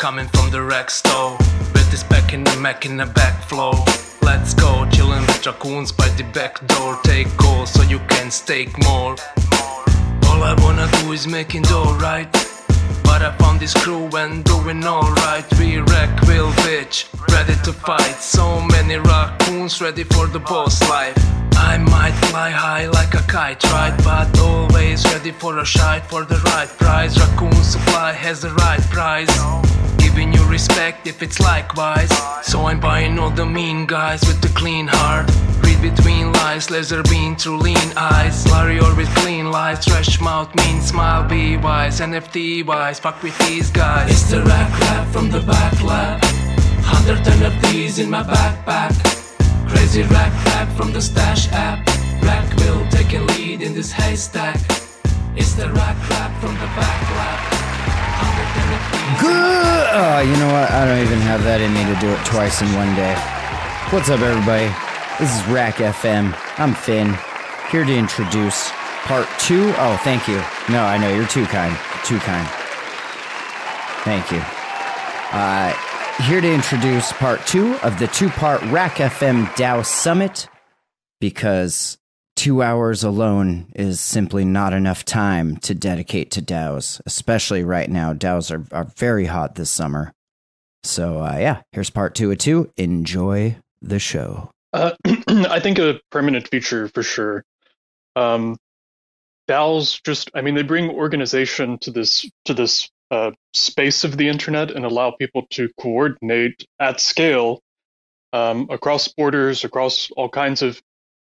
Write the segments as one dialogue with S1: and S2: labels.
S1: coming from the rack store. With this back in the Mac in the back flow. Let's go, chillin' with raccoons by the back door. Take calls so you can stake more. All I wanna do is making dough, right? But I found this crew and doing alright. We wreck, will bitch, ready to fight. So many raccoons ready for the boss life. I might fly high like a kite, right? But always ready for a shite for the right price. Raccoon supply has the right price. Giving you respect if it's likewise. So I'm buying all the mean guys with the clean heart. Read between lies, laser beam through lean eyes. Larry or with clean lies, trash mouth, mean smile, be wise. NFT wise, fuck with these guys. It's the rack rap from the back lab. Hundred NFTs in my backpack. Crazy rack rap from the stash app. Rack will take a lead in this haystack. It's the rack rap from the back lab. 100 NFTs.
S2: Good. Oh, you know what? I don't even have that in me to do it twice in one day. What's up, everybody? This is RAC FM. I'm Finn, here to introduce part two. Oh, thank you. No, I know you're too kind. Too kind. Thank you. Uh, here to introduce part two of the two part RAC FM DAO Summit because two hours alone is simply not enough time to dedicate to DAOs, especially right now. DAOs are, are very hot this summer. So, uh, yeah, here's part two of two. Enjoy the show.
S3: Uh, I think a permanent feature for sure. Um, DAOs just, I mean, they bring organization to this to this uh, space of the internet and allow people to coordinate at scale um, across borders, across all kinds of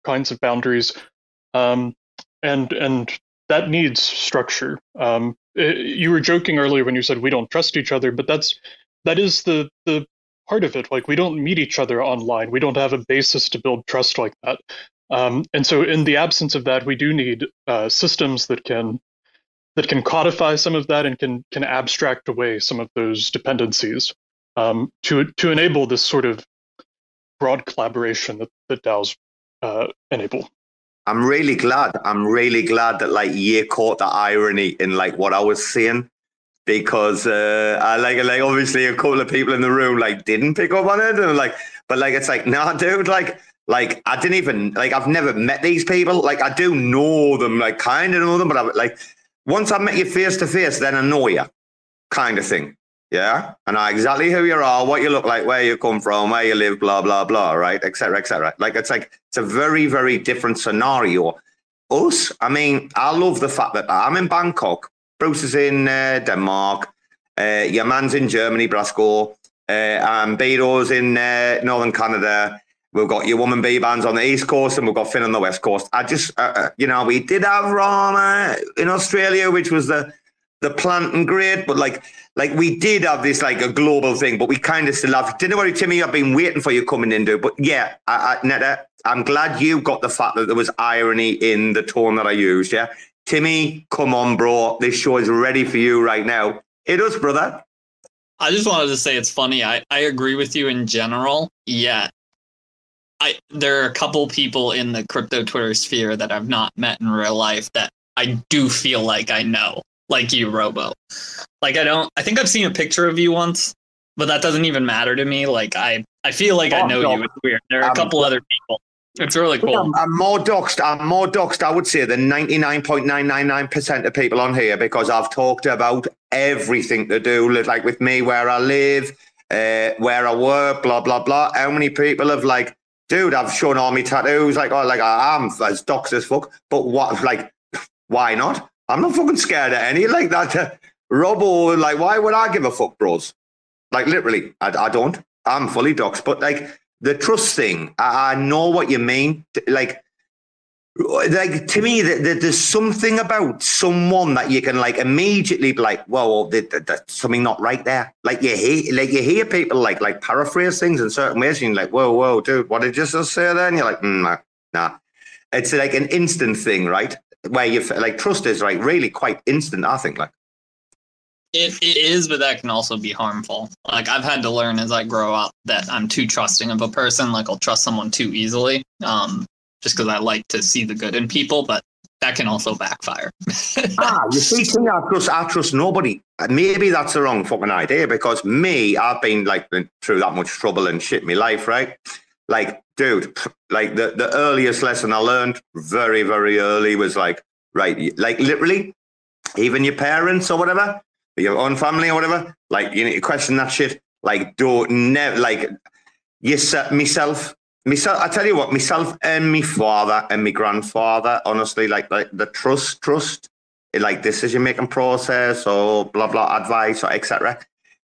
S3: kinds of boundaries, um, and and that needs structure. Um, it- you were joking earlier when you said we don't trust each other, but that's that is the the part of it. Like we don't meet each other online. We don't have a basis to build trust like that. Um, and so, in the absence of that, we do need uh, systems that can that can codify some of that and can can abstract away some of those dependencies um, to to enable this sort of broad collaboration that, that DAOs uh, enable.
S4: I'm really glad. I'm really glad that like you caught the irony in like what I was saying because uh, I like like obviously a couple of people in the room like didn't pick up on it and like but like it's like nah dude like like I didn't even like I've never met these people like I do know them like kind of know them but I like once I met you face to face then I know you kind of thing yeah and I exactly who you are what you look like where you come from where you live blah blah blah right etc etc like it's like it's a very very different scenario us I mean I love the fact that I'm in Bangkok Bruce is in uh, Denmark. Uh, your man's in Germany, Brasco. Uh, and Beato's in uh, Northern Canada. We've got your woman Bbandz on the East Coast and we've got Finn on the West Coast. I just, uh, uh, you know, we did have Rama in Australia, which was the the plant and great, but like, like we did have this like a global thing, but we kind of still have. Didn't worry, Timmy. I've been waiting for you coming in, dude. But yeah, I, I, Neta, I'm glad you got the fact that there was irony in the tone that I used. Yeah, Timmy, come on, bro. This show is ready for you right now. It is, brother.
S5: I just wanted to say it's funny. I, I agree with you in general. Yeah. I there are a couple people in the crypto Twitter sphere that I've not met in real life that I do feel like I know. Like you, Robo. Like I don't I think I've seen a picture of you once, but that doesn't even matter to me. Like I I feel like I
S4: Oh,
S5: know
S4: no.
S5: you. It's weird. There are a
S4: Um,
S5: couple other people. It's really cool.
S4: I'm, I'm more doxed. I'm more doxed, I would say, than 99.999% of people on here because I've talked about everything to do, with, like with me, where I live, uh, where I work, blah, blah, blah. How many people have, like, dude, I've shown all my tattoos, like, oh, like, I'm as doxed as fuck. But what, like, why not? I'm not fucking scared of any like that. Uh, Robo, like, why would I give a fuck, bros? Like, literally, I, I don't. I'm fully doxed. But, like, the trust thing, I, I know what you mean. Like, like to me, th th there's something about someone that you can like immediately be like, "Well, th- th- there's something not right there." Like you hear, like you hear people like like paraphrase things in certain ways, and you're like, "Whoa, whoa, dude, what did you just say?" there? And you're like, mm, "Nah, nah." It's like an instant thing, right? Where you like trust is like really quite instant. I think like.
S5: It, it is, but that can also be harmful. Like I've had to learn as I grow up that I'm too trusting of a person. Like I'll trust someone too easily, um, just because I like to see the good in people. But that can also backfire.
S4: ah, you see, to me, I trust, I trust nobody. Maybe that's the wrong fucking idea because me, I've been like been through that much trouble and shit in my life, right? Like, dude, like the, the earliest lesson I learned very, very early was like, right, like literally, even your parents or whatever, your own family or whatever, like you need to question that shit. Like, don't never like yes, myself, myself. I tell you what, myself and my father and my grandfather, honestly, like like the trust, trust, like decision making process or blah blah advice or etc.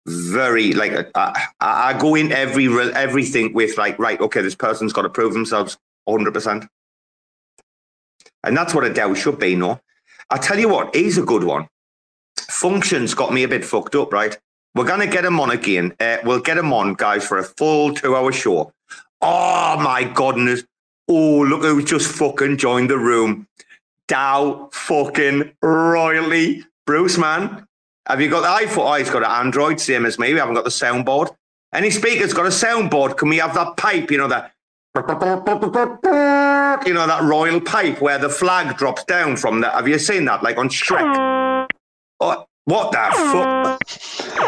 S4: Very like I, I go in every everything with like right, okay, this person's got to prove themselves 100. percent And that's what a DAO should be, no? I tell you what, he's a good one. Functions got me a bit fucked up, right? We're to get him on again. Uh, we'll get him on, guys, for a full two hour show. Oh, my goodness. Oh, look who just fucking joined the room. DAO fucking royally. Bruce, man, have you got the iPhone? Oh, he's got an Android, same as me. We haven't got the soundboard. Any speaker's got a soundboard. Can we have that pipe, you know, that you know that royal pipe where the flag drops down from that. Have you seen that? Like on Shrek. Oh, what the fuck?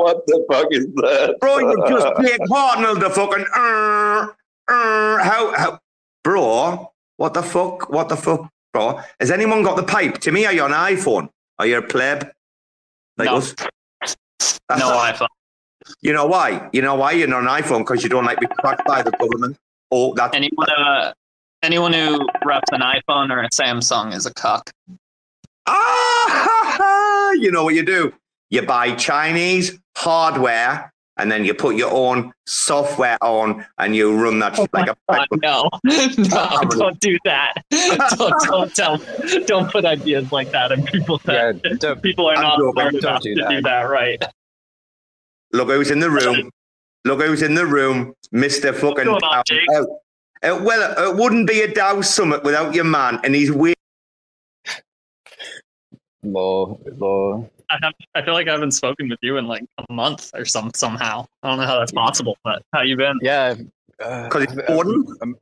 S6: what the fuck is that?
S4: Bro, you just Jake Hartnell the fucking uh, uh, how how bro, what the fuck? What the fuck, bro? Has anyone got the pipe? To me, are you on iPhone? Are you a pleb? Like
S5: no.
S4: us?
S5: no iPhone.
S4: You know why? You know why you're not an iPhone? Because you don't like be tracked by the government. Oh, that's
S5: anyone. Uh, anyone who reps an iPhone or a Samsung is a cuck.
S4: Ah, you know what you do? You buy Chinese hardware and then you put your own software on and you run that
S5: oh
S4: like a
S5: God, no. No don't do that. Don't, don't tell don't put ideas like that in people's yeah, heads people are not smart enough do to do that. right.
S4: Look who's in the room. Look who's in the room mr fucking on, uh, uh, well it wouldn't be a DAO summit without your man and he's weird.
S6: Law, law.
S5: I have. I feel like I haven't spoken with you in like a month or some somehow. I don't know how that's possible, but how you been?
S6: Yeah, because uh, I'm,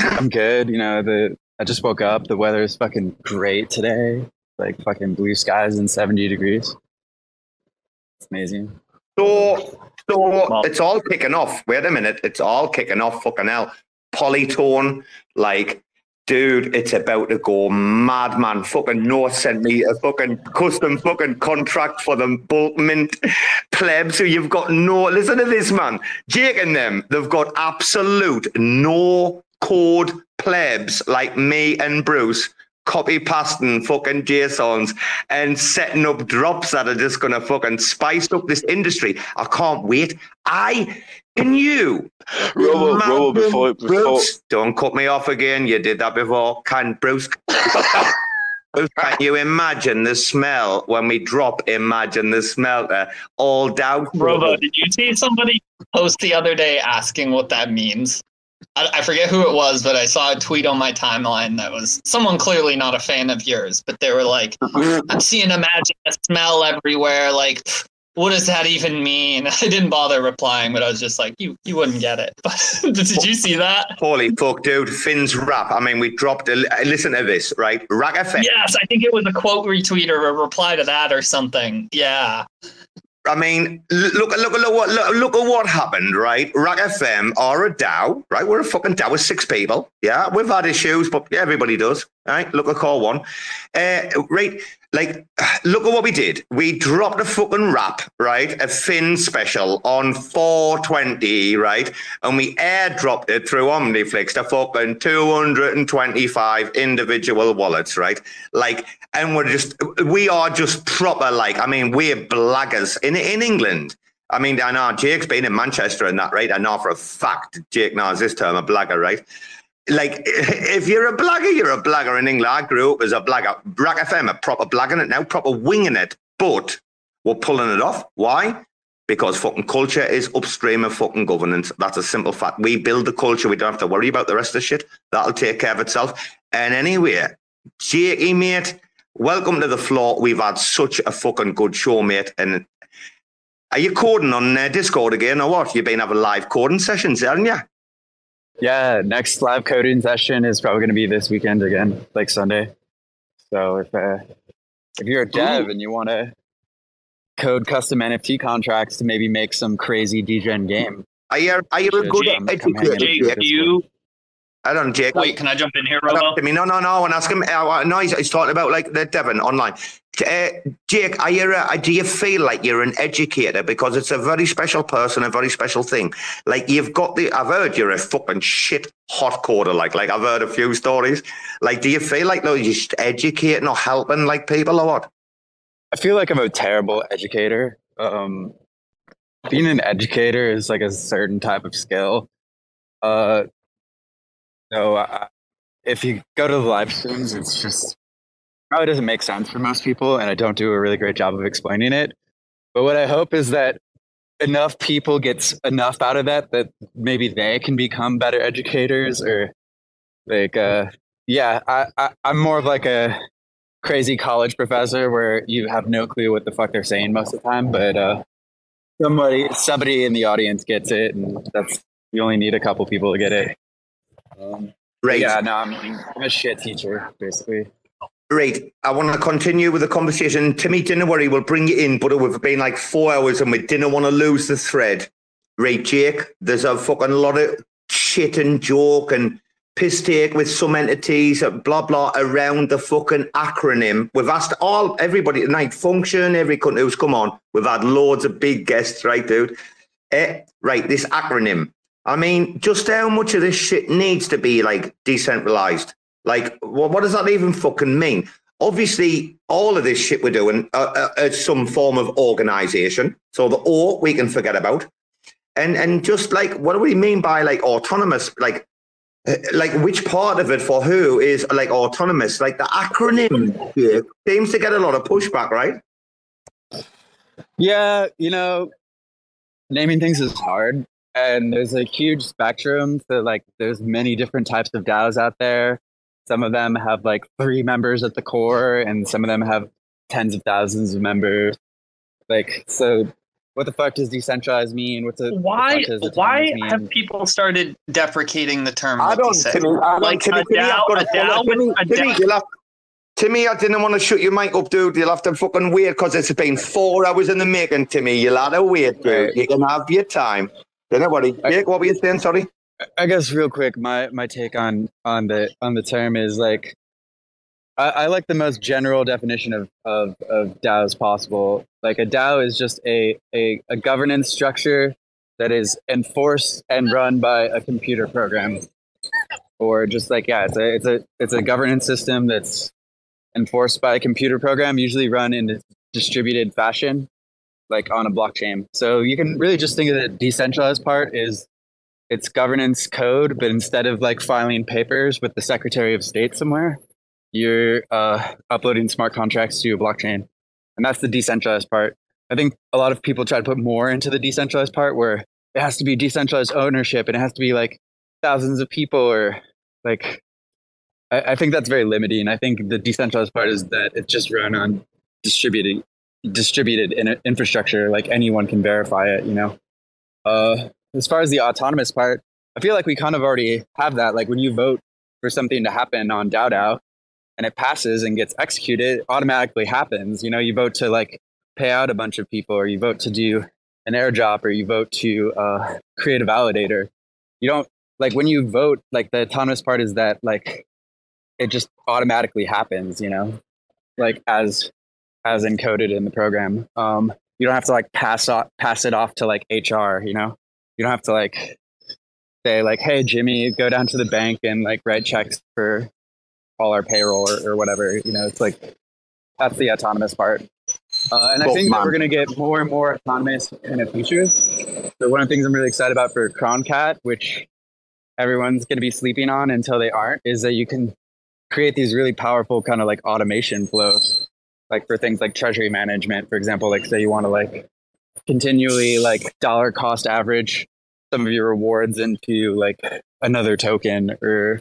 S6: I'm good. You know, the I just woke up. The weather is fucking great today. Like fucking blue skies and 70 degrees. It's amazing.
S4: So, so it's all kicking off. Wait a minute, it's all kicking off. Fucking hell, Polytone, like dude, it's about to go madman. Fucking North sent me a fucking custom fucking contract for them bulk mint plebs. So you've got no, listen to this, man. Jake and them, they've got absolute no code plebs like me and Bruce copy pasting fucking JSONs and setting up drops that are just gonna fucking spice up this industry. I can't wait. I can you?
S6: Robo, Robo, before, before.
S4: Bruce, don't cut me off again. You did that before. Can Bruce? Can you imagine the smell when we drop Imagine the Smelter all down?
S5: Robo, did you see somebody post the other day asking what that means? I, I forget who it was, but I saw a tweet on my timeline that was someone clearly not a fan of yours, but they were like, I'm seeing Imagine the smell everywhere. Like, what does that even mean? I didn't bother replying, but I was just like, you you wouldn't get it. did you see that?
S4: Holy fuck, dude! Finn's rap. I mean, we dropped. A, listen to this, right? RAC FM.
S5: Yes, I think it was a quote retweet or a reply to that or something. Yeah.
S4: I mean, look, look, look, what, look, look at what happened, right? RAC FM are a DAO, right? We're a fucking DAO with six people. Yeah, we've had issues, but everybody does, right? Look at call one. Uh, right, like, look at what we did. We dropped a fucking rap, right? A Finn special on 420, right? And we airdropped it through Omniflix to fucking 225 individual wallets, right? Like, and we're just, we are just proper, like, I mean, we're blaggers in, in England. I mean, I know Jake's been in Manchester and that, right? I know for a fact Jake knows this term a blagger, right? Like if you're a blagger, you're a blagger in England. I grew up as a blagger. RAC FM, a proper blagging it now, proper winging it, but we're pulling it off. Why? Because fucking culture is upstream of fucking governance. That's a simple fact. We build the culture. We don't have to worry about the rest of the shit. That'll take care of itself. And anyway, Jakey, mate, welcome to the floor. We've had such a fucking good show, mate. And are you coding on uh, Discord again or what? You've been having live coding sessions, haven't you?
S6: Yeah, next live coding session is probably going to be this weekend again, like Sunday. So if uh, if you're a dev Ooh. and you want to code custom NFT contracts to maybe make some crazy DGen game,
S4: I you are you a good
S7: educator? You
S4: I don't, Jake.
S7: Wait, can I jump in here, Robo?
S4: I mean, no, no, no. And ask him. Uh, no, he's, he's, talking about like the Devon online. Uh, Jake, are you, uh, do you feel like you're an educator because it's a very special person, a very special thing? Like you've got the. I've heard you're a fucking shit hot coder. Like, like I've heard a few stories. Like, do you feel like though you're just educating or helping like people or what?
S6: I feel like I'm a terrible educator. Um, being an educator is like a certain type of skill. Uh, so uh, if you go to the live streams, it's just probably doesn't make sense for most people, and I don't do a really great job of explaining it. But what I hope is that enough people gets enough out of that that maybe they can become better educators or like uh yeah I, I i'm more of like a crazy college professor where you have no clue what the fuck they're saying most of the time but uh somebody somebody in the audience gets it and that's you only need a couple people to get it um, right. Yeah, no, I'm, I'm a shit teacher, basically.
S4: Right. I want to continue with the conversation. Timmy, didn't worry, we'll bring you in, but we've been like four hours and we didn't want to lose the thread. Right, Jake, there's a fucking lot of shit and joke and piss take with some entities, blah, blah, around the fucking acronym. We've asked all, everybody tonight, function, every country who's come on. We've had loads of big guests, right, dude? Eh, right, this acronym. I mean, just how much of this shit needs to be like decentralized? Like, what, what does that even fucking mean? Obviously, all of this shit we're doing uh, uh, is some form of organization. So the O we can forget about. And and just like, what do we mean by like autonomous? Like, uh, like which part of it for who is like autonomous? Like the acronym seems to get a lot of pushback, right?
S6: Yeah, you know, naming things is hard and there's a huge spectrum so like there's many different types of daos out there some of them have like three members at the core and some of them have tens of thousands of members like so what the fuck does decentralized mean what's a
S7: why why have people started deprecating the term
S4: i don't Timmy, I like Timmy, Timmy, DAO, a DAO, Timmy, Timmy, you'll have, Timmy, I didn't want to shut your mic up, dude. You'll have to fucking wait because it's been four hours in the making, Timmy. You'll have to wait, dude. You can have your time. Don't worry. What were you saying? Sorry.
S6: I guess real quick, my my take on on the on the term is like I, I, like the most general definition of, of of DAO as possible. Like a DAO is just a, a a governance structure that is enforced and run by a computer program, or just like yeah, it's a it's a it's a governance system that's enforced by a computer program, usually run in a distributed fashion like on a blockchain. So you can really just think of the decentralized part is it's governance code, but instead of like filing papers with the Secretary of State somewhere, you're uh, uploading smart contracts to a blockchain. And that's the decentralized part. I think a lot of people try to put more into the decentralized part where it has to be decentralized ownership and it has to be like thousands of people or like I, I think that's very limiting. I think the decentralized part is that it's just run on distributing distributed in infrastructure, like anyone can verify it, you know. Uh, as far as the autonomous part, I feel like we kind of already have that. Like when you vote for something to happen on DAO and it passes and gets executed, automatically happens. You know, you vote to like pay out a bunch of people, or you vote to do an airdrop, or you vote to uh, create a validator. You don't like when you vote. Like the autonomous part is that like it just automatically happens. You know, like as as encoded in the program. Um, you don't have to like pass off, pass it off to like HR. You know, you don't have to like say like, "Hey, Jimmy, go down to the bank and like write checks for all our payroll or, or whatever." You know, it's like that's the autonomous part. Uh, and I think that we're going to get more and more autonomous in the future. So one of the things I'm really excited about for Croncat, which everyone's going to be sleeping on until they aren't, is that you can create these really powerful kind of like automation flows like for things like treasury management, for example, like say you want to like continually like dollar cost average some of your rewards into like another token or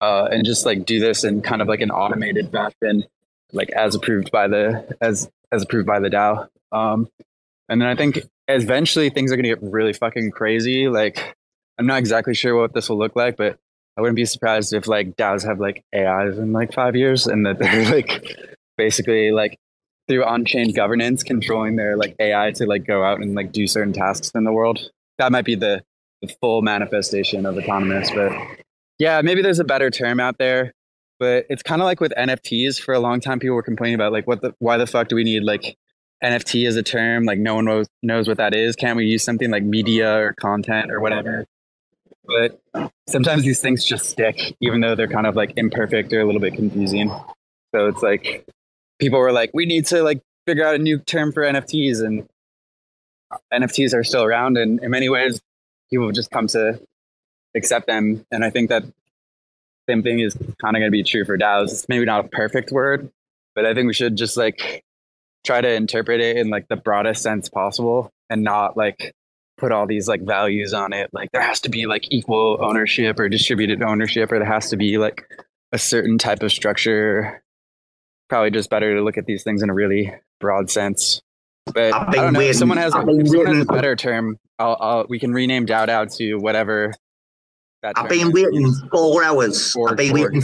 S6: uh, and just like do this in kind of like an automated fashion, like as approved by the as as approved by the DAO. Um, and then I think eventually things are going to get really fucking crazy. Like I'm not exactly sure what this will look like, but I wouldn't be surprised if like DAOs have like AIs in like five years and that they're like basically like through on-chain governance controlling their like AI to like go out and like do certain tasks in the world. That might be the, the full manifestation of autonomous, but yeah, maybe there's a better term out there. But it's kind of like with NFTs. For a long time, people were complaining about like, what the why the fuck do we need like NFT as a term? Like, no one knows knows what that is. Can't we use something like media or content or whatever? But sometimes these things just stick, even though they're kind of like imperfect or a little bit confusing. So it's like people were like, we need to like figure out a new term for NFTs, and NFTs are still around, and in many ways, people have just come to accept them. And I think that same thing is kind of going to be true for DAOs. It's maybe not a perfect word, but I think we should just like try to interpret it in like the broadest sense possible, and not like put all these like values on it. Like there has to be like equal ownership or distributed ownership, or there has to be like a certain type of structure probably just better to look at these things in a really broad sense. But I don't know. If someone has, a, if someone has a better term, I'll, I'll, we can rename DAO to whatever.
S4: I've been waiting four hours. I've been waiting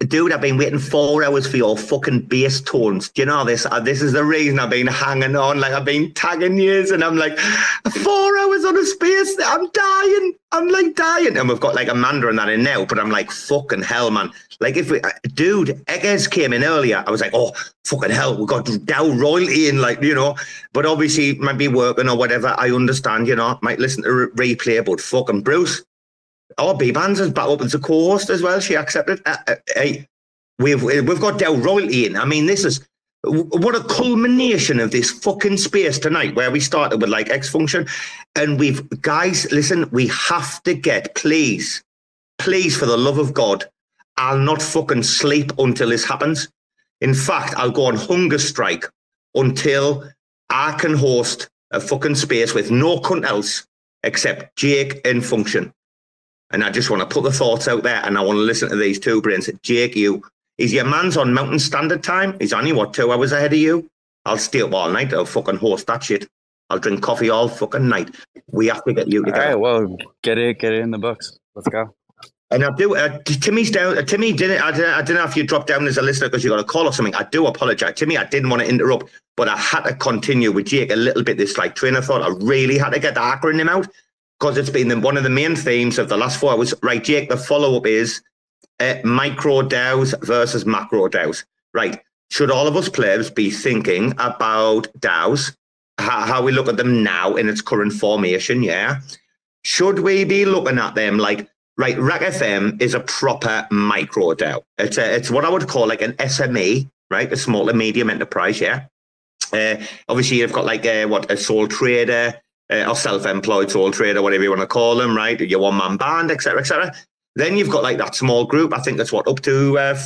S4: Dude, I've been waiting four hours for your fucking bass tones. Do you know this? Uh, this is the reason I've been hanging on. Like I've been tagging years, and I'm like, four hours on a space. I'm dying. I'm like dying. And we've got like Amanda and that in now, but I'm like, fucking hell, man. Like if we, uh, dude, Eggers came in earlier. I was like, oh, fucking hell, we got DAO royalty in, like you know. But obviously, might be working or whatever. I understand, you know. Might listen to re- replay, but fucking Bruce, Oh, Bbandz is back up as a co-host as well. She accepted. Uh, uh, we've we've got DAO Royalty in. I mean, this is what a culmination of this fucking space tonight, where we started with like X Function, and we've guys, listen, we have to get, please, please, for the love of God, I'll not fucking sleep until this happens. In fact, I'll go on hunger strike until I can host a fucking space with no cunt else except Jake and Function. And I just want to put the thoughts out there and I want to listen to these two brains. Jake, you, is your man's on Mountain Standard Time? He's only, what, two hours ahead of you? I'll stay up all night. I'll fucking horse that shit. I'll drink coffee all fucking night. We have to get you together.
S6: All right, well, get it, get it in the books. Let's go.
S4: And I do. Uh, Timmy's down. Uh, Timmy didn't. I didn't. I don't know if you dropped down as a listener because you got a call or something. I do apologize, Timmy. I didn't want to interrupt, but I had to continue with Jake a little bit. This like train of thought. I really had to get the acronym out because it's been one of the main themes of the last four hours. Right, Jake, the follow up is uh, micro DAOs versus macro DAOs. Right. Should all of us players be thinking about DAOs, how, how we look at them now in its current formation? Yeah. Should we be looking at them like, right, RAC FM is a proper micro DAO. It's, a, it's what I would call like an SME, right? A small and medium enterprise. Yeah. Uh, obviously, you've got like a, what a sole trader, uh, or self-employed sole trader, whatever you want to call them, right? Your one-man band, etc., etc. Then you've got like that small group. I think that's what up to uh,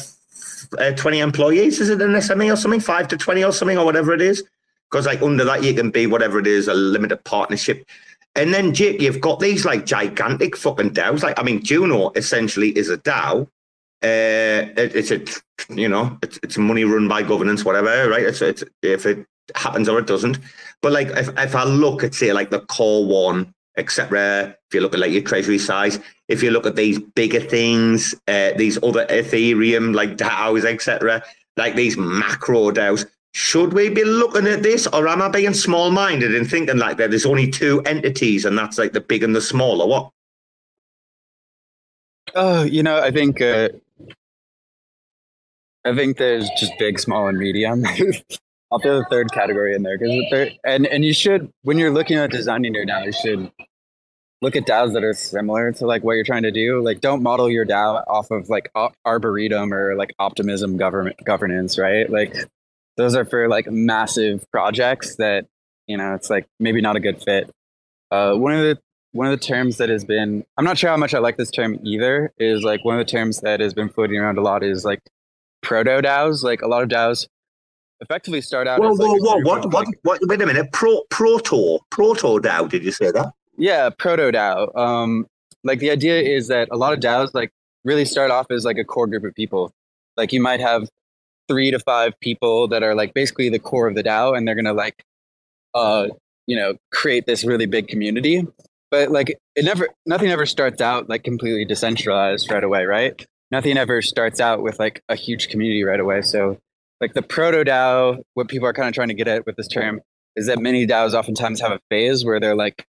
S4: uh, 20 employees. Is it an SME or something? Five to 20 or something, or whatever it is. Because like under that, you can be whatever it is, a limited partnership. And then Jake, you've got these like gigantic fucking DAOs. Like I mean, Juno essentially is a DAO. Uh, it, it's a you know, it's it's money run by governance, whatever, right? It's, it's if it happens or it doesn't. But like if, if I look at say like the core one, etc. If you look at like your treasury size, if you look at these bigger things, uh, these other Ethereum like DAOs, etc., like these macro DAOs, should we be looking at this, or am I being small minded and thinking like that there's only two entities and that's like the big and the small, or what?
S6: Oh, you know, I think uh, I think there's just big, small, and medium. I'll throw the third category in there because and and you should when you're looking at designing your DAO, you should look at DAOs that are similar to like what you're trying to do. Like, don't model your DAO off of like Arbitrum or like Optimism government governance, right? Like, those are for like massive projects that you know it's like maybe not a good fit. Uh, one of the one of the terms that has been I'm not sure how much I like this term either is like one of the terms that has been floating around a lot is like proto DAOs. Like a lot of DAOs effectively start out.
S4: Whoa,
S6: as
S4: whoa,
S6: like
S4: whoa! What, what, like, what? Wait a minute. Pro, proto, proto DAO. Did you say that?
S6: Yeah, proto DAO. Um, like the idea is that a lot of DAOs like really start off as like a core group of people. Like you might have three to five people that are like basically the core of the DAO, and they're gonna like, uh, you know, create this really big community. but like it never nothing ever starts out like completely decentralized right away right nothing ever starts out with like a huge community right away so like the proto dao what people are kind of trying to get at with this term is that many daos oftentimes have a phase where they're like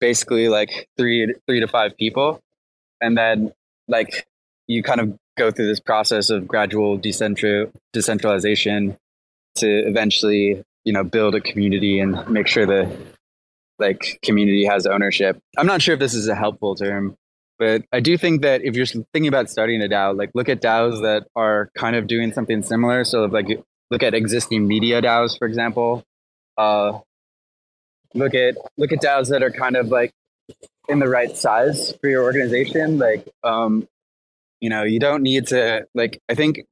S6: basically like three three to five people and then like you kind of go through this process of gradual decentral decentralization to eventually you know build a community and make sure the like community has ownership. I'm not sure if this is a helpful term, but I do think that if you're thinking about starting a DAO, like look at DAOs that are kind of doing something similar. So like look at existing media DAOs, for example. Uh, look at look at DAOs that are kind of like in the right size for your organization. Like, um, you know, you don't need to like. I think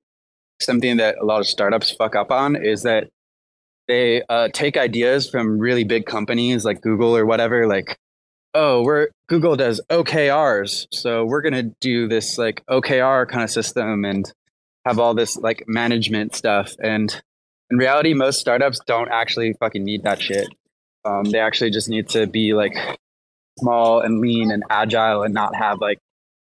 S6: something that a lot of startups fuck up on is that they uh, take ideas from really big companies like Google or whatever, like, oh, we're Google does OKRs, so we're gonna do this like OKR kind of system and have all this like management stuff. And in reality, most startups don't actually fucking need that shit. Um, they actually just need to be like small and lean and agile and not have like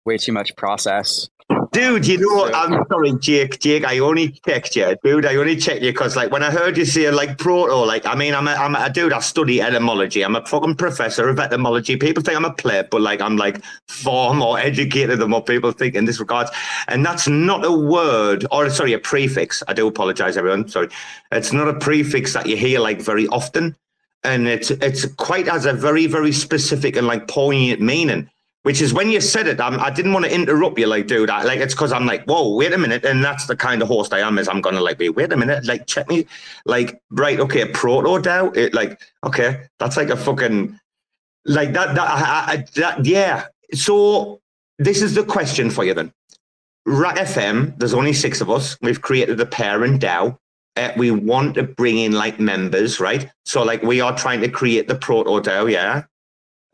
S6: way too much process.
S4: Dude, you know, what? I'm sorry, Jake. Jake, I only checked you, dude. I only checked you because, like, when I heard you say like proto, like, I mean, I'm a, I'm a dude. I study etymology. I'm a fucking professor of etymology. People think I'm a pleb, but like, I'm like far more educated than what people think in this regard. And that's not a word, or sorry, a prefix. I do apologize, everyone. Sorry, it's not a prefix that you hear like very often, and it's it's quite has a very very specific and like poignant meaning which is when you said it, I'm, I did not want to interrupt you, like, dude. I, like, it's because I'm like, whoa, wait a minute, and that's the kind of host I am. Is I'm gonna like be, wait a minute, like, check me, like, right, okay, proto DAO, it like, okay, that's like a fucking, like that, that, I, I, that, yeah. So this is the question for you then. RAC FM, there's only six of us. We've created a parent DAO. Uh, we want to bring in like members, right? So like we are trying to create the proto DAO, yeah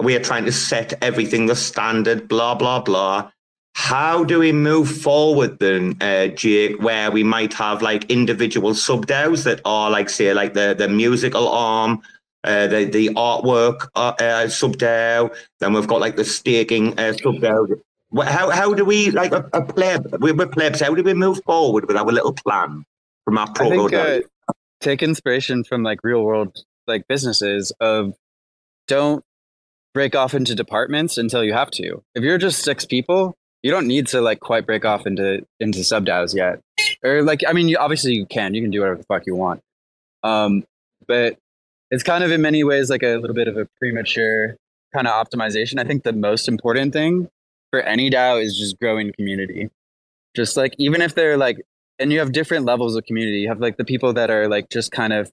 S4: we are trying to set everything the standard, blah, blah, blah. How do we move forward then, uh, Jake, where we might have like individual sub DAOs that are like, say, like the, the musical arm, uh, the, the artwork uh, uh, sub DAO, then we've got like the staking uh, sub DAO. How, how do we, like a, a pleb, we're plebs, how do we move forward with our little plan from our proto
S6: uh, take inspiration from like real world like businesses of don't break off into departments until you have to. If you're just six people, you don't need to like quite break off into into sub DAOs yet. Or like, I mean, you, obviously you can. You can do whatever the fuck you want. Um, but it's kind of in many ways like a little bit of a premature kind of optimization. I think the most important thing for any DAO is just growing community. Just like even if they're like, and you have different levels of community. You have like the people that are like just kind of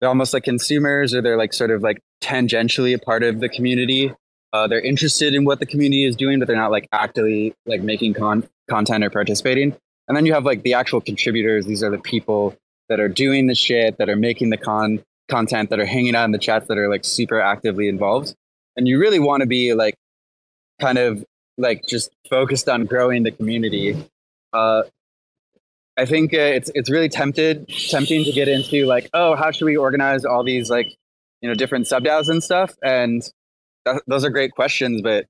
S6: they're almost like consumers or they're like sort of like tangentially a part of the community. Uh, they're interested in what the community is doing, but they're not like actively like making con- content or participating. And then you have like the actual contributors. These are the people that are doing the shit, that are making the con content, that are hanging out in the chats, that are like super actively involved. And you really want to be like kind of like just focused on growing the community. Uh, I think uh, it's it's really tempted tempting to get into like, oh, how should we organize all these like you know different sub DAOs and stuff? And th- those are great questions, but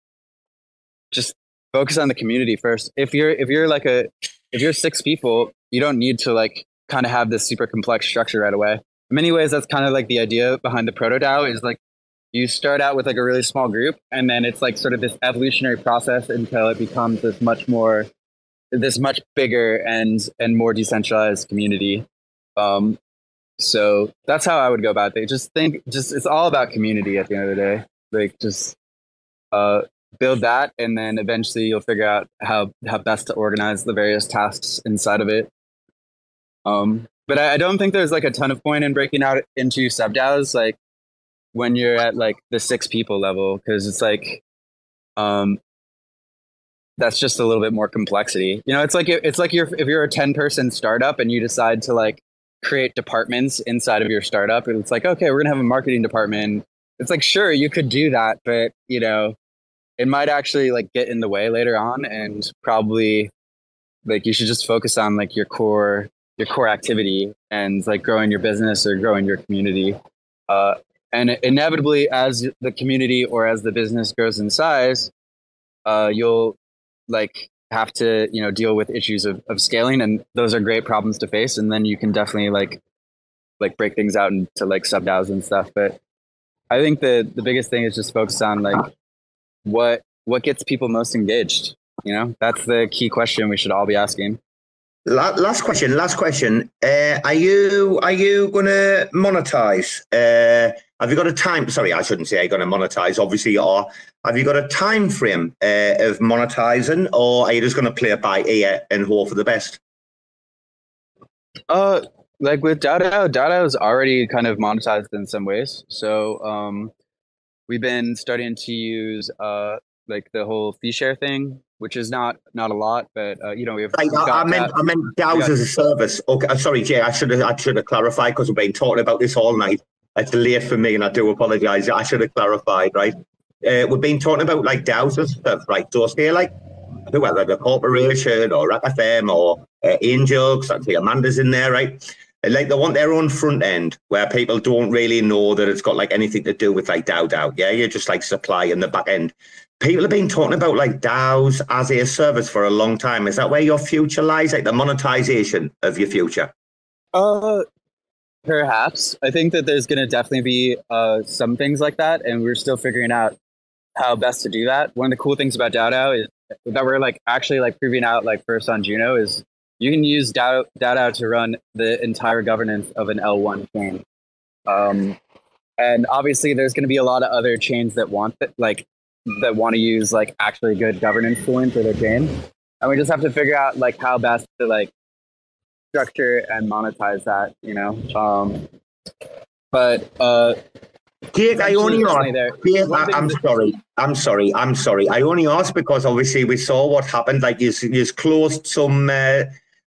S6: just focus on the community first. If you're if you're like a if you're six people, you don't need to like kind of have this super complex structure right away. In many ways, that's kind of like the idea behind the proto DAO is like you start out with like a really small group, and then it's like sort of this evolutionary process until it becomes this much more this much bigger and and more decentralized community. Um, so that's how I would go about it. Just think, just it's all about community at the end of the day. Like just uh, build that, and then eventually you'll figure out how how best to organize the various tasks inside of it. Um, but I, I don't think there's like a ton of point in breaking out into sub DAOs like when you're at like the six people level because it's like um that's just a little bit more complexity. You know, it's like it's like you're if you're a 10 person startup and you decide to like create departments inside of your startup, it's like, okay, we're gonna have a marketing department. It's like, sure, you could do that, but you know, it might actually like get in the way later on and probably like you should just focus on like your core your core activity and like growing your business or growing your community. Uh, and inevitably, as the community or as the business grows in size, uh, you'll like have to you know deal with issues of, of scaling, and those are great problems to face. And then you can definitely like like break things out into like sub DAOs and stuff. But I think the the biggest thing is just focus on like what what gets people most engaged. You know, that's the key question we should all be asking.
S4: Last question. Last question. Uh, are you are you to monetize? Uh, have you got a time? Sorry, I shouldn't say you're going to monetize. Obviously, you are. Have you got a time frame uh, of monetizing, or are you just going to play it by ear and hope for the best?
S6: Uh, like with DAO, DAO is already kind of monetized in some ways. So, um, we've been starting to use uh like the whole fee share thing which is not not a lot, but uh, you know we have.
S4: I, I meant I meant DAOs as a service. Okay, uh, sorry, Jay. I should have I should have clarified because we've been talking about this all night. It's late for me, and I do apologise. I should have clarified. Right, uh, we've been talking about like DAOs and stuff, right? So say like whether the corporation or RAC FM or uh, Angel, because actually Amanda's in there, right? like they want their own front end where people don't really know that it's got like anything to do with like DAO DAO. Yeah, you're just like supply in the back end people have been talking about like DAOs as a service for a long time. Is that where your future lies, like the monetization of your future?
S6: Uh, perhaps. I think that there's going to definitely be uh, some things like that, and we're still figuring out how best to do that. One of the cool things about DAO is that we're like actually like proving out like first on Juno is you can use DAO to run the entire governance of an L1 chain. Um, and obviously, there's going to be a lot of other chains that want that, like that want to use like actually good governance tooling for their chain. And we just have to figure out like how best to like structure and monetize that, you know. Um, but uh,
S4: Jake, I only asked. Jake, I, am sorry. I'm sorry. I'm sorry. I only asked because obviously we saw what happened. Like you, you closed some uh,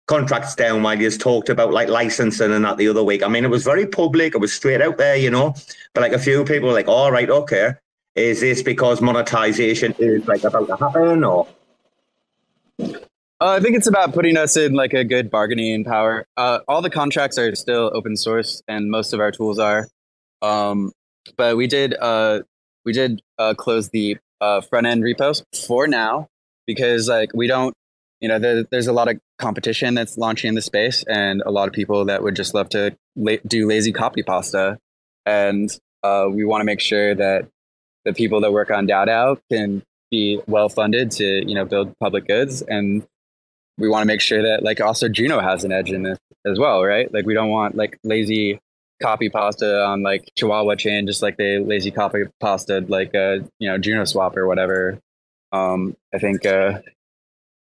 S4: contracts down while you talked about like licensing and that the other week. I mean, it was very public. It was straight out there, you know. But like a few people were like, "All right, okay." Is this because monetization is like about to happen, or?
S6: Uh, I think it's about putting us in like a good bargaining power. Uh, all the contracts are still open source, and most of our tools are. Um, but we did uh, we did uh, close the uh, front end repos for now because like we don't, you know, there, there's a lot of competition that's launching in the space, and a lot of people that would just love to la- do lazy copy pasta, and uh, we want to make sure that the people that work on DAO can be well funded to you know build public goods and we want to make sure that like also Juno has an edge in this as well, right? Like we don't want like lazy copy pasta on like Chihuahua chain, just like they lazy copy pasta like uh you know Juno swap or whatever. Um, I think uh,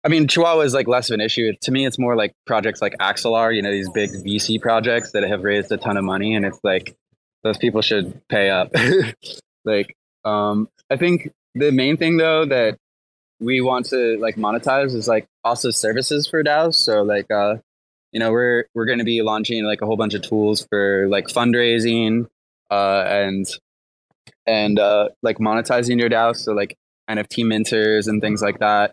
S6: I mean Chihuahua is like less of an issue. To me, it's more like projects like Axelar, you know, these big VC projects that have raised a ton of money, and it's like those people should pay up. like um, I think the main thing though that we want to like monetize is like also services for DAOs. So like uh, you know, we're we're going to be launching like a whole bunch of tools for like fundraising uh, and and uh, like monetizing your DAO. So like NFT minters and things like that.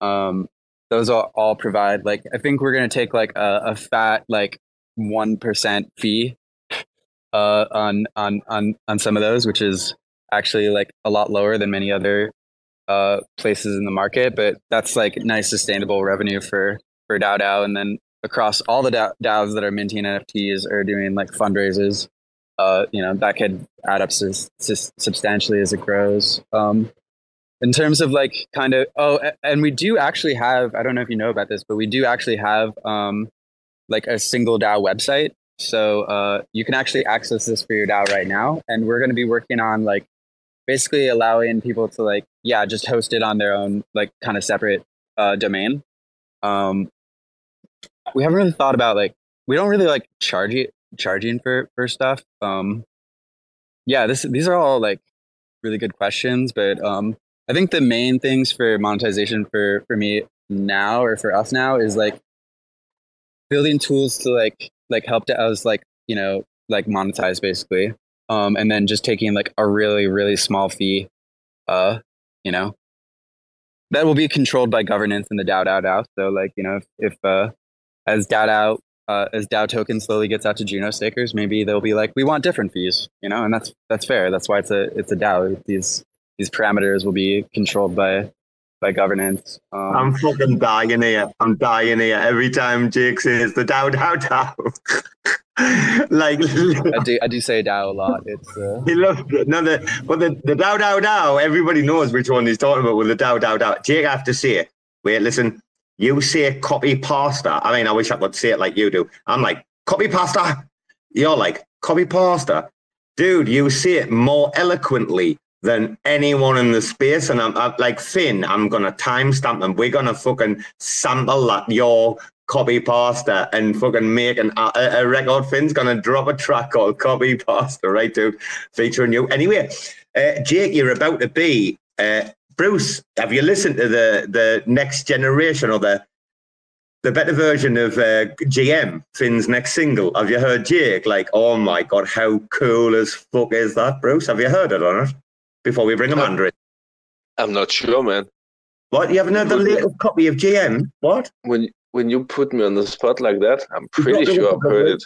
S6: Um, those all, all provide like I think we're going to take like a, a fat like one percent fee uh, on on on on some of those, which is actually like a lot lower than many other uh, places in the market, but that's like nice sustainable revenue for for DAO DAO. And then across all the DAOs that are minting NFTs or doing like fundraisers, uh, you know that could add up su- substantially as it grows. Um, in terms of like kind of oh, and we do actually have I don't know if you know about this, but we do actually have um, like a single DAO website. So uh, you can actually access this for your DAO right now, and we're going to be working on like basically allowing people to like yeah just host it on their own like kind of separate uh, domain. Um we haven't really thought about like we don't really like charging charging for for stuff. Um yeah this these are all like really good questions but um i think the main things for monetization for for me now or for us now is like building tools to like like help to us like you know like monetize basically. Um, and then just taking like a really really small fee, uh, you know, that will be controlled by governance in the DAO DAO DAO. So like you know if, if uh, as DAO DAO uh, as DAO token slowly gets out to Juno stakers, maybe they'll be like, we want different fees, you know, and that's that's fair. That's why it's a it's a DAO. These these parameters will be controlled by by governance.
S4: Um, I'm fucking dying here. I'm dying here every time Jake says the DAO DAO DAO. like
S6: I do, I do say Dow a lot. It's uh...
S4: he loves it. No, the but the the Dow Dow DAO. Everybody knows which one he's talking about with the Dow Dow Dow. Jake, I have to say it. Wait, listen. You say copy pasta. I mean, I wish I could say it like you do. I'm like copy pasta. You're like copy pasta, dude. You say it more eloquently than anyone in the space. And I'm, I'm like, Finn, I'm to timestamp and we're to fucking sample that your copy pasta and fucking make an, a, a record. Finn's going to drop a track called copy pasta, right, dude? Featuring you. Anyway, uh, Jake, you're about to be. Uh, Bruce, have you listened to the the next generation or the the better version of uh, GM, Finn's next single? Have you heard Jake? Like, oh my god, how cool as fuck is that, Bruce? Have you heard it on it? before we bring Amanda in?
S8: I'm not sure, man.
S4: What? You haven't heard the latest copy of GM? What?
S8: When when you put me on the spot like that, I'm pretty sure I've heard it.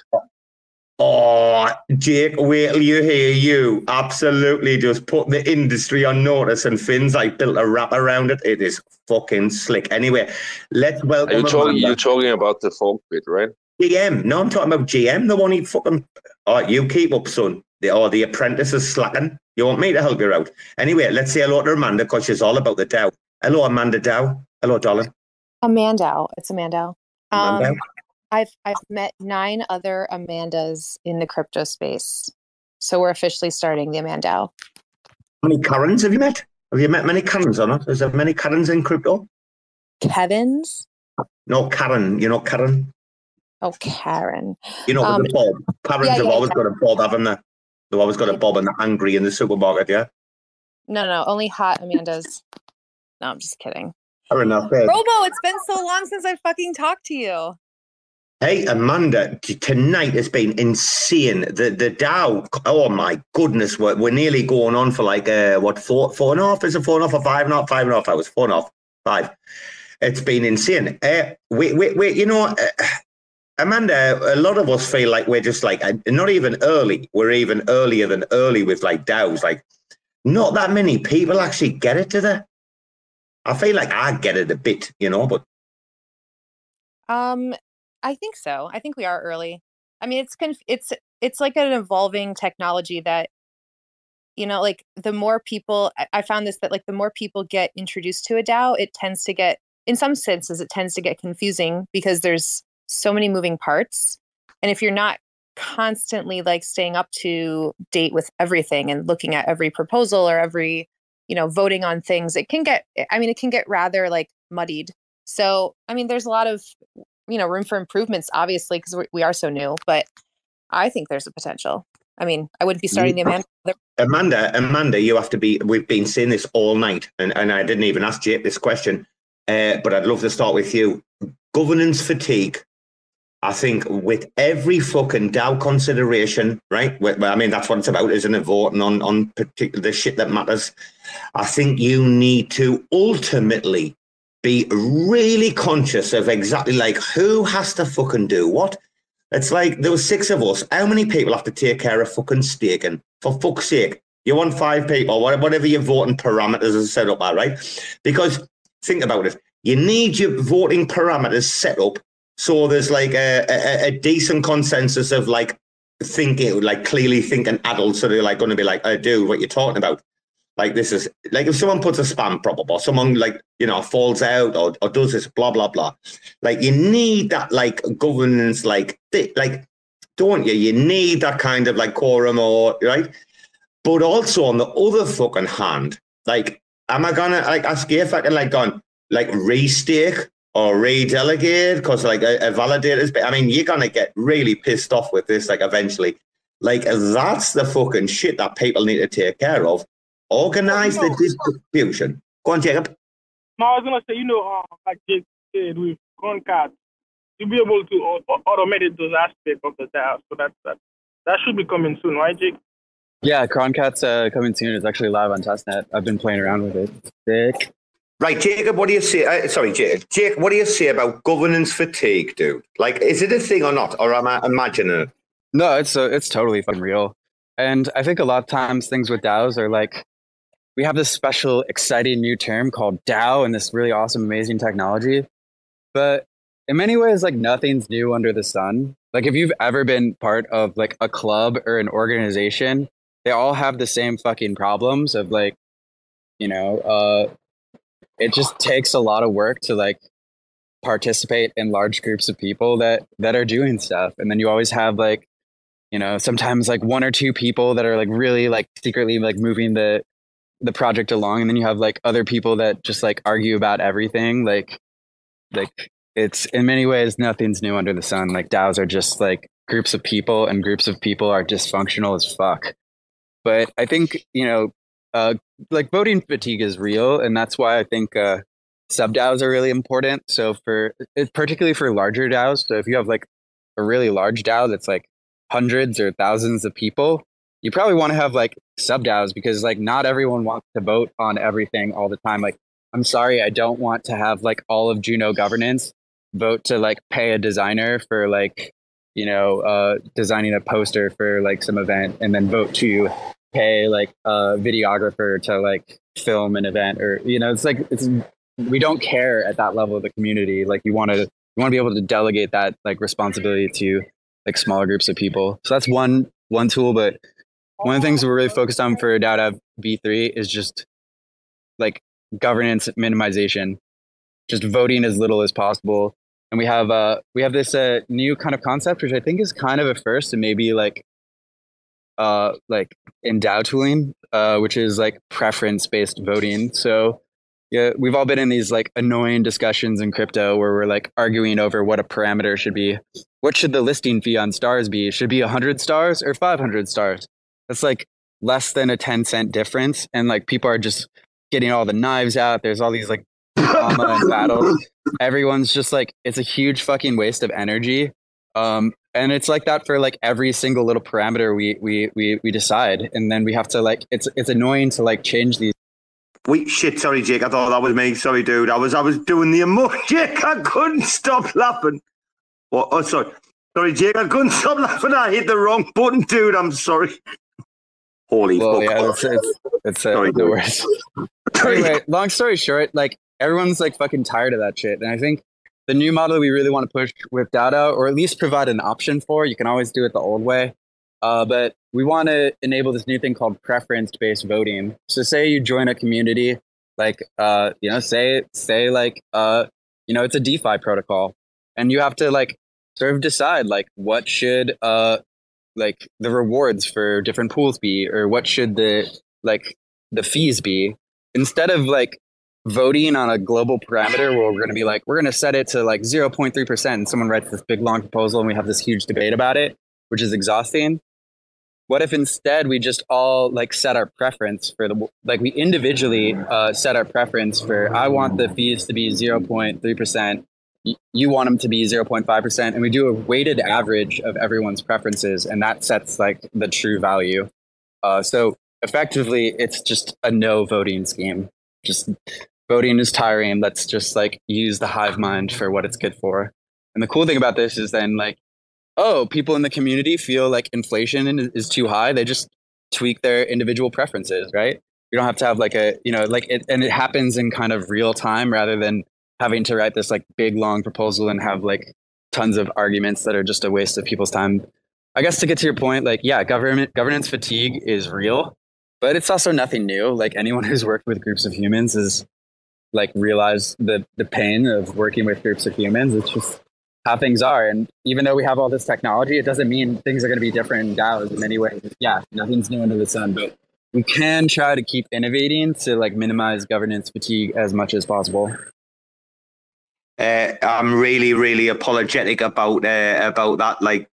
S4: Oh, Jake, wait till you hear you. Absolutely just put the industry on notice and Finn's like built a wrap around it. It is fucking slick. Anyway, let's welcome.
S8: Are you talking, you're talking about the folk bit, right?
S4: GM. No, I'm talking about GM, the one he fucking. Oh, you keep up, son. The, or the apprentice is slacking. You want me to help you out? Anyway, let's say hello to Amanda because she's all about the DAO. Hello, Amanda Dow. Hello, darling.
S9: Amanda. It's Amanda. Um, I've I've met nine other Amandas in the crypto space, so we're officially starting the Amanda. How
S4: many Karens have you met? Have you met many Karens or not? Is there many Karens in crypto?
S9: Kevin's?
S4: No, Karen. You know Karen.
S9: Oh, Karen.
S4: You know um, the Bob. Karens yeah, have yeah, always got a Bob, haven't they? They've always got a bob and they're angry in the supermarket, yeah?
S9: No, no, only hot Amanda's. No, I'm just kidding.
S4: Fair enough.
S9: Robo, it's been so long since I fucking talked to you.
S4: Hey, Amanda, tonight has been insane. The the DAO, oh my goodness, we're, we're nearly going on for like, uh, what, four, four and a half? Is it four and a half or five and a half? Five and a half hours, four and a half, five. It's been insane. Uh, we, we, we, you know, uh, Amanda, a lot of us feel like we're just like not even early. We're even earlier than early with like DAOs. Like, not that many people actually get it to the. I feel like I get it a bit, you know, but.
S9: Um, I think so. I think we are early. I mean, it's conf- it's it's like an evolving technology that, you know, like the more people, I found this that like the more people get introduced to a DAO, it tends to get, in some senses, it tends to get confusing because there's so many moving parts. And if you're not constantly like staying up to date with everything and looking at every proposal or every, you know, voting on things, it can get, I mean, it can get rather like muddied. So, I mean, there's a lot of, you know, room for improvements, obviously, because we are so new, but I think there's a potential. I mean, I wouldn't be starting the Amanda.
S4: Amanda, Amanda, you have to be. We've been seeing this all night, and, and I didn't even ask Jake this question, uh, but I'd love to start with you. Governance fatigue I think with every fucking DAO consideration, right? I mean, that's what it's about, isn't it? Voting on on particular the shit that matters. I think you need to ultimately be really conscious of exactly like who has to fucking do what. It's like there were six of us. How many people have to take care of fucking staking? For fuck's sake, you want five people, whatever your voting parameters are set up at, right? Because think about it. You need your voting parameters set up so there's like a, a, a decent consensus of like thinking, like clearly thinking adults that are like going to be like, oh, I do what you're talking about. Like this is like if someone puts a spam up or someone like you know falls out or, or does this blah blah blah, like you need that like governance like like don't you? You need that kind of like quorum or right. But also on the other fucking hand, like, am I gonna like ask you if I can like on like restake or redelegate because like a, a validator's I mean, you're gonna get really pissed off with this, like eventually. Like that's the fucking shit that people need to take care of. Organize the distribution. Go on, Jacob.
S10: No, I was gonna say, you know, uh, like Jake said with Croncat, you'll be able to automate those aspects of the DAO. So that that that should be coming soon, right, Jake?
S6: Yeah, Croncat's uh, coming soon. It's actually live on testnet. I've been playing around with it. Sick.
S4: Right, Jacob, what do you say? Uh, sorry, Jake, Jake, what do you say about governance fatigue, dude? Like, is it a thing or not? Or am I imagining it?
S6: No, it's uh, it's totally fucking real. And I think a lot of times things with DAOs are like, we have this special, exciting new term called DAO and this really awesome, amazing technology. But in many ways, like nothing's new under the sun. Like if you've ever been part of like a club or an organization, they all have the same fucking problems of like, you know, uh, it just takes a lot of work to like participate in large groups of people that that are doing stuff. And then you always have like you know sometimes like one or two people that are like really like secretly like moving the the project along. And then you have like other people that just like argue about everything. Like like it's in many ways nothing's new under the sun. Like DAOs are just like groups of people and groups of people are dysfunctional as fuck. But I think you know uh, like voting fatigue is real, and that's why I think uh, sub DAOs are really important. So for particularly for larger DAOs, so if you have like a really large DAO that's like hundreds or thousands of people, you probably want to have like sub DAOs because like not everyone wants to vote on everything all the time. Like, I'm sorry, I don't want to have like all of Juno governance vote to like pay a designer for like you know uh designing a poster for like some event and then vote to pay like a videographer to like film an event or you know it's like it's we don't care at that level of the community. Like you want to you want to be able to delegate that like responsibility to like smaller groups of people. So that's one one tool but one of the things we're really focused on for DAO v3 is just like governance minimization. Just voting as little as possible. And we have uh we have this uh new kind of concept which i think is kind of a first and maybe like uh, like in DAO tooling, uh, which is like preference based voting. So yeah, we've all been in these like annoying discussions in crypto where we're like arguing over what a parameter should be. What should the listing fee on stars be? Should be 100 stars or 500 stars? That's like less than a 10 cent difference. And like people are just getting all the knives out. There's all these like drama and battles. Everyone's just like, it's a huge fucking waste of energy. Um, and it's like that for like every single little parameter we we we we decide and then we have to like it's it's annoying to like change these
S4: Wait, shit, sorry, Jake. I thought that was me. Sorry, dude. I was I was doing the emoji. Jake, I couldn't stop laughing. What? Oh, sorry. Sorry, Jake. I couldn't stop laughing. I hit the wrong button, dude. I'm sorry. Holy well, fuck.
S6: Yeah, it's, it's, it's uh, sorry, the worst. anyway, long story short, like everyone's like fucking tired of that shit. And I think the new model we really want to push with data, or at least provide an option for. You can always do it the old way. Uh, but we want to enable this new thing called preference-based voting. So, say you join a community, like uh, you know, say say like uh, you know, it's a DeFi protocol, and you have to like sort of decide like what should uh, like the rewards for different pools be, or what should the like the fees be, instead of like voting on a global parameter where we're going to be like, we're going to set it to like 0.3%. And someone writes this big long proposal and we have this huge debate about it, which is exhausting. What if instead we just all like set our preference for the, like we individually uh, set our preference for, I want the fees to be 0.3%. You want them to be 0.5%. And we do a weighted average of everyone's preferences. And that sets like the true value. Uh, so effectively, it's just a no voting scheme just voting is tiring. Let's just like use the hive mind for what it's good for. And the cool thing about this is then like, oh, people in the community feel like inflation is too high. They just tweak their individual preferences, right? You don't have to have like a, you know, like it, and it happens in kind of real time rather than having to write this like big long proposal and have like tons of arguments that are just a waste of people's time. I guess to get to your point, like, yeah, government governance fatigue is real but it's also nothing new. Like anyone who's worked with groups of humans is like realize the the pain of working with groups of humans. It's just how things are. And even though we have all this technology, it doesn't mean things are going to be different in DAOs in many ways. Yeah, nothing's new under the sun, but we can try to keep innovating to like minimize governance fatigue as much as possible.
S4: Uh, I'm really, really apologetic about uh, about that. Like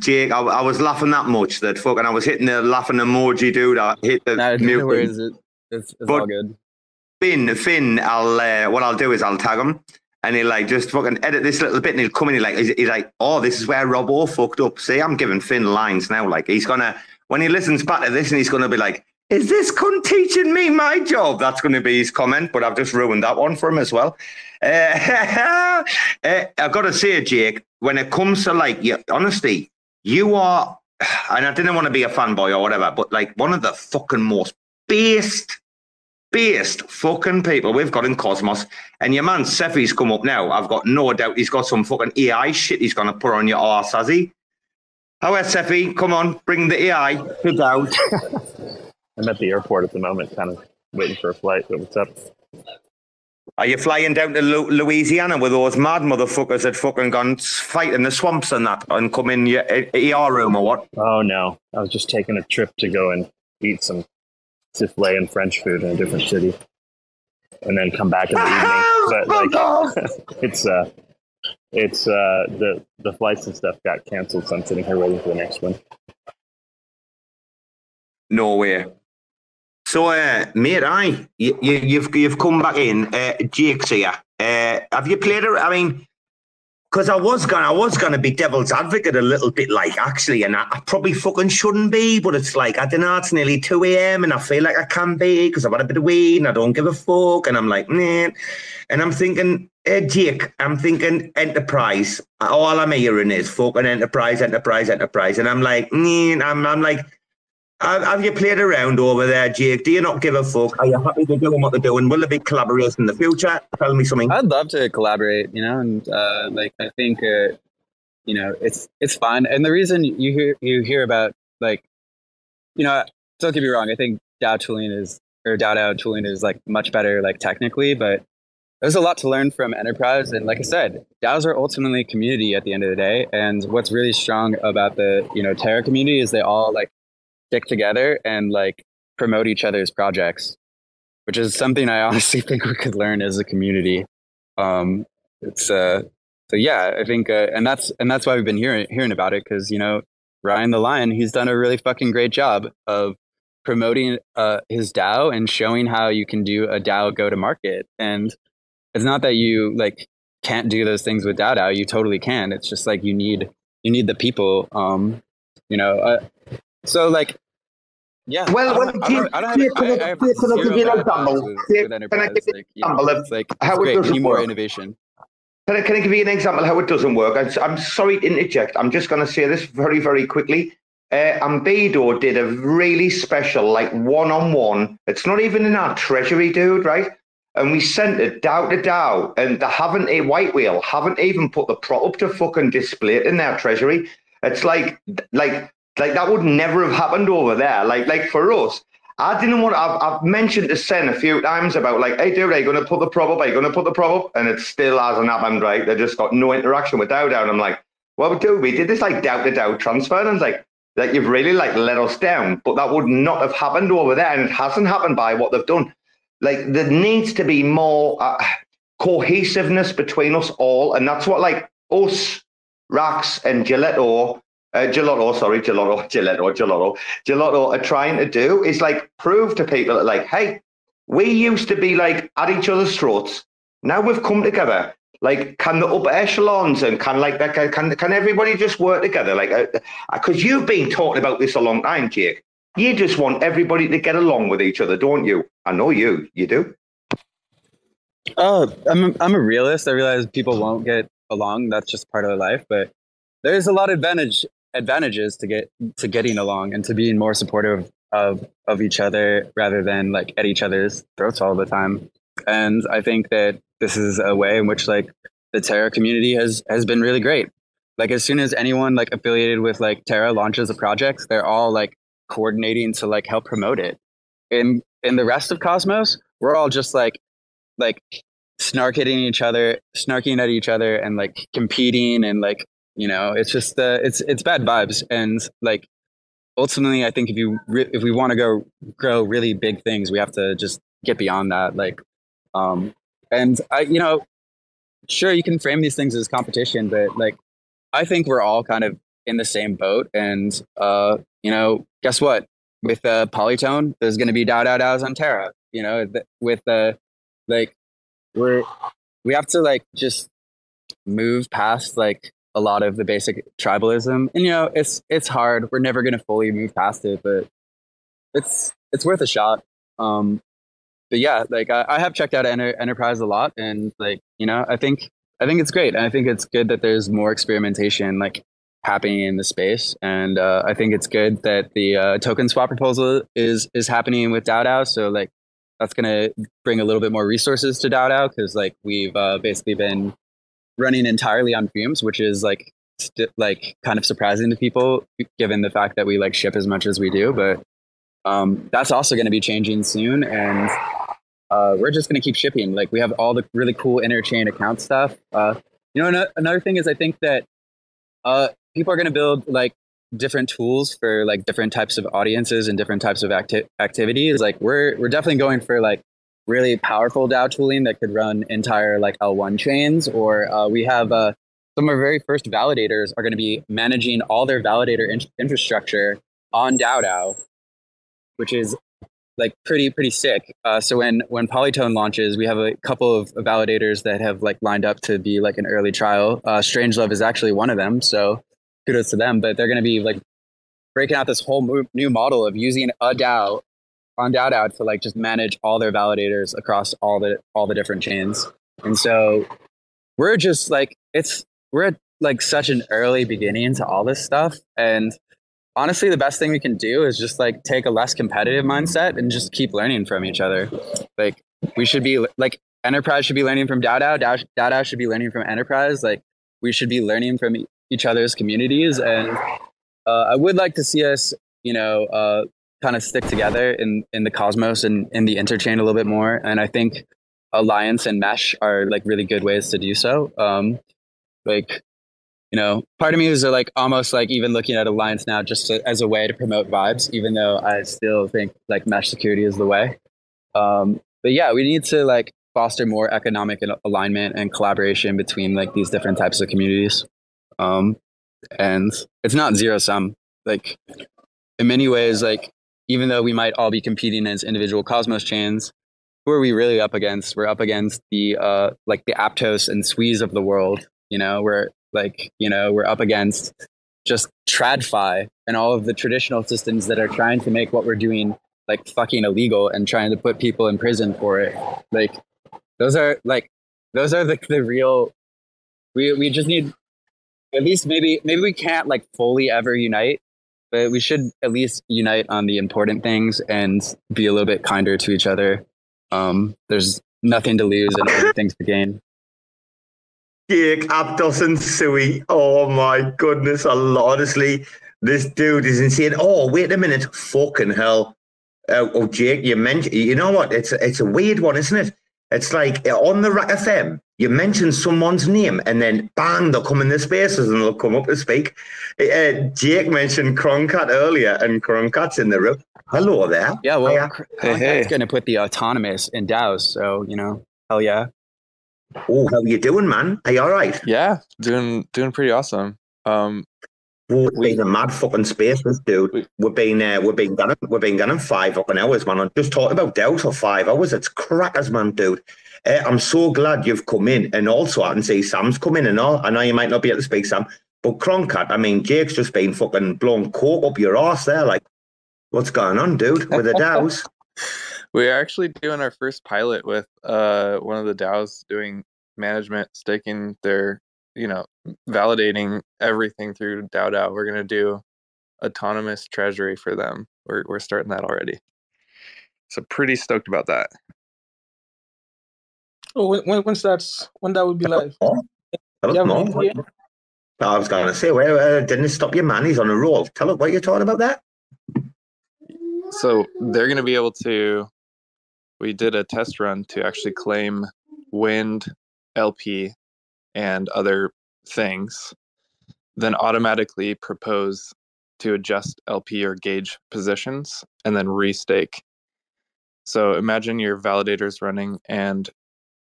S4: Jake, I, I, was laughing that much that fucking I was hitting the laughing emoji, dude. I hit the
S6: no, mute. It? It's, it's all good.
S4: Finn, Finn, I'll uh, what I'll do is I'll tag him and he'll like just fucking edit this little bit and he'll come in. He's like, he's, he's like, oh, this is where Robo fucked up. See, I'm giving Finn lines now. Like he's gonna when he listens back to this and he's gonna be like, is this cunt teaching me my job? That's going to be his comment, but I've just ruined that one for him as well. Uh, uh, I've got to say, Jake, when it comes to like, yeah, honestly, you are, and I didn't want to be a fanboy or whatever, but like one of the fucking most based, based fucking people we've got in Cosmos. And your man Cephii's come up now. I've got no doubt he's got some fucking AI shit he's going to put on your arse, has he? How is Cephii? Come on, bring the AI. Sit down.
S11: I'm at the airport at the moment, kind of waiting for a flight. But what's up?
S4: Are you flying down to Louisiana with those mad motherfuckers that fucking gone fight in the swamps and that and come in your ER room or what?
S11: Oh no, I was just taking a trip to go and eat some souffle and French food in a different city, and then come back in the evening. But like, it's uh, it's uh, the the flights and stuff got canceled, so I'm sitting here waiting for the next one.
S4: No way. So, uh, mate, I you, you, you've you've come back in. Uh, Jake's here. Uh, have you played? A, I mean, because I was gonna, I was gonna be devil's advocate a little bit, like actually, and I, I probably fucking shouldn't be, but it's like I don't know. It's nearly two a.m. and I feel like I can be because I've had a bit of weed and I don't give a fuck, and I'm like, man, And I'm thinking, hey, Jake, I'm thinking enterprise. All I'm hearing is fucking enterprise, enterprise, enterprise, and I'm like, man, I'm, I'm like have you played around over there, Jake? Do you not give a fuck? Are you happy they're doing what they're doing? Will there be collaboration in the future? Tell me something.
S6: I'd love to collaborate, you know, and uh, like I think, uh, you know, it's it's fun. And the reason you hear you hear about like, you know, don't get me wrong. I think DAO tooling is or DAO DAO tooling is like much better, like technically, but there's a lot to learn from enterprise. And like I said, DAOs are ultimately community at the end of the day. And what's really strong about the you know Terra community is they all like stick together and like promote each other's projects, which is something I honestly think we could learn as a community. Um, it's uh, so yeah, I think, uh, and that's and that's why we've been hearing hearing about it because you know Ryan the Lion, he's done a really fucking great job of promoting uh, his DAO and showing how you can do a DAO go to market. And it's not that you like can't do those things with DAO you totally can. It's just like you need you need the people. Um, you know, uh, so like yeah.
S4: Well, well,
S6: I don't, I don't, I have, I, I have zero
S4: give you
S6: with, with
S4: Can I
S6: enterprise.
S4: give you
S6: Like,
S4: an
S6: you know,
S4: example
S6: it's like
S4: how
S6: it's great. We need more
S4: work?
S6: innovation.
S4: Can I, can I give you an example how it doesn't work? I'm, I'm sorry to interject. I'm just going to say this very, very quickly. Uh, Ambedo did a really special, like one-on-one. It's not even in our treasury, dude, right? And we sent it DAO to DAO, and they haven't a white whale haven't even put the prop up to fucking display it in their treasury. It's like, like, like that would never have happened over there. Like, like for us, I didn't want. I've, I've mentioned to Sen a few times about like, hey, dude, are you going to put the prop up? Are you going to put the prop up? And it still hasn't happened, right? They just got no interaction with DAO. And I'm like, well, dude, we did this like DAO to DAO transfer, and it's like, like you've really like let us down. But that would not have happened over there, and it hasn't happened by what they've done. Like there needs to be more uh, cohesiveness between us all, and that's what like us, Rax, and Gelato uh, gelato, sorry, gelato, gelato, gelato, gelato are trying to do is like prove to people that like, hey, we used to be like at each other's throats. Now we've come together. Like, can the upper echelons and can like that? Can can everybody just work together? Like, because uh, you've been talking about this a long time, Jake. You just want everybody to get along with each other, don't you? I know you. You do.
S6: Oh, I'm a, I'm a realist. I realize people won't get along. That's just part of life. But there's a lot of advantage advantages to get to getting along and to being more supportive of of each other rather than like at each other's throats all the time. And I think that this is a way in which like the Terra community has has been really great. Like as soon as anyone like affiliated with like Terra launches a project, they're all like coordinating to like help promote it. In in the rest of Cosmos, we're all just like like snarking each other, snarking at each other, and like competing and like you know it's just it's it's bad vibes. And like ultimately i think if you re- if we want to go grow really big things we have to just get beyond that like um and i you know sure you can frame these things as competition but like i think we're all kind of in the same boat. And uh you know guess what? With uh polytone there's going to be DAO DAO DAOs on terra you know th- with uh like we're we have to like just move past like a lot of the basic tribalism. And you know it's it's hard. We're never going to fully move past it but it's it's worth a shot. Um, but yeah, like I, I have checked out Enter- Enterprise a lot, and like you know, I think I think it's great, and I think it's good that there's more experimentation like happening in the space, and uh, I think it's good that the uh, token swap proposal is is happening with DAO So like that's gonna bring a little bit more resources to DAO because like we've uh, basically been running entirely on fumes, which is like st- like kind of surprising to people given the fact that we like ship as much as we do, but um, that's also going to be changing soon, and uh, we're just going to keep shipping. Like we have all the really cool interchain account stuff. Uh, you know, another thing is I think that uh, people are going to build like different tools for like different types of audiences and different types of acti- activities. Like we're we're definitely going for like really powerful DAO tooling that could run entire like L1 chains, or uh, we have uh, some of our very first validators are going to be managing all their validator in- infrastructure on DAO which is like pretty pretty sick. Uh, so when when Polytone launches, we have a couple of validators that have like lined up to be like an early trial. Uh, Strangelove is actually one of them, so kudos to them. But they're going to be like breaking out this whole new model of using a DAO on DAO to like just manage all their validators across all the all the different chains. And so we're just like it's we're at like such an early beginning to all this stuff, and honestly the best thing we can do is just like take a less competitive mindset and just keep learning from each other. Like we should be like enterprise should be learning from DAO DAO should be learning from enterprise. Like we should be learning from each other's communities. And uh, i would like to see us you know uh, kind of stick together in in the cosmos and in the interchain a little bit more and i think alliance and mesh are like really good ways to do so um like you know, part of me is like almost like even looking at Alliance now just to, as a way to promote vibes, even though I still think like mesh security is the way. Um, but yeah, we need to like foster more economic alignment and collaboration between like these different types of communities. Um, and it's not zero sum. Like in many ways, like even though we might all be competing as individual Cosmos chains, who are we really up against? We're up against the uh, like the Aptos and Suis of the world. You know, we're like, you know, we're up against just TradFi and all of the traditional systems that are trying to make what we're doing like fucking illegal and trying to put people in prison for it. Like those are like those are the, the real we we just need at least maybe maybe we can't like fully ever unite, but we should at least unite on the important things and be a little bit kinder to each other. Um, there's nothing to lose and everything to gain.
S4: Jake Aptos and Sui. Oh my goodness. Honestly, this dude is insane. Oh, wait a minute. Fucking hell. Uh, oh, Jake, you mentioned, you know what? It's, it's a weird one, isn't it? It's like uh, on the RAC FM, you mention someone's name and then bang, they'll come in the spaces and they'll come up to speak. Uh, Jake mentioned Croncat earlier, and Croncat's in the room. Hello there.
S6: Yeah, well, hey, hey. going to put the autonomous in DAOs, so, you know, hell yeah.
S4: Oh, how you doing, man? Are you all right?
S12: Yeah, doing doing pretty awesome. Um,
S4: we have been a mad fucking space, this dude. We, we've been uh, we've been gunning we've been gunning five fucking hours, man. I'm just talking about Delta five hours. It's crackers, man, dude. Uh, I'm so glad you've come in, and also I can see Sam's come in and all. I know you might not be able to speak, Sam, but Croncat. I mean, Jake's just been fucking blown coke up your ass there. Like, what's going on, dude? With the DAOs.
S12: We are actually doing our first pilot with uh, one of the DAOs doing management, staking their, you know, validating everything through DAO DAO. We're going to do autonomous treasury for them. We're, we're starting that already. So pretty stoked about that.
S10: Oh, when, when, when that's when that would be live? I
S4: was going to say, where uh, didn't stop your man? He's on a roll. Tell us what you're talking about that.
S12: So they're going to be able to we did a test run to actually claim WYND, LP, and other things, then automatically propose to adjust LP or gauge positions and then restake. So imagine your validators running and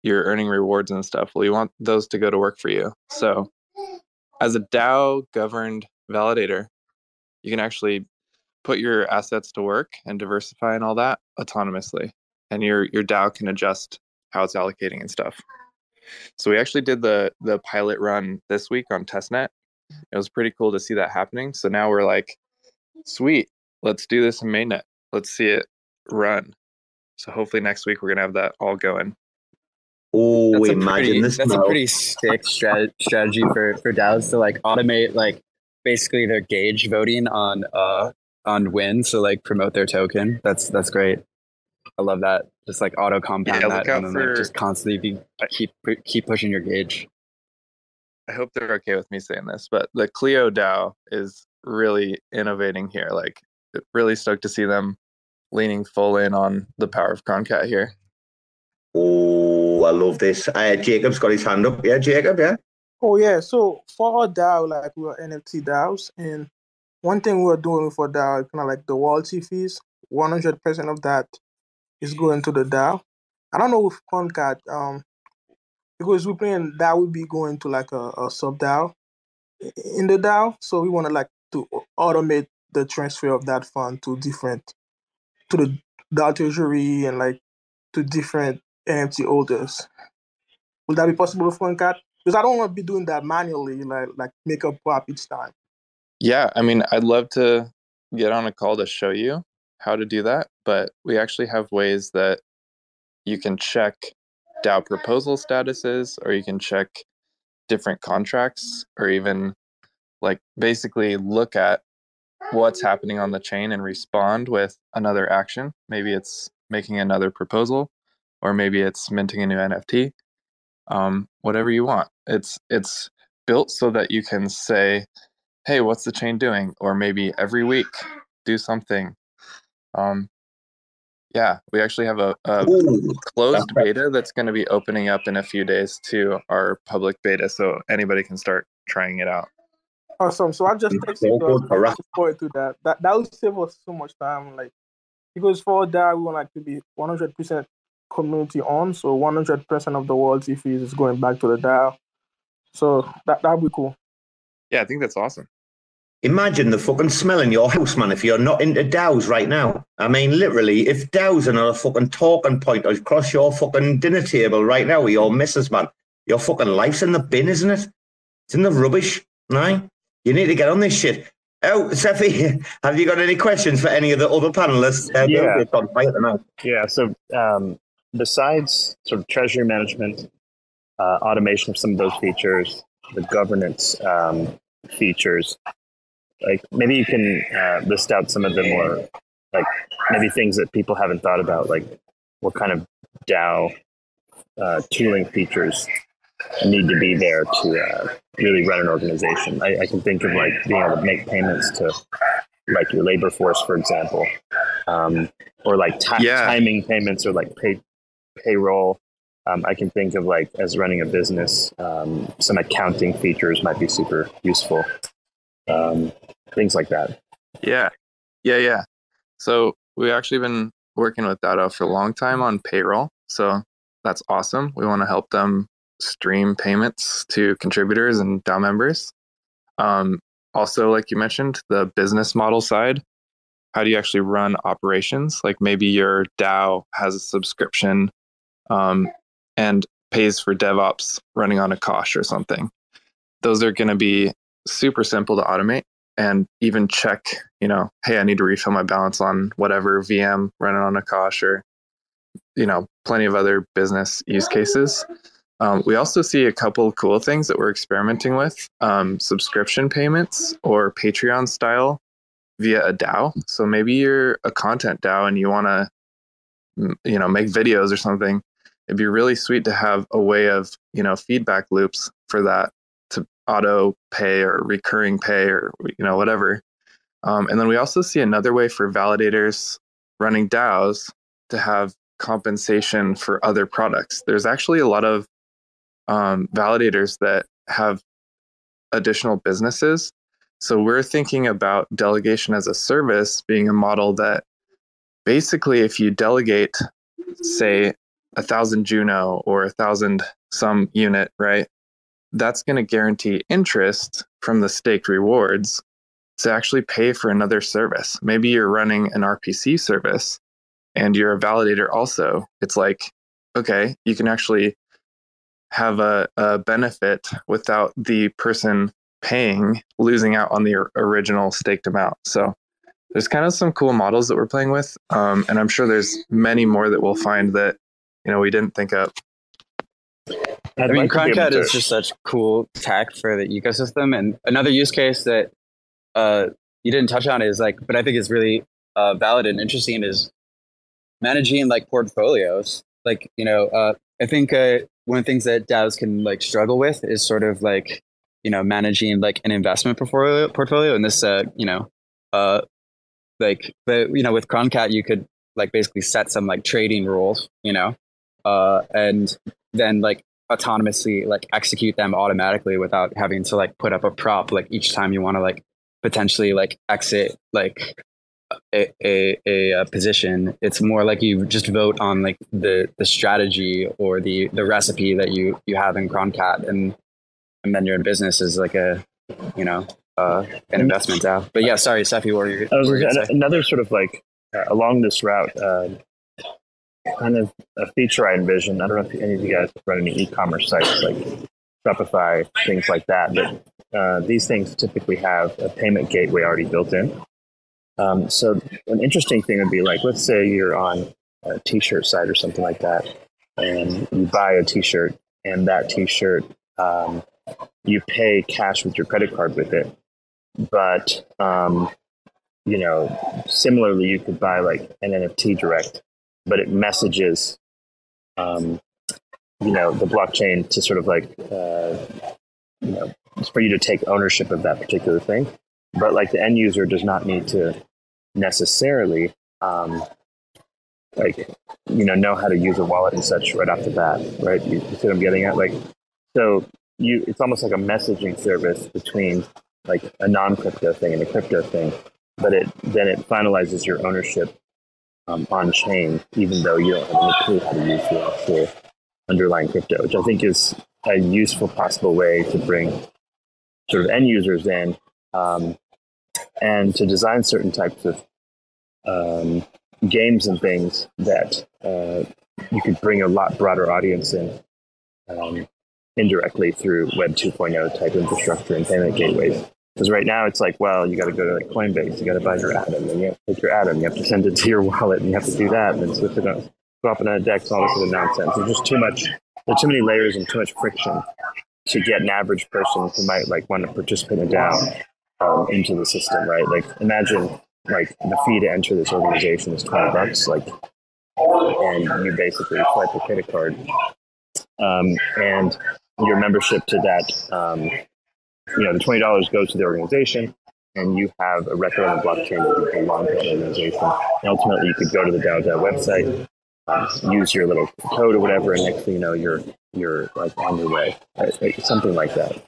S12: you're earning rewards and stuff. Well, you want those to go to work for you. So as a DAO governed validator, you can actually put your assets to work and diversify and all that autonomously and your your DAO can adjust how it's allocating and stuff. So we actually did the the pilot run this week on testnet. It was pretty cool to see that happening. So now we're like, sweet, let's do this in mainnet. Let's see it run. So hopefully next week we're gonna have that all going.
S4: Oh,
S6: That's a
S4: imagine
S6: pretty,
S4: this.
S6: That's a pretty sick strat- strategy for for DAOs to like automate like basically their gauge voting on uh on WYND, so like promote their token. That's that's great. I love that. Just like auto compound
S12: Yeah,
S6: that, and then like, just constantly be keep keep pushing your gauge.
S12: I hope they're okay with me saying this, but the Clio DAO is really innovating here. Like, really stoked to see them leaning full in on the power of CronCat here.
S4: Oh, I love this. Uh, Jacob's got his hand up. Yeah, Jacob. Yeah.
S10: Oh yeah, so for our DAO, like we're NFT DAOs, and one thing we're doing for DAO, kind of like the royalty fees, one hundred percent of that is going to the DAO. I don't know if CronCat, um, because we're playing that would be going to like a, a sub DAO in the DAO, so we want to like to automate the transfer of that fund to different to the DAO treasury and like to different NFT holders. Would that be possible for CronCat? Because I don't want to be doing that manually, like like make a prop each time.
S12: Yeah, I mean, I'd love to get on a call to show you how to do that, but we actually have ways that you can check DAO proposal statuses, or you can check different contracts, or even like basically look at what's happening on the chain and respond with another action. Maybe it's making another proposal, or maybe it's minting a new NFT. Um, whatever you want. It's it's built so that you can say, "Hey, what's the chain doing?" Or maybe every week do something. Um, yeah, we actually have a, a closed beta that's going to be opening up in a few days to our public beta, so anybody can start trying it out.
S10: Awesome. So I just
S4: Mm,
S10: texted
S4: so
S10: you.
S4: good for
S10: I'm
S4: us.
S10: looking forward to that. That that will save us so much time. Like because for that we want like to be 100 percent community on. So 100 percent of the royalty fees is going back to the DAO. So that that'd be cool.
S12: Yeah, I think that's awesome.
S4: Imagine the fucking smell in your house, man, if you're not into DAOs right now. I mean, literally, if DAOs are not a fucking talking point across your fucking dinner table right now with your missus, man, your fucking life's in the bin, isn't it? It's in the rubbish, right? You need to get on this shit. Oh, Cephii, have you got any questions for any of the other panelists? Uh,
S11: Yeah.
S4: On fire.
S11: Yeah. So um, besides sort of treasury management, uh, automation of some of those features, the governance um, features, like maybe you can uh, list out some of the more like maybe things that people haven't thought about, like what kind of DAO uh, tooling features need to be there to uh, really run an organization. I, I can think of like being able to make payments to like your labor force, for example, um, or like
S12: Yeah.
S11: timing payments or like pay payroll. Um, I can think of like as running a business, um, some accounting features might be super useful. Um, things like that.
S12: Yeah, yeah, yeah. So we've actually been working with DAO DAO for a long time on payroll. So that's awesome. We want to help them stream payments to contributors and DAO members. Um, also, like you mentioned, the business model side. How do you actually run operations? Like maybe your DAO has a subscription um, and pays for DevOps running on a or something. Those are going to be super simple to automate and even check, you know, hey, I need to refill my balance on whatever VM running on Akash or, you know, plenty of other business use cases. Um, we also see a couple of cool things that we're experimenting with um, subscription payments or Patreon style via a DAO. So maybe you're a content DAO and you want to, you know, make videos or something. It'd be really sweet to have a way of, you know, feedback loops for that to auto pay or recurring pay or you know whatever. Um, and then we also see another way for validators running DAOs to have compensation for other products. There's actually a lot of um, validators that have additional businesses. So we're thinking about delegation as a service being a model that basically, if you delegate, say, a thousand Juno or a thousand some unit, right? That's going to guarantee interest from the staked rewards to actually pay for another service. Maybe you're running an RPC service and you're a validator also. It's like, okay, you can actually have a, a benefit without the person paying losing out on the original staked amount. So there's kind of some cool models that we're playing with, um, and I'm sure there's many more that we'll find that you know we didn't think of.
S6: I mean, CronCat is just such cool tech for the ecosystem. And another use case that uh, you didn't touch on is like, but I think is really uh, valid and interesting is managing like portfolios. Like, you know, uh, I think uh, one of the things that DAOs can like struggle with is sort of like, you know, managing like an investment portfolio. Portfolio, and this, uh, you know, uh, like, but you know, with CronCat, you could like basically set some like trading rules, you know, uh, and then like autonomously like execute them automatically without having to like put up a prop like each time you want to like potentially like exit like a, a, a, position. It's more like you just vote on like the the strategy or the the recipe that you you have in croncat and and then your business is like a you know uh an investment out but yeah sorry Cephii, what were you, what were you
S11: another sort of like uh, along this route uh, kind of a feature I envision. I don't know if any of you guys run any e-commerce sites like Shopify, things like that, but uh, these things typically have a payment gateway already built in. Um, so an interesting thing would be like, let's say you're on a t-shirt site or something like that, and you buy a t-shirt, and that t-shirt um, you pay cash with your credit card with it, but um, you know, similarly, you could buy like an NFT direct but it messages, um, you know, the blockchain to sort of like, uh, you know, for you to take ownership of that particular thing. But like the end user does not need to necessarily, um, like, you know, know how to use a wallet and such right off the bat, right? You, you see what I'm getting at? Like, so you, it's almost like a messaging service between like a non-crypto thing and a crypto thing, but it then it finalizes your ownership um, on chain, even though you don't have any clue how to use the actual underlying crypto, which I think is a useful possible way to bring sort of end users in um, and to design certain types of um, games and things that uh, you could bring a lot broader audience in um, indirectly through Web 2.0 type infrastructure and payment gateways. Because right now it's like, well, you got to go to like Coinbase, you got to buy your atom, and you have to take your atom, you have to send it to your wallet, and you have to do that, and then switch it up, swap it on a DEX, all this other nonsense. There's just too much. There's too many layers and too much friction to get an average person who might like want to participate in DAO um, into the system, right? Like imagine like the fee to enter this organization is 20 bucks, like, and you basically swipe a credit card, um, and your membership to that um, you know, the twenty dollars goes to the organization, and you have a record on the blockchain that you belong to the organization. And ultimately, you could go to the DAO DAO website, uh, use your little code or whatever, and next thing you know, you're you're like on your way, right? something like that.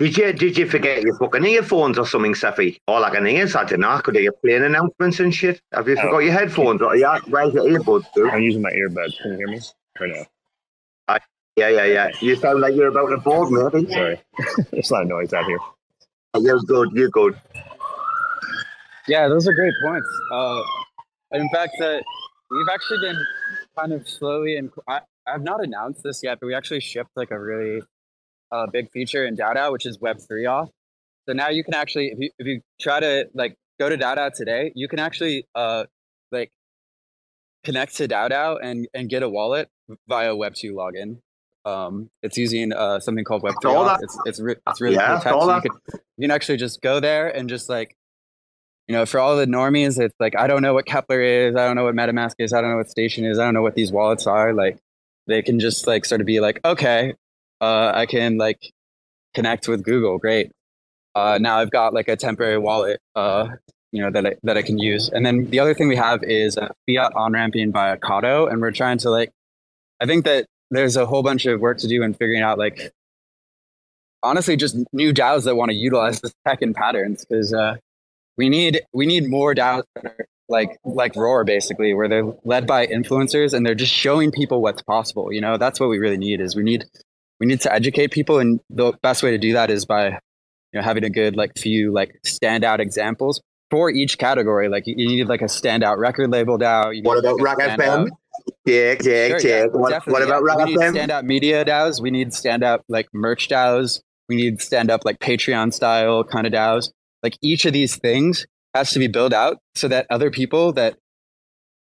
S4: Did you did you forget your fucking earphones or something, Cephii? Or like an ears? I don't know. Could you playing announcements and shit? Have you forgot your headphones? Or yeah, where's your earbuds? Dude?
S11: I'm using my earbuds. Can you hear me? Right now.
S4: Yeah, yeah, yeah. You sound like you're about to board, maybe.
S11: Sorry, there's a lot of noise out here.
S4: You're good. You're good.
S6: Yeah, those are great points. Uh, in fact, uh, we've actually been kind of slowly and I, I've not announced this yet, but we actually shipped like a really uh, big feature in DAO DAO, which is Web three auth. So now you can actually, if you if you try to like go to DAO DAO today, you can actually uh like connect to DAO DAO and and get a wallet via Web two login. Um, it's using uh, something called Web three. It's it's re- it's really yeah, cool So you, could, you can actually just go there and just like, you know, for all the normies, it's like I don't know what Keplr is, I don't know what MetaMask is, I don't know what Station is, I don't know what these wallets are. Like, they can just like sort of be like, okay, uh, I can like connect with Google. Great. Uh, now I've got like a temporary wallet, uh, you know, that I, that I can use. And then the other thing we have is fiat on ramping via Kado, and we're trying to like, I think that there's a whole bunch of work to do in figuring out like honestly just new DAOs that want to utilize this tech and patterns because uh, we need we need more DAOs that are like like Roar basically where they're led by influencers and they're just showing people what's possible. You know, that's what we really need is we need we need to educate people and the best way to do that is by you know having a good like few like standout examples for each category. Like you need like a standout record label DAO.
S4: what about RAC FM? Yeah, yeah, sure, yeah. What, what about
S6: yeah. We need standout media DAOs. We need standout like merch DAOs. We need stand up like Patreon style kind of DAOs. Like each of these things has to be built out so that other people that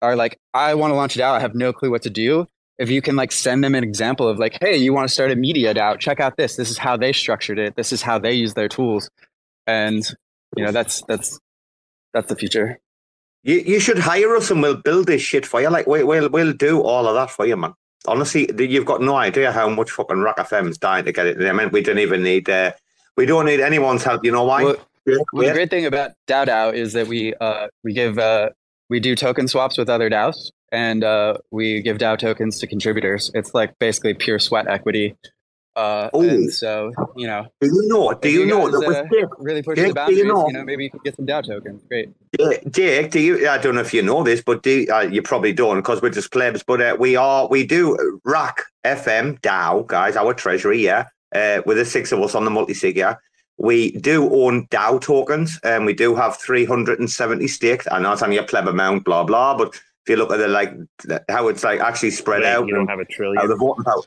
S6: are like, I want to launch a DAO, I have no clue what to do. If you can like send them an example of like, hey, you want to start a media DAO, check out this. This is how they structured it. This is how they use their tools. And you know, that's that's that's the future.
S4: You you should hire us and we'll build this shit for you. Like we we'll we'll do all of that for you, man. Honestly, you've got no idea how much fucking RAC FM is dying to get it. I mean, we don't even need uh, we don't need anyone's help. You know why?
S6: Well, well, the great thing about DAO DAO is that we uh, we give uh, we do token swaps with other DAOs, and uh, we give DAO tokens to contributors. It's like basically pure sweat equity. Uh, and so you know,
S4: do you know? Do you, you, know guys,
S6: that uh, really push the boundaries? You know? you know? maybe you can get some DAO tokens. Great.
S4: Dick. do you? I don't know if you know this, but do uh, you probably don't because we're just plebs. But uh, we are we do RAC FM DAO guys, our treasury, yeah. Uh, with the six of us on the multi sig, yeah. We do own DAO tokens, and we do have 370 staked. I know it's only a pleb amount, blah blah. But if you look at the like how it's like actually spread
S11: Wait,
S4: out,
S11: you don't have a trillion.
S4: How the voting power.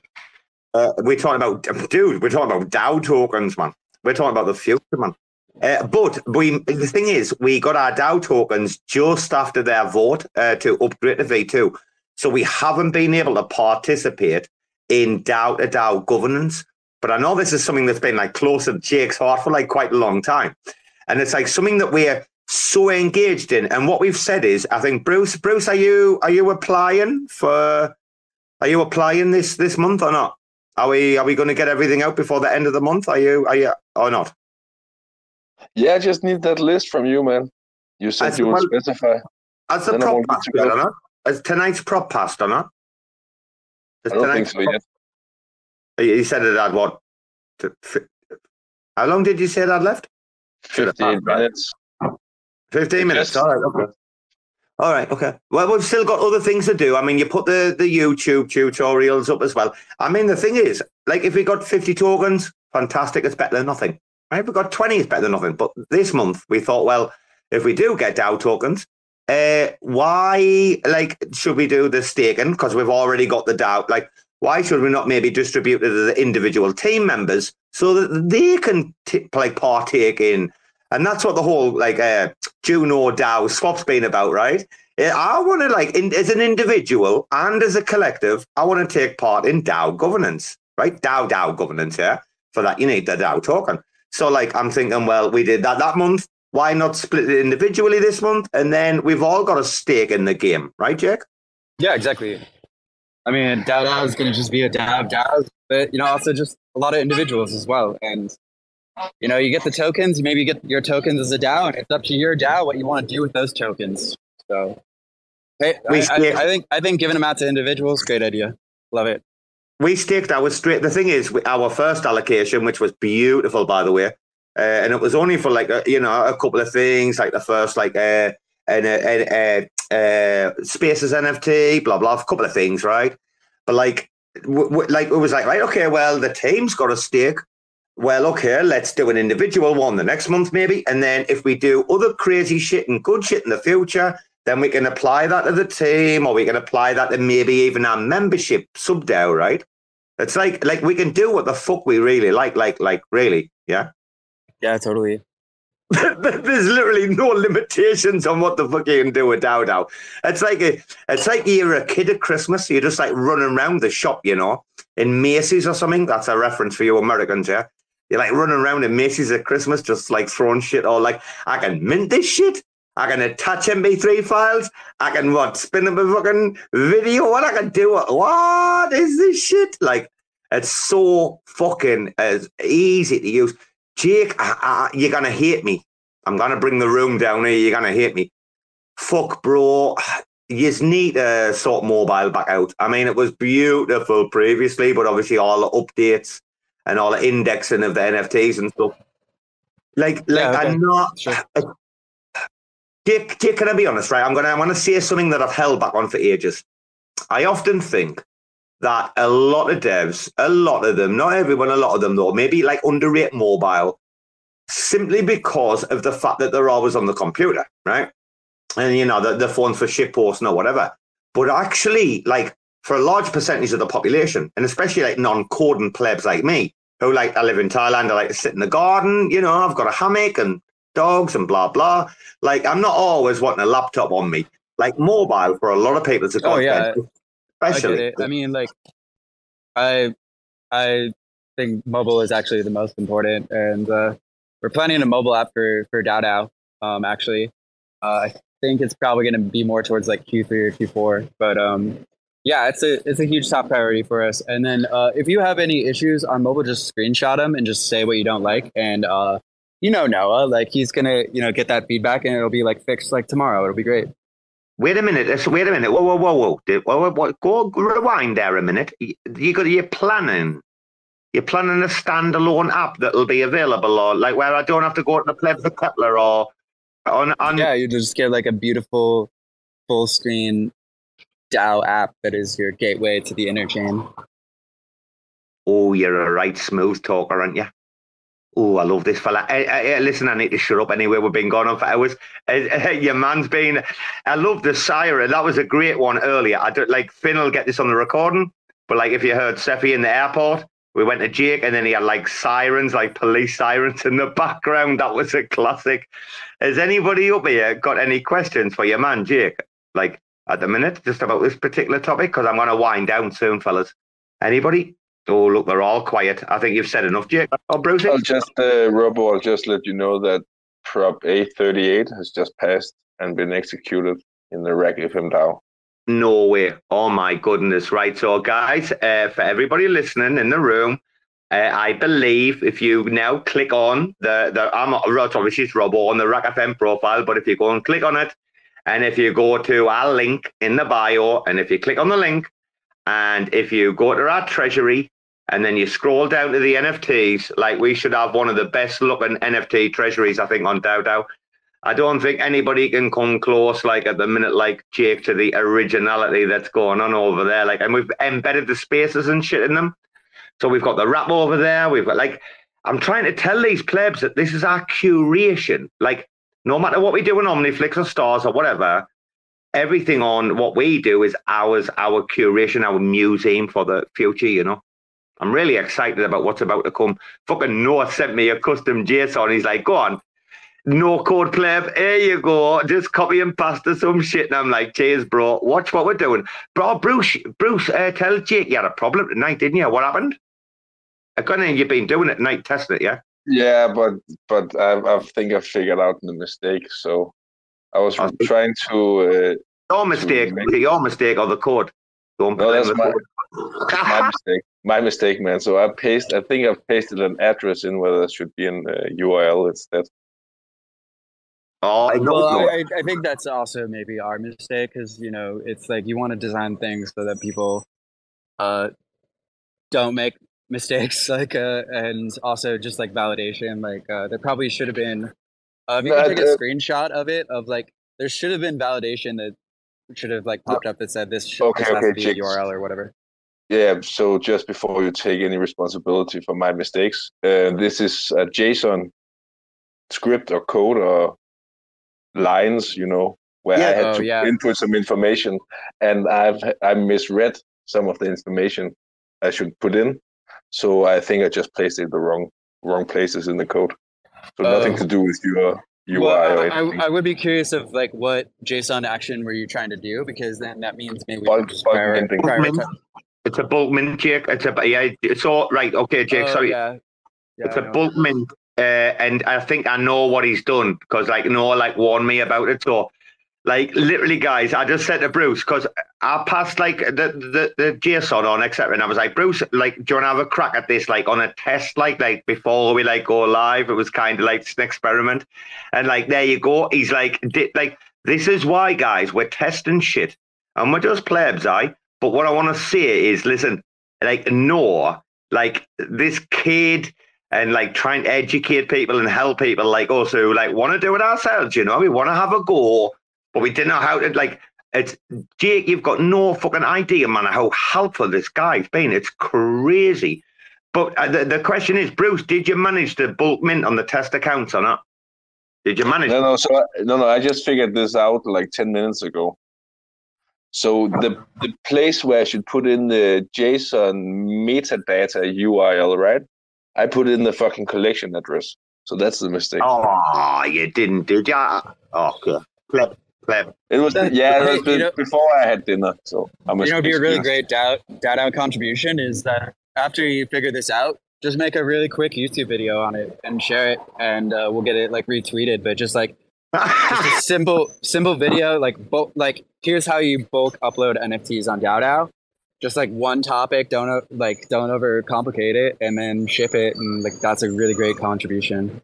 S4: Uh, we're talking about, dude. We're talking about DAO tokens, man. We're talking about the future, man. Uh, but we, the thing is, we got our DAO tokens just after their vote uh, to upgrade to V2. So we haven't been able to participate in DAO to DAO governance. But I know this is something that's been like close to Jake's heart for like quite a long time. And it's like something that we're so engaged in. And what we've said is, I think Bruce, Bruce, are you are you applying for are you applying this this month or not? Are we are we going to get everything out before the end of the month? Are you are you or not?
S8: Yeah, I just need that list from you, man. You said as you would well, specify.
S4: As the prop passed or not? As tonight's prop passed or not?
S8: I don't think so yet.
S4: Oh, you said it had what? How long did you say that left?
S8: 15 minutes.
S4: 15 minutes. All right. Okay. All right. Okay. Well, we've still got other things to do. I mean, you put the, the YouTube tutorials up as well. I mean, the thing is, like, if we got 50 tokens, fantastic. It's better than nothing. Right? If we got 20, it's better than nothing. But this month, we thought, well, if we do get DAO tokens, uh, why, like, should we do the staking? Because we've already got the DAO. Like, why should we not maybe distribute it to the individual team members so that they can t- like partake in? And that's what the whole like uh, Juno DAO swap's been about, right? I want to like in, as an individual and as a collective, I want to take part in DAO governance, right? DAO DAO governance, yeah. For that, you need the DAO token. So like I'm thinking, well, we did that that month. Why not split it individually this month? And then we've all got a stake in the game, right, Jake?
S6: Yeah, exactly. I mean, DAO DAO is going to just be a DAO of DAOs, but you know, also just a lot of individuals as well. And you know, you get the tokens, maybe you get your tokens as a DAO, and it's up to your DAO what you want to do with those tokens. So, hey, I, I, I, think I think giving them out to individuals, great idea. Love it.
S4: We staked our straight. The thing is, our first allocation, which was beautiful, by the way, uh, and it was only for like a, you know a couple of things, like the first like uh, and uh, uh, Spaces NFT, blah blah, a couple of things, right? But like, w- w- like it was like, right, okay, well, the team's got a stake. Well, okay, let's do an individual one the next month, maybe, and then if we do other crazy shit and good shit in the future, then we can apply that to the team, or we can apply that to maybe even our membership sub DAO, right? It's like like we can do what the fuck we really like, like like really, yeah.
S6: Yeah, totally.
S4: There's literally no limitations on what the fuck you can do with DAO DAO. It's like a, it's like you're a kid at Christmas. You're just like running around the shop, you know, in Macy's or something. That's a reference for you Americans, yeah. You're like running around in Macy's at Christmas, just like throwing shit. Or like, I can mint this shit. I can attach MP3 files. I can what spin up a fucking video. What I can do? What is this shit? Like, it's so fucking as easy to use. Jake, I, I, you're gonna hate me. I'm gonna bring the room down here. You're gonna hate me. Fuck, bro. You just need to sort mobile back out. I mean, it was beautiful previously, but obviously all the updates and all the indexing of the NFTs and stuff. Like, like yeah, okay. I'm not. Sure. Jake, can I be honest? Right, I'm gonna. I want to say something that I've held back on for ages. I often think that a lot of devs, a lot of them, not everyone, a lot of them though, maybe like underrate mobile simply because of the fact that they're always on the computer, right? And you know, the, the phones for shit posting or whatever. But actually, like for a large percentage of the population, and especially like non-coding plebs like me, who like I live in Thailand, I like to sit in the garden, you know, I've got a hammock and dogs and blah blah. Like I'm not always wanting a laptop on me. Like mobile for a lot of people is a
S6: Oh yeah,
S4: godsend,
S6: I
S4: especially.
S6: I mean, like, I I think mobile is actually the most important, and uh, we're planning a mobile app for for DAO DAO. Um, actually, uh, I think it's probably going to be more towards like Q3 or Q4, but um, yeah, it's a it's a huge top priority for us. And then uh, if you have any issues on mobile, just screenshot them and just say what you don't like, and uh, you know Noah, like he's gonna you know get that feedback, and it'll be like fixed like tomorrow. It'll be great.
S4: Wait a minute. Wait a minute. Whoa, whoa, whoa, whoa. Whoa, whoa, whoa. Go rewind there a minute. You got you're planning. You're planning a standalone app that'll be available, or like where I don't have to go to the plebs of Cutler, or on on.
S6: Yeah, you just get like a beautiful full screen DAO app that is your gateway to the interchain.
S4: Oh, you're a right smooth talker, aren't you? Oh, I love this fella. Eh, eh, eh, listen, I need to shut up anyway. We've been going on for hours. Your man's been. I love the siren. That was a great one earlier. I don't like Finn will get this on the recording, but like if you heard Cephii in the airport, we went to Jake and then he had like sirens, like police sirens in the background. That was a classic. Has anybody up here got any questions for your man, Jake? Like at the minute, just about this particular topic? Because I'm going to wind down soon, fellas. Anybody? Oh, look, they're all quiet. I think you've said enough, Jake. Oh, Bruce.
S8: I'll just, uh, Robo, I'll just let you know that Prop 838 has just passed and been executed in the RAC FM DAO.
S4: No way. Oh my goodness. Right. So, guys, uh, for everybody listening in the room, uh, I believe if you now click on the, the I'm not, obviously it's Robo on the RAC FM profile, but if you go and click on it, and if you go to our link in the bio, and if you click on the link, and if you go to our treasury, and then you scroll down to the NFTs, like we should have one of the best looking NFT treasuries, I think, on DAO. I don't think anybody can come close, like at the minute, like Jake, to the originality that's going on over there. Like, and we've embedded the spaces and shit in them. So we've got the rap over there. We've got like, I'm trying to tell these plebs that this is our curation. Like, no matter what we do in OmniFlix or Stars or whatever, everything on what we do is ours, our curation, our museum for the future. You know. I'm really excited about what's about to come. Fucking Noah sent me a custom JSON. He's like, go on, no code pleb. Here you go. Just copy and paste some shit. And I'm like, cheers, bro. Watch what we're doing. Bro, Bruce, Bruce, uh, tell Jake you had a problem tonight, didn't you? What happened? I got in, you've been doing it tonight, testing it, yeah?
S8: Yeah, but but I, I think I figured out the mistake. So I was trying to. Uh,
S4: Your mistake.
S8: make-
S4: Is your mistake or the code? Don't
S8: No, that's my, my mistake. My mistake, man. So I paste. I think I've pasted an address in where there should be an uh, URL instead.
S4: Oh, I know.
S6: Well, I, I think that's also maybe our mistake because you know it's like you want to design things so that people uh, don't make mistakes, like uh, and also just like validation. Like uh, there probably should have been. Uh, if you can take a screenshot of it, of like there should have been validation that should have like popped up that said this, sh-
S8: Okay,
S6: this
S8: okay,
S6: to be a URL or whatever.
S8: Yeah. So just before you take any responsibility for my mistakes, uh, this is a JSON script or code or lines, you know, where
S4: Yeah.
S8: I had
S6: Oh,
S8: to
S6: yeah.
S8: input some information, and I've I misread some of the information I should put in. So I think I just placed it in the wrong wrong places in the code. So nothing
S6: Oh.
S8: to do with your UI
S6: Well,
S8: or
S6: I,
S8: anything.
S6: I, I would be curious of like what JSON action were you trying to do because then that means maybe we
S8: Bulk-
S6: can just
S8: bulk
S6: priori-
S8: minting.
S6: prioritize.
S4: It's a bulk mint, Jake. It's a, yeah, it's all right. Okay, Jake,
S6: Oh,
S4: sorry.
S6: yeah. Yeah,
S4: it's
S6: I
S4: a
S6: know.
S4: bulk mint, uh, and I think I know what he's done because like Noah like warned me about it. So, like literally, guys, I just said to Bruce because I passed like the the, the JSON on etc. And I was like, Bruce, like, do you want to have a crack at this like on a test, like like before we like go live? It was kind of like an experiment, and like there you go. He's like, like this is why, guys, we're testing shit, and we're just plebs, I. But what I want to say is, listen, like Noah, like this kid and like trying to educate people and help people like us who like want to do it ourselves, you know, we want to have a go, but we didn't know how to like it's Jake, you've got no fucking idea, man, how helpful this guy's been. It's crazy. But uh, the, the question is, Bruce, did you manage to bulk mint on the test accounts or not? Did you manage?
S8: No, no. So I, no, no. I just figured this out like ten minutes ago. So the the place where I should put in the JSON metadata URL, right? I put in the fucking collection address. So that's the mistake.
S4: Oh, you didn't, did you? Oh, okay. Pleb, pleb.
S8: It was
S6: That-
S8: yeah, it was
S6: you know-
S8: before I had dinner. So I'm
S6: you know, be a really great DAO DAO out contribution is that after you figure this out, just make a really quick YouTube video on it and share it, and uh, we'll get it like retweeted. But just like just a simple simple video, like bulk, like here's how you bulk upload NFTs on DAO Just like one topic, don't like don't overcomplicate it, and then ship it, and like that's a really great contribution.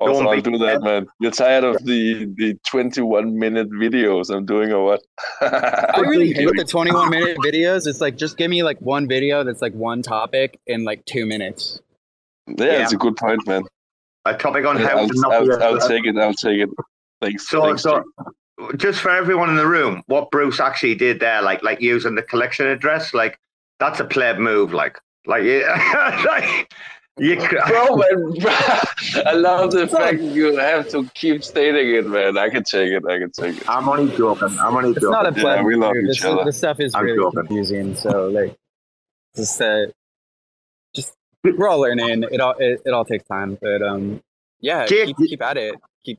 S8: Also,
S4: Don't
S8: I'll do that, man. You're tired of the the 21 minute videos I'm doing, or what?
S6: I really hate the 21 minute videos. It's like just give me like one video that's like one topic in like two minutes.
S8: Yeah, it's a good point, man.
S4: A topic on
S8: Yeah,
S4: how
S8: I'll,
S4: to not
S8: I'll,
S4: be a-
S8: I'll take it. I'll take it. Thanks.
S4: So,
S8: thanks,
S4: so just for everyone in the room, what Bruce actually did there, like like using the collection address, like that's a pleb move, like like yeah, like you.
S8: Bro, man, I love the fact you have to keep stating it, man. I can take it. I can take it.
S4: I'm only joking. I'm only joking.
S6: It's not a
S8: Yeah, we love
S6: move.
S8: each
S6: This,
S8: other.
S6: this stuff is
S4: I'm
S6: really
S4: joking.
S6: confusing. So like, just uh, just we're all learning. It all it, it all takes time, but um, yeah,
S4: Jake,
S6: keep keep at it. Keep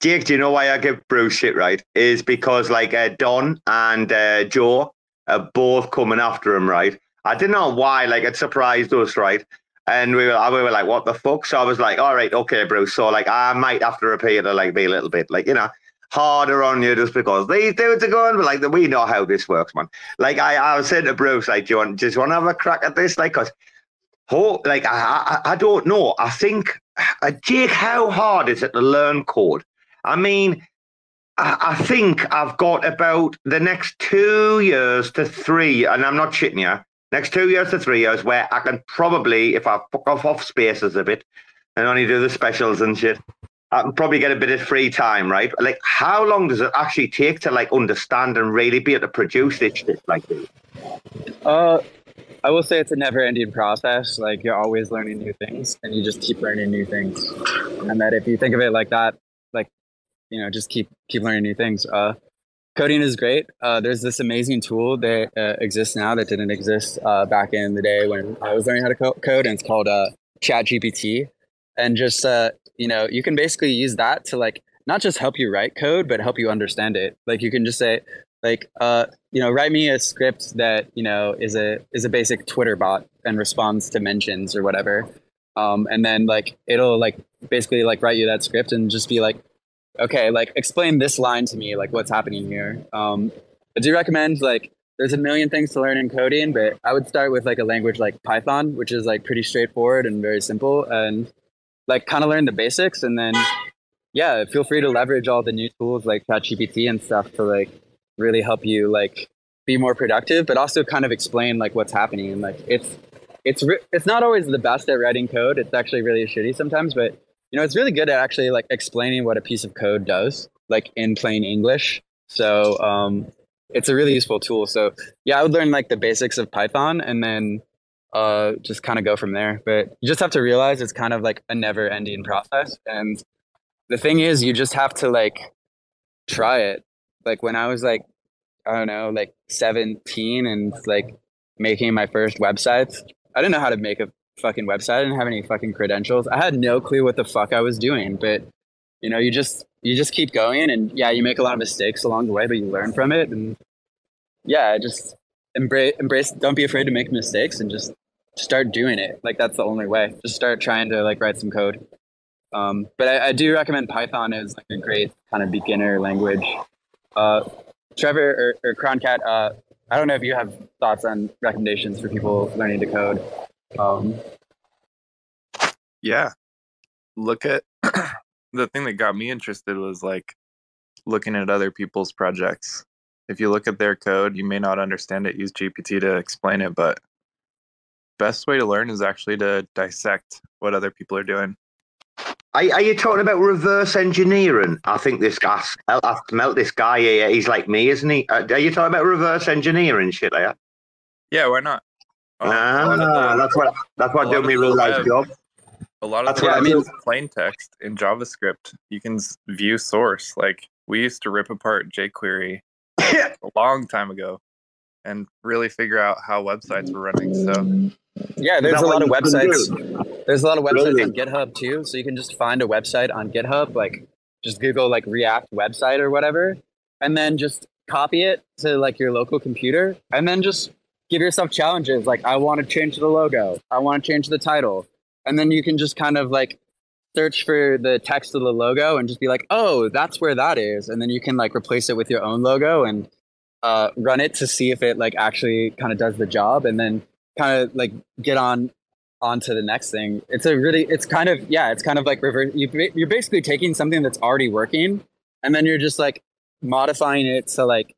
S4: Jake, do you know why I give Bruce shit right? Is because like uh, Don and uh, Joe are both coming after him, right? I didn't know why, like it surprised us, right? And we were, we were like, "What the fuck?" So I was like, "All right, okay, Bruce." So like, I might have to repeat it, like, be a little bit, like, you know, harder on you just because these dudes are going. But like, we know how this works, man. Like, I, I was saying to Bruce, like, "Do you want, just want to have a crack at this?" Like, cause, oh, like, I, I, I don't know. I think, uh, Jake, how hard is it to learn code? I mean, I, I think I've got about the next two years to three, and I'm not shitting you. Next two years to three years, where I can probably, if I fuck off off spaces a bit, and only do the specials and shit, I can probably get a bit of free time, right? Like, how long does it actually take to like understand and really be able to produce this shit like this?
S6: Uh, I will say it's a never-ending process. Like you're always learning new things, and you just keep learning new things. And that if you think of it like that, like you know, just keep keep learning new things. Uh, coding is great. Uh, there's this amazing tool that uh, exists now that didn't exist uh, back in the day when I was learning how to co- code, and it's called uh, ChatGPT. And just uh, you know, you can basically use that to like not just help you write code, but help you understand it. Like you can just say, like, uh, you know, write me a script that you know is a is a basic Twitter bot and responds to mentions or whatever. Um, and then like it'll like basically like write you that script and just be like, okay, like explain this line to me, like what's happening here. Um, I do recommend like there's a million things to learn in coding, but I would start with like a language like Python, which is like pretty straightforward and very simple, and like kind of learn the basics, and then yeah, feel free to leverage all the new tools like ChatGPT and stuff to like really help you like be more productive, but also kind of explain like what's happening. Like it's it's it's not always the best at writing code. It's actually really shitty sometimes, but you know it's really good at actually like explaining what a piece of code does, like in plain English. So um, it's a really useful tool. So yeah, I would learn like the basics of Python and then uh, just kind of go from there. But you just have to realize it's kind of like a never ending process. And the thing is, you just have to like try it. Like when I was like, I don't know, like 17 and like making my first websites, I didn't know how to make a fucking website. I didn't have any fucking credentials. I had no clue what the fuck I was doing. But you know, you just you just keep going and yeah, you make a lot of mistakes along the way, but you learn from it and yeah, just embrace embrace don't be afraid to make mistakes and just start doing it. Like that's the only way. Just start trying to like write some code. Um, but I, I do recommend Python as like a great kind of beginner language. Uh, Trevor or, or CronCat, uh, I don't know if you have thoughts on recommendations for people learning to code. Um,
S12: yeah look at the thing that got me interested was like looking at other people's projects if you look at their code you may not understand it use gpt to explain it but best way to learn is actually to dissect what other people are doing
S4: Are, are you talking about reverse engineering? I think this guy, I smelt this guy here. He's like me, isn't he? Uh, are you talking about reverse engineering shit? Are you?
S12: yeah why not A lot
S4: Ah,
S12: the-
S4: that's what that's what
S12: a lot
S4: doing
S12: of
S4: me
S12: the
S4: real life
S12: web-
S4: job.
S12: a lot of
S4: That's
S12: the
S4: what I mean.
S12: is plain text in javascript you can view source like we used to rip apart jquery a long time ago and really figure out how websites were running so
S6: yeah, there's a lot of websites. There's a lot of websites on GitHub too, so you can just find a website on GitHub, like just Google like React website or whatever, and then just copy it to like your local computer, and then just give yourself challenges. Like I want to change the logo, I want to change the title, and then you can just kind of like search for the text of the logo and just be like, oh, that's where that is, and then you can like replace it with your own logo and uh, run it to see if it like actually kind of does the job, and then kind of like get on on to the next thing. It's a really, it's kind of, yeah, it's kind of like reverse. You, you're basically taking something that's already working and then you're just like modifying it to like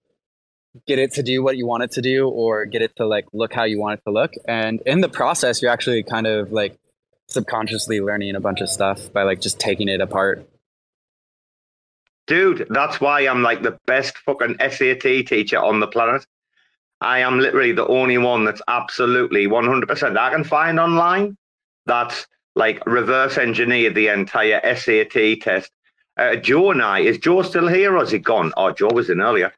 S6: get it to do what you want it to do or get it to like look how you want it to look. And in the process, you're actually kind of like subconsciously learning a bunch of stuff by like just taking it apart.
S4: Dude, that's why I'm like the best fucking SAT teacher on the planet. I am literally the only one that's absolutely 100% I can find online that's like reverse engineered the entire SAT test. Uh, Joe and I, is Joe still here or is he gone? Oh, Joe was in earlier.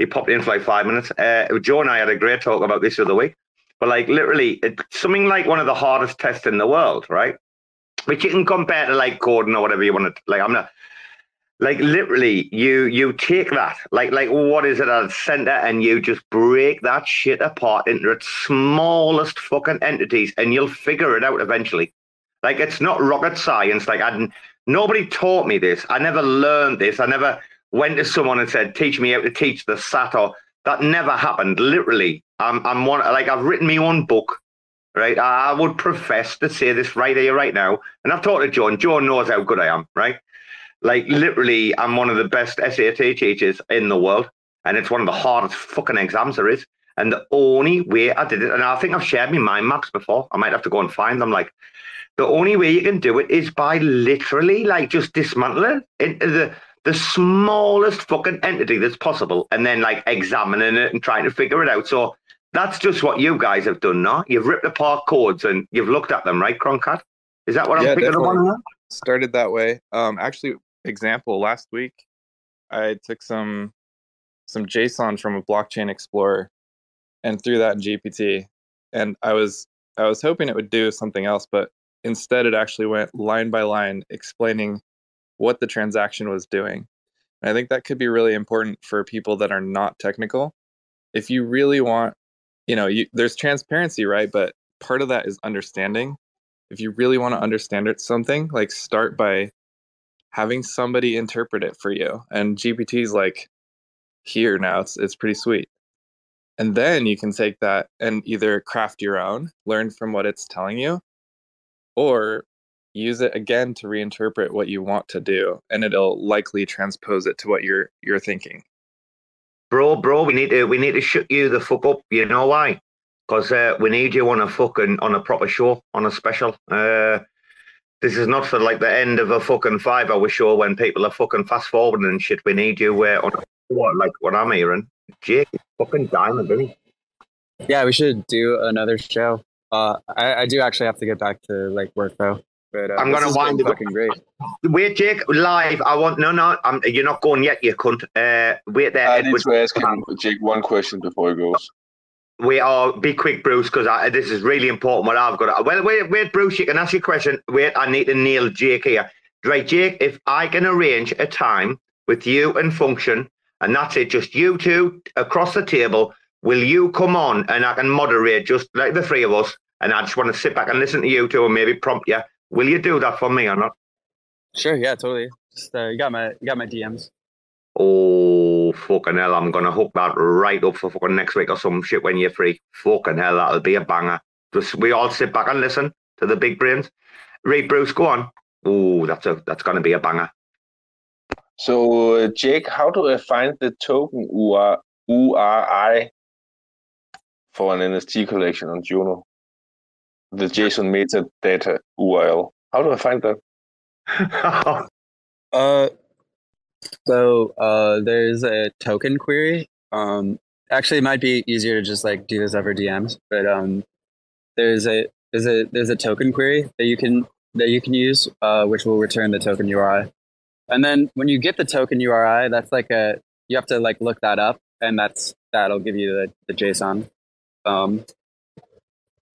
S4: He popped in for like five minutes. Uh, Joe and I had a great talk about this the other week. But like literally, it's something like one of the hardest tests in the world, right? Which you can compare to like coding or whatever you want to. Like I'm not like literally you you take that like like what is it at center and you just break that shit apart into its smallest fucking entities and you'll figure it out eventually like it's not rocket science like i nobody taught me this i never learned this i never went to someone and said teach me how to teach the sato that never happened literally i'm i'm one like i've written my own book right i would profess to say this right here right now and i've talked to john john knows how good i am right like literally, I'm one of the best SAT teachers in the world, and it's one of the hardest fucking exams there is. And the only way I did it, and I think I've shared my mind maps before. I might have to go and find them. Like the only way you can do it is by literally like just dismantling the the smallest fucking entity that's possible, and then like examining it and trying to figure it out. So that's just what you guys have done now. You've ripped apart codes and you've looked at them, right, CronCat? Is that what
S12: yeah,
S4: I'm picking up on?
S12: Started that way. Um, actually, example last week i took some some json from a blockchain explorer and threw that in gpt and i was i was hoping it would do something else but instead it actually went line by line explaining what the transaction was doing and i think that could be really important for people that are not technical if you really want you know you, there's transparency right but part of that is understanding if you really want to understand it, something like start by having somebody interpret it for you. And GPT is like here now. It's it's pretty sweet. And then you can take that and either craft your own, learn from what it's telling you, or use it again to reinterpret what you want to do, and it'll likely transpose it to what you're you're thinking.
S4: Bro, bro, we need to we need to shut you the fuck up. You know why? Because uh, we need you on a fucking on a proper show on a special. Uh, this is not for like the end of a fucking five hour show when people are fucking fast forwarding and shit. We need you uh, on what like what I'm hearing. Jake fucking diamond, isn't he?
S6: Yeah, we should do another show. Uh, I, I do actually have to get back to like work though. But uh,
S4: I'm gonna wind it
S6: fucking great.
S4: Wait, Jake, live. I want no, no. I'm, you're not going yet, you cunt. Uh, wait there.
S8: I Edward. need to ask him, Jake one question before he goes
S4: we are be quick, Bruce, because this is really important. What I've got. Well, wait, wait, Bruce. You can ask your question. Wait, I need to nail Jake here. Right, Jake. If I can arrange a time with you and Function, and that's it, just you two across the table, will you come on and I can moderate just like the three of us? And I just want to sit back and listen to you two and maybe prompt you. Will you do that for me or not?
S6: Sure. Yeah. Totally. Just uh, you got my you got my DMs.
S4: Oh, fucking hell, I'm going to hook that right up for fucking next week or some shit when you're free. Fucking hell, that'll be a banger. Just we all sit back and listen to the big brains. Ray Bruce, go on. Oh, that's a that's going to be a banger.
S8: So, uh, Jake, how do I find the token URI for an NFT collection on Juno? The JSON metadata URL. How do I find that?
S6: uh, so uh, there's a token query. Um, actually, it might be easier to just like do this over DMs, but um, there's a there's a there's a token query that you can that you can use, uh, which will return the token URI. And then when you get the token URI, that's like a you have to like look that up, and that's that'll give you the, the JSON. Um,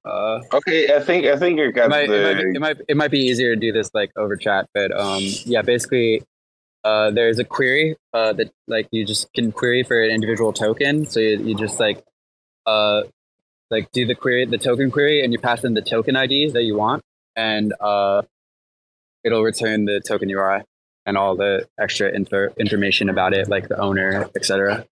S6: Uh,
S8: okay, I think I think you got
S6: it might,
S8: the.
S6: it might, be, it might it might be easier to do this like over chat, but um, yeah, basically, uh, there's a query uh, that like you just can query for an individual token. So you, you just like uh, like do the query, the token query, and you pass in the token ID that you want, and uh, it'll return the token URI and all the extra info, information about it, like the owner, etc.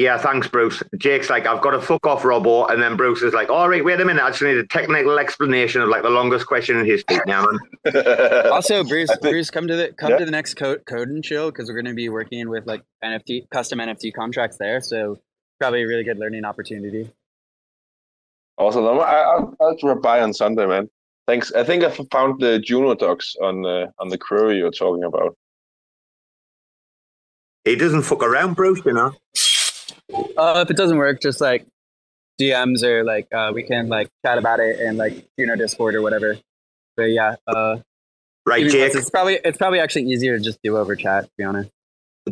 S4: Yeah, thanks, Bruce. Jake's like, I've got to fuck off robo, and then Bruce is like, all right, wait a minute, I just need a technical explanation of like the longest question in history. Now, man.
S6: also, Bruce, Bruce, come to the come yeah. to the next code code and chill because we're going to be working with like NFT custom NFT contracts there. So probably a really good learning opportunity.
S8: Awesome. I, I'll, I'll drop by on Sunday, man. Thanks. I think I found the Juno docs on the on the query you're talking about.
S4: He doesn't fuck around, Bruce. You know.
S6: Uh, if it doesn't work, just like DMs or like uh, we can like chat about it and like you know Discord or whatever. But yeah, uh,
S4: right, Jake.
S6: It's probably it's probably actually easier to just do over chat. To be honest.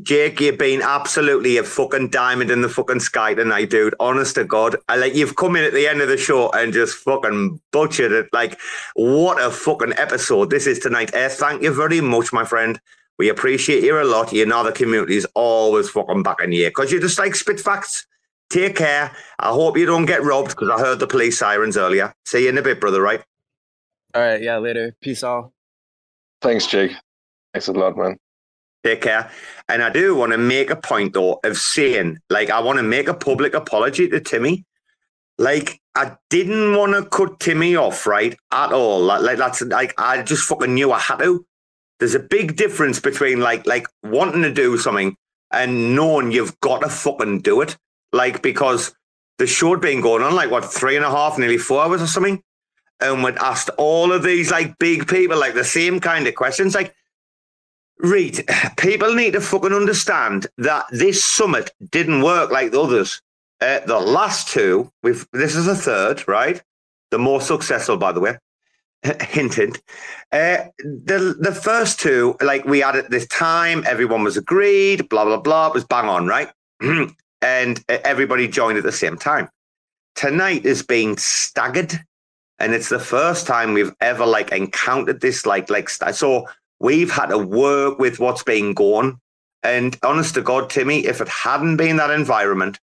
S4: Jake, you've been absolutely a fucking diamond in the fucking sky tonight, dude. Honest to God. I like you've come in at the end of the show and just fucking butchered it. Like, what a fucking episode this is tonight. Uh, thank you very much, my friend. We appreciate you a lot. You know the community is always fucking backing you because you just like spit facts. Take care. I hope you don't get robbed because I heard the police sirens earlier. See you in a bit, brother, right?
S6: All right. Yeah, later. Peace all.
S8: Thanks, Jake. Thanks a lot, man.
S4: Take care. And I do want to make a point, though, of saying, like, I want to make a public apology to Timmy. Like, I didn't want to cut Timmy off, right? At all. Like, like that's like, I just fucking knew I had to. There's a big difference between like like wanting to do something and knowing you've got to fucking do it. Like because the show had been going on like what three and a half, nearly four hours or something, and we'd asked all of these like big people like the same kind of questions. Like, Reed, people need to fucking understand that this summit didn't work like the others. Uh, the last two, we've this is the third, right? The more successful, by the way. hinted. Uh, the the first two, like we had at this time, everyone was agreed, blah blah blah, it was bang on, right? and everybody joined at the same time. Tonight is being staggered, and it's the first time we've ever like encountered this, like like so. We've had to work with what's been going. And honest to God, Timmy, if it hadn't been that environment,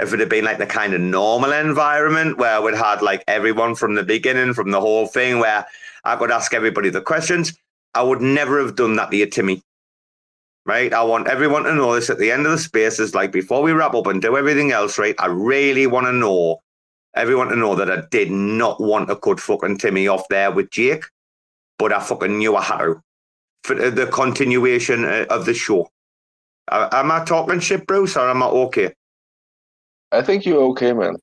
S4: if it had been like the kind of normal environment where we'd had like everyone from the beginning, from the whole thing, where I could ask everybody the questions, I would never have done that to you, Timmy. Right? I want everyone to know this at the end of the spaces, like before we wrap up and do everything else, right? I really want to know everyone to know that I did not want to cut fucking Timmy off there with Jake, but I fucking knew I had to for the continuation uh, of the show. Am I talking shit, Bruce, or am I okay?
S8: I think you're okay, man.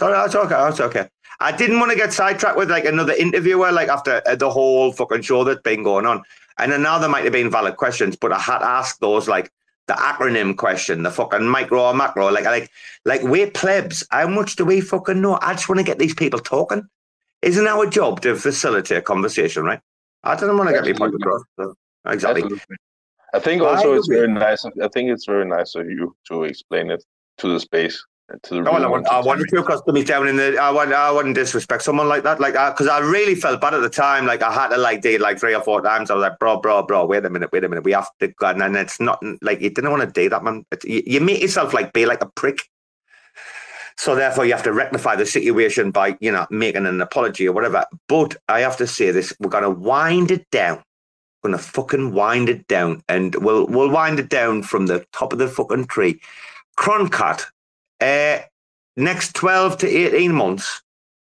S4: Oh, that's okay. That's okay. I didn't want to get sidetracked with like another interviewer, like after uh, the whole fucking show that's been going on. And then now there might have been valid questions, but I had asked those like the acronym question, the fucking micro or macro, like like like we're plebs. How much do we fucking know? I just want to get these people talking. Isn't our job to facilitate conversation, right? I don't want to get me point across. So, exactly. Absolutely.
S8: I think also it's very nice. I think it's very nice of you to explain it to the space uh, to the.
S4: I, want, I to because me down in the. I want. I wouldn't disrespect someone like that. Like, uh, that, because I, I, really felt bad at the time. Like, I had to like date like three or four times. I was like, bro, bro, bro. Wait a minute. Wait a minute. We have to. go. And it's not like you didn't want to do that, man. you, you make yourself like be like a prick. So therefore, you have to rectify the situation by, you know, making an apology or whatever. But I have to say this: we're going to wind it down. We're going to fucking wind it down, and we'll we'll wind it down from the top of the fucking tree. CronCat, uh, next 12 to 18 months,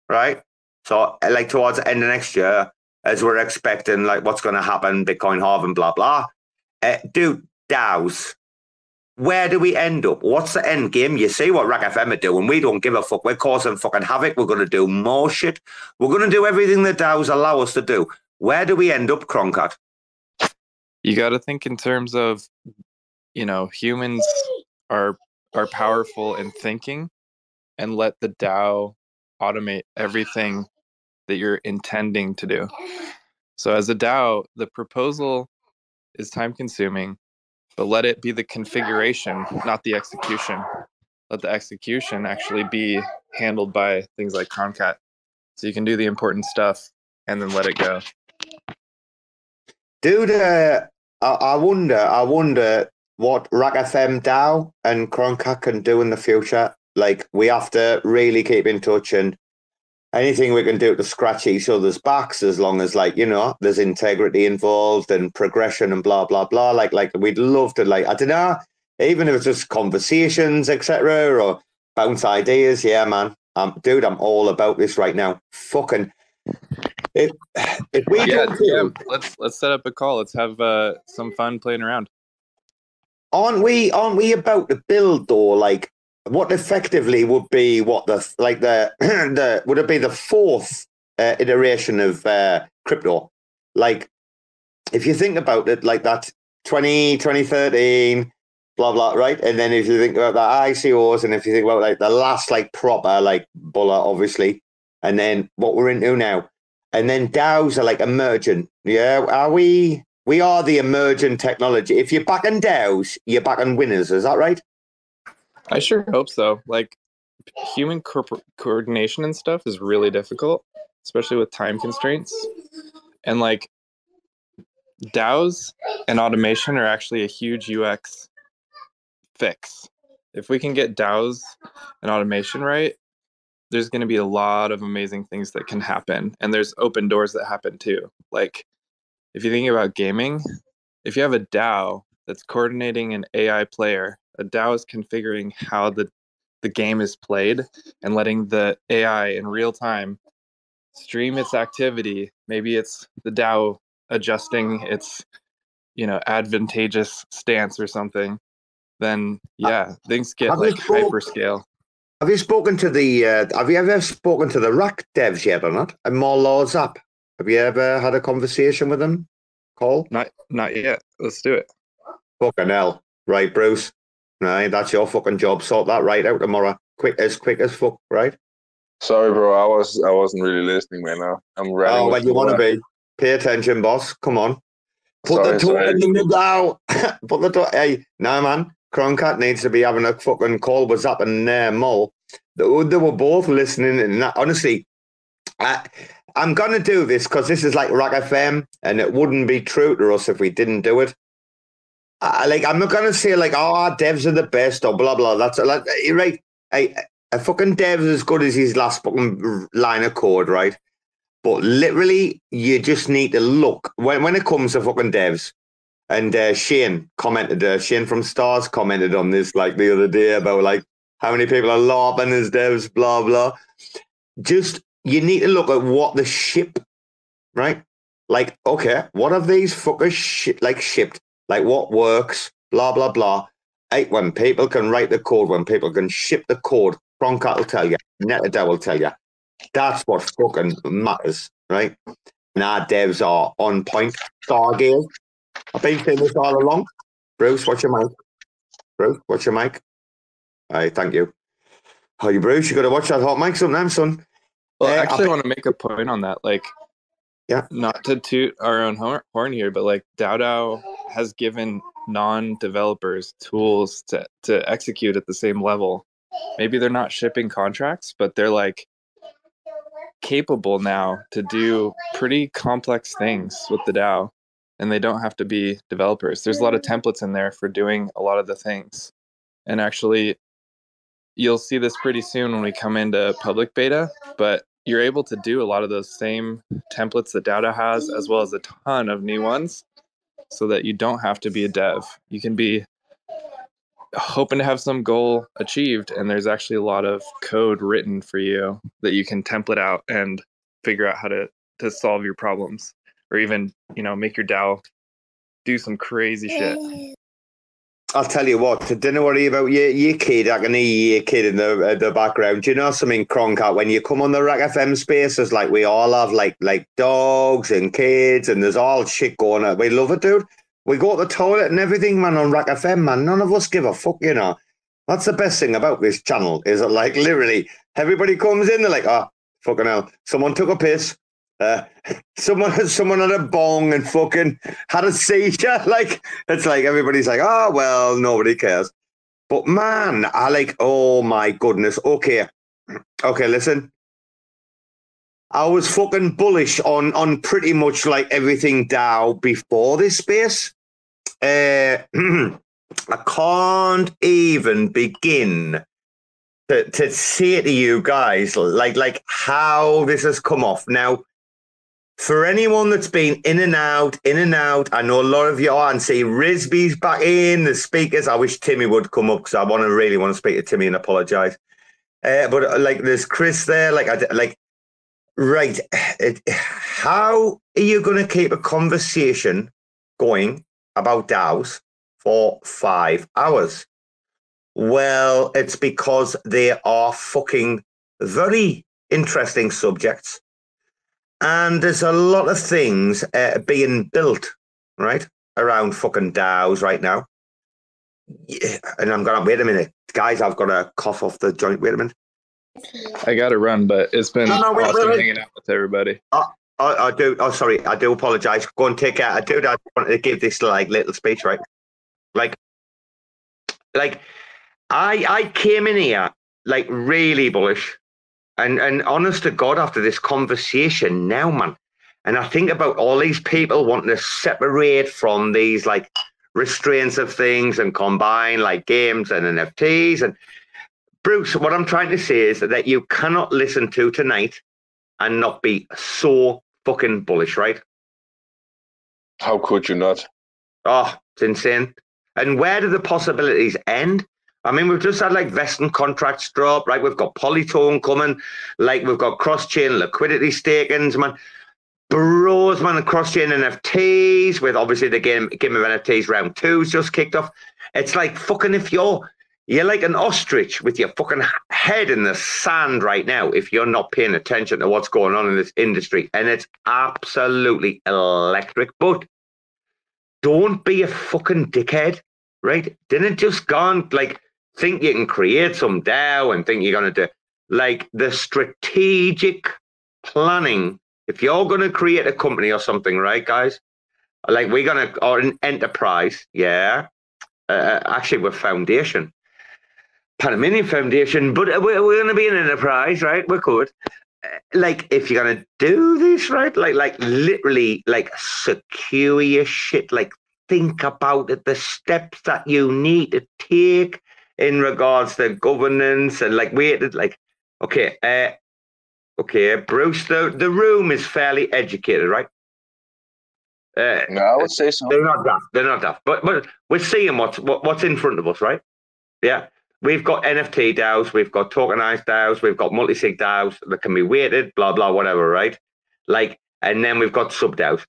S4: right? So, uh, like towards the end of next year, as we're expecting, like what's going to happen, Bitcoin halving, blah, blah. Uh, dude, DAOs, where do we end up? What's the end game? You see what RAC FM are doing. We don't give a fuck. We're causing fucking havoc. We're going to do more shit. We're going to do everything the DAOs allow us to do. Where do we end up, CronCat?
S12: You got to think in terms of, you know, humans are are powerful in thinking and let the DAO automate everything that you're intending to do. So, as a DAO, the proposal is time consuming, but let it be the configuration, not the execution. Let the execution actually be handled by things like CronCat. so you can do the important stuff and then let it go.
S4: Dude, uh, I, I wonder, I wonder what RAC FM DAO and CronCat can do in the future. Like, we have to really keep in touch and anything we can do to scratch each other's backs as long as like you know there's integrity involved and progression and blah blah blah like like we'd love to like i don't know even if it's just conversations etc or bounce ideas yeah man um dude i'm all about this right now fucking if, if we
S12: yeah,
S4: don't
S12: yeah, let's let's set up a call. Let's have uh, some fun playing around.
S4: Aren't we aren't we about to build though like what effectively would be what the like the the would it be the fourth uh, iteration of uh, crypto like if you think about it like that 20 2013 blah blah right and then if you think about the icos and if you think about like the last like proper like bulla obviously and then what we're into now and then DAOs are like emergent. Yeah, are we? We are the emergent technology. If you're back on DAOs, you're back on winners. Is that right?
S12: I sure hope so. Like human coordination and stuff is really difficult, especially with time constraints. And like DAOs and automation are actually a huge UX fix. If we can get DAOs and automation right, there's going to be a lot of amazing things that can happen. And there's open doors that happen too. Like if you think about gaming, if you have a DAO that's coordinating an AI player, a DAO is configuring how the the game is played and letting the AI in real time stream its activity. Maybe it's the DAO adjusting its you know advantageous stance or something. Then yeah, things get
S4: have
S12: like hyperscale.
S4: Have you spoken to the? Uh, have you ever spoken to the RAC devs yet or not? And more Lords app. Have you ever had a conversation with him, Call?
S12: Not not yet. Let's do it.
S4: Fucking hell. Right, Bruce. Right, that's your fucking job. Sort that right out tomorrow. Quick as quick as fuck, right?
S8: Sorry, bro. I was I wasn't really listening right now. I'm running.
S4: Oh,
S8: with
S4: when you want to be. Pay attention, boss. Come on. Put
S8: Sorry,
S4: the
S8: sorry.
S4: token in the DAO. Put the to- Hey, no, man. CronCat needs to be having a fucking call with Zap and uh, Mull. They, they were both listening. And that, honestly, I, I'm going to do this because this is like RAC FM and it wouldn't be true to us if we didn't do it. I, like, I'm not going to say, like, oh, our devs are the best or blah, blah. That's like, right. A, a fucking dev's as good as his last fucking line of code, right? But literally, you just need to look when when it comes to fucking devs. And uh, Shane commented, uh, Shane from Stars commented on this like the other day about like how many people are LARPing as devs, blah blah. Just you need to look at what the ship, right? Like, okay, what have these fuckers shi like shipped? Like, what works? Blah blah blah. Hey, when people can write the code, when people can ship the code, CronCat will tell you, Neta DAO will tell you. That's what fucking matters, right? And our devs are on point. Stargate. I've been saying this all along. Bruce, what's your mic? Bruce, what's your mic? Aye, thank you. Oh, you Bruce, you got to watch that hot mic sometime, son.
S12: Well, I actually want to make a point on that. Like,
S4: Yeah.
S12: not to toot our own horn here, but like DAO DAO has given non-developers tools to to execute at the same level. Maybe they're not shipping contracts, but they're like capable now to do pretty complex things with the DAO, and they don't have to be developers. There's a lot of templates in there for doing a lot of the things, and actually, you'll see this pretty soon when we come into public beta. But you're able to do a lot of those same templates that DAO DAO has, as well as a ton of new ones, so that you don't have to be a dev. You can be hoping to have some goal achieved, and there's actually a lot of code written for you that you can template out and figure out how to to solve your problems, or even you know make your DAO do some crazy shit.
S4: I'll tell you what, don't worry about your, your kid. I can hear your kid in the uh, the background. Do you know something, CronCat? When you come on the RAC FM spaces, like we all have, like like dogs and kids, and there's all shit going on. We love it, dude. We go to the toilet and everything, man, on RAC FM, man. None of us give a fuck, you know. That's the best thing about this channel, is that like literally everybody comes in, they're like, oh, fucking hell, someone took a piss. Uh, someone someone had a bong and fucking had a seizure. Like it's like everybody's like, oh well, nobody cares. But man, I like, oh my goodness. Okay, okay, listen. I was fucking bullish on on pretty much like everything DAO before this space. Uh, I can't even begin to, to say to you guys like like how this has come off. Now, for anyone that's been in and out, in and out, I know a lot of you are and see Rizbe's back in, the speakers. I wish Timmy would come up because I want to really want to speak to Timmy and apologize. Uh, but uh, like there's Chris there, like I like right. It, how are you going to keep a conversation going about DAOs for five hours? Well, it's because they are fucking very interesting subjects. And there's a lot of things uh, being built, right, around fucking DAOs right now. Yeah, and I'm going to wait a minute. Guys, I've got a cough off the joint. Wait a minute.
S12: I got to run, but it's been no, no, wait, awesome wait, wait. hanging out with everybody.
S4: I, I, I, do. Oh, sorry. I do apologize. Go and take care. I do. I wanted to give this like little speech, right? Like, like I I came in here like really bullish, and and honest to God, after this conversation now, man, and I think about all these people wanting to separate from these like restraints of things and combine like games and NFTs and Bruce. What I'm trying to say is that you cannot listen to tonight and not be so fucking bullish, right?
S8: How could you not?
S4: Oh, it's insane. And where do the possibilities end? I mean, we've just had like vesting contracts drop, right? We've got Polytone coming, like we've got cross chain liquidity stakings, man. Bros, man, cross chain NFTs with obviously the game game of NFTs round two's just kicked off. It's like fucking if you're you're like an ostrich with your fucking head in the sand right now if you're not paying attention to what's going on in this industry. And it's absolutely electric. But don't be a fucking dickhead, right? Didn't just gone like think you can create some DAO and think you're going to do like the strategic planning. If you're going to create a company or something, right, guys? Like we're going to, or an enterprise, yeah. Uh, uh actually, we're foundation, Panamanian Foundation, but we're, we're going to be an enterprise, right? We're good. Uh, like, if you're going to do this, right? Like, like literally, like secure your shit. Like, think about it, the steps that you need to take in regards to governance and like waited like okay uh okay bruce the the room is fairly educated right
S8: uh, no, I would say so.
S4: They're not daft. They're not daft. But but we're seeing what's what, what's in front of us, right? Yeah, we've got NFT DAOs, we've got tokenized DAOs, we've got multi-sig DAOs that can be weighted, blah blah whatever, right? Like, and then we've got sub DAOs.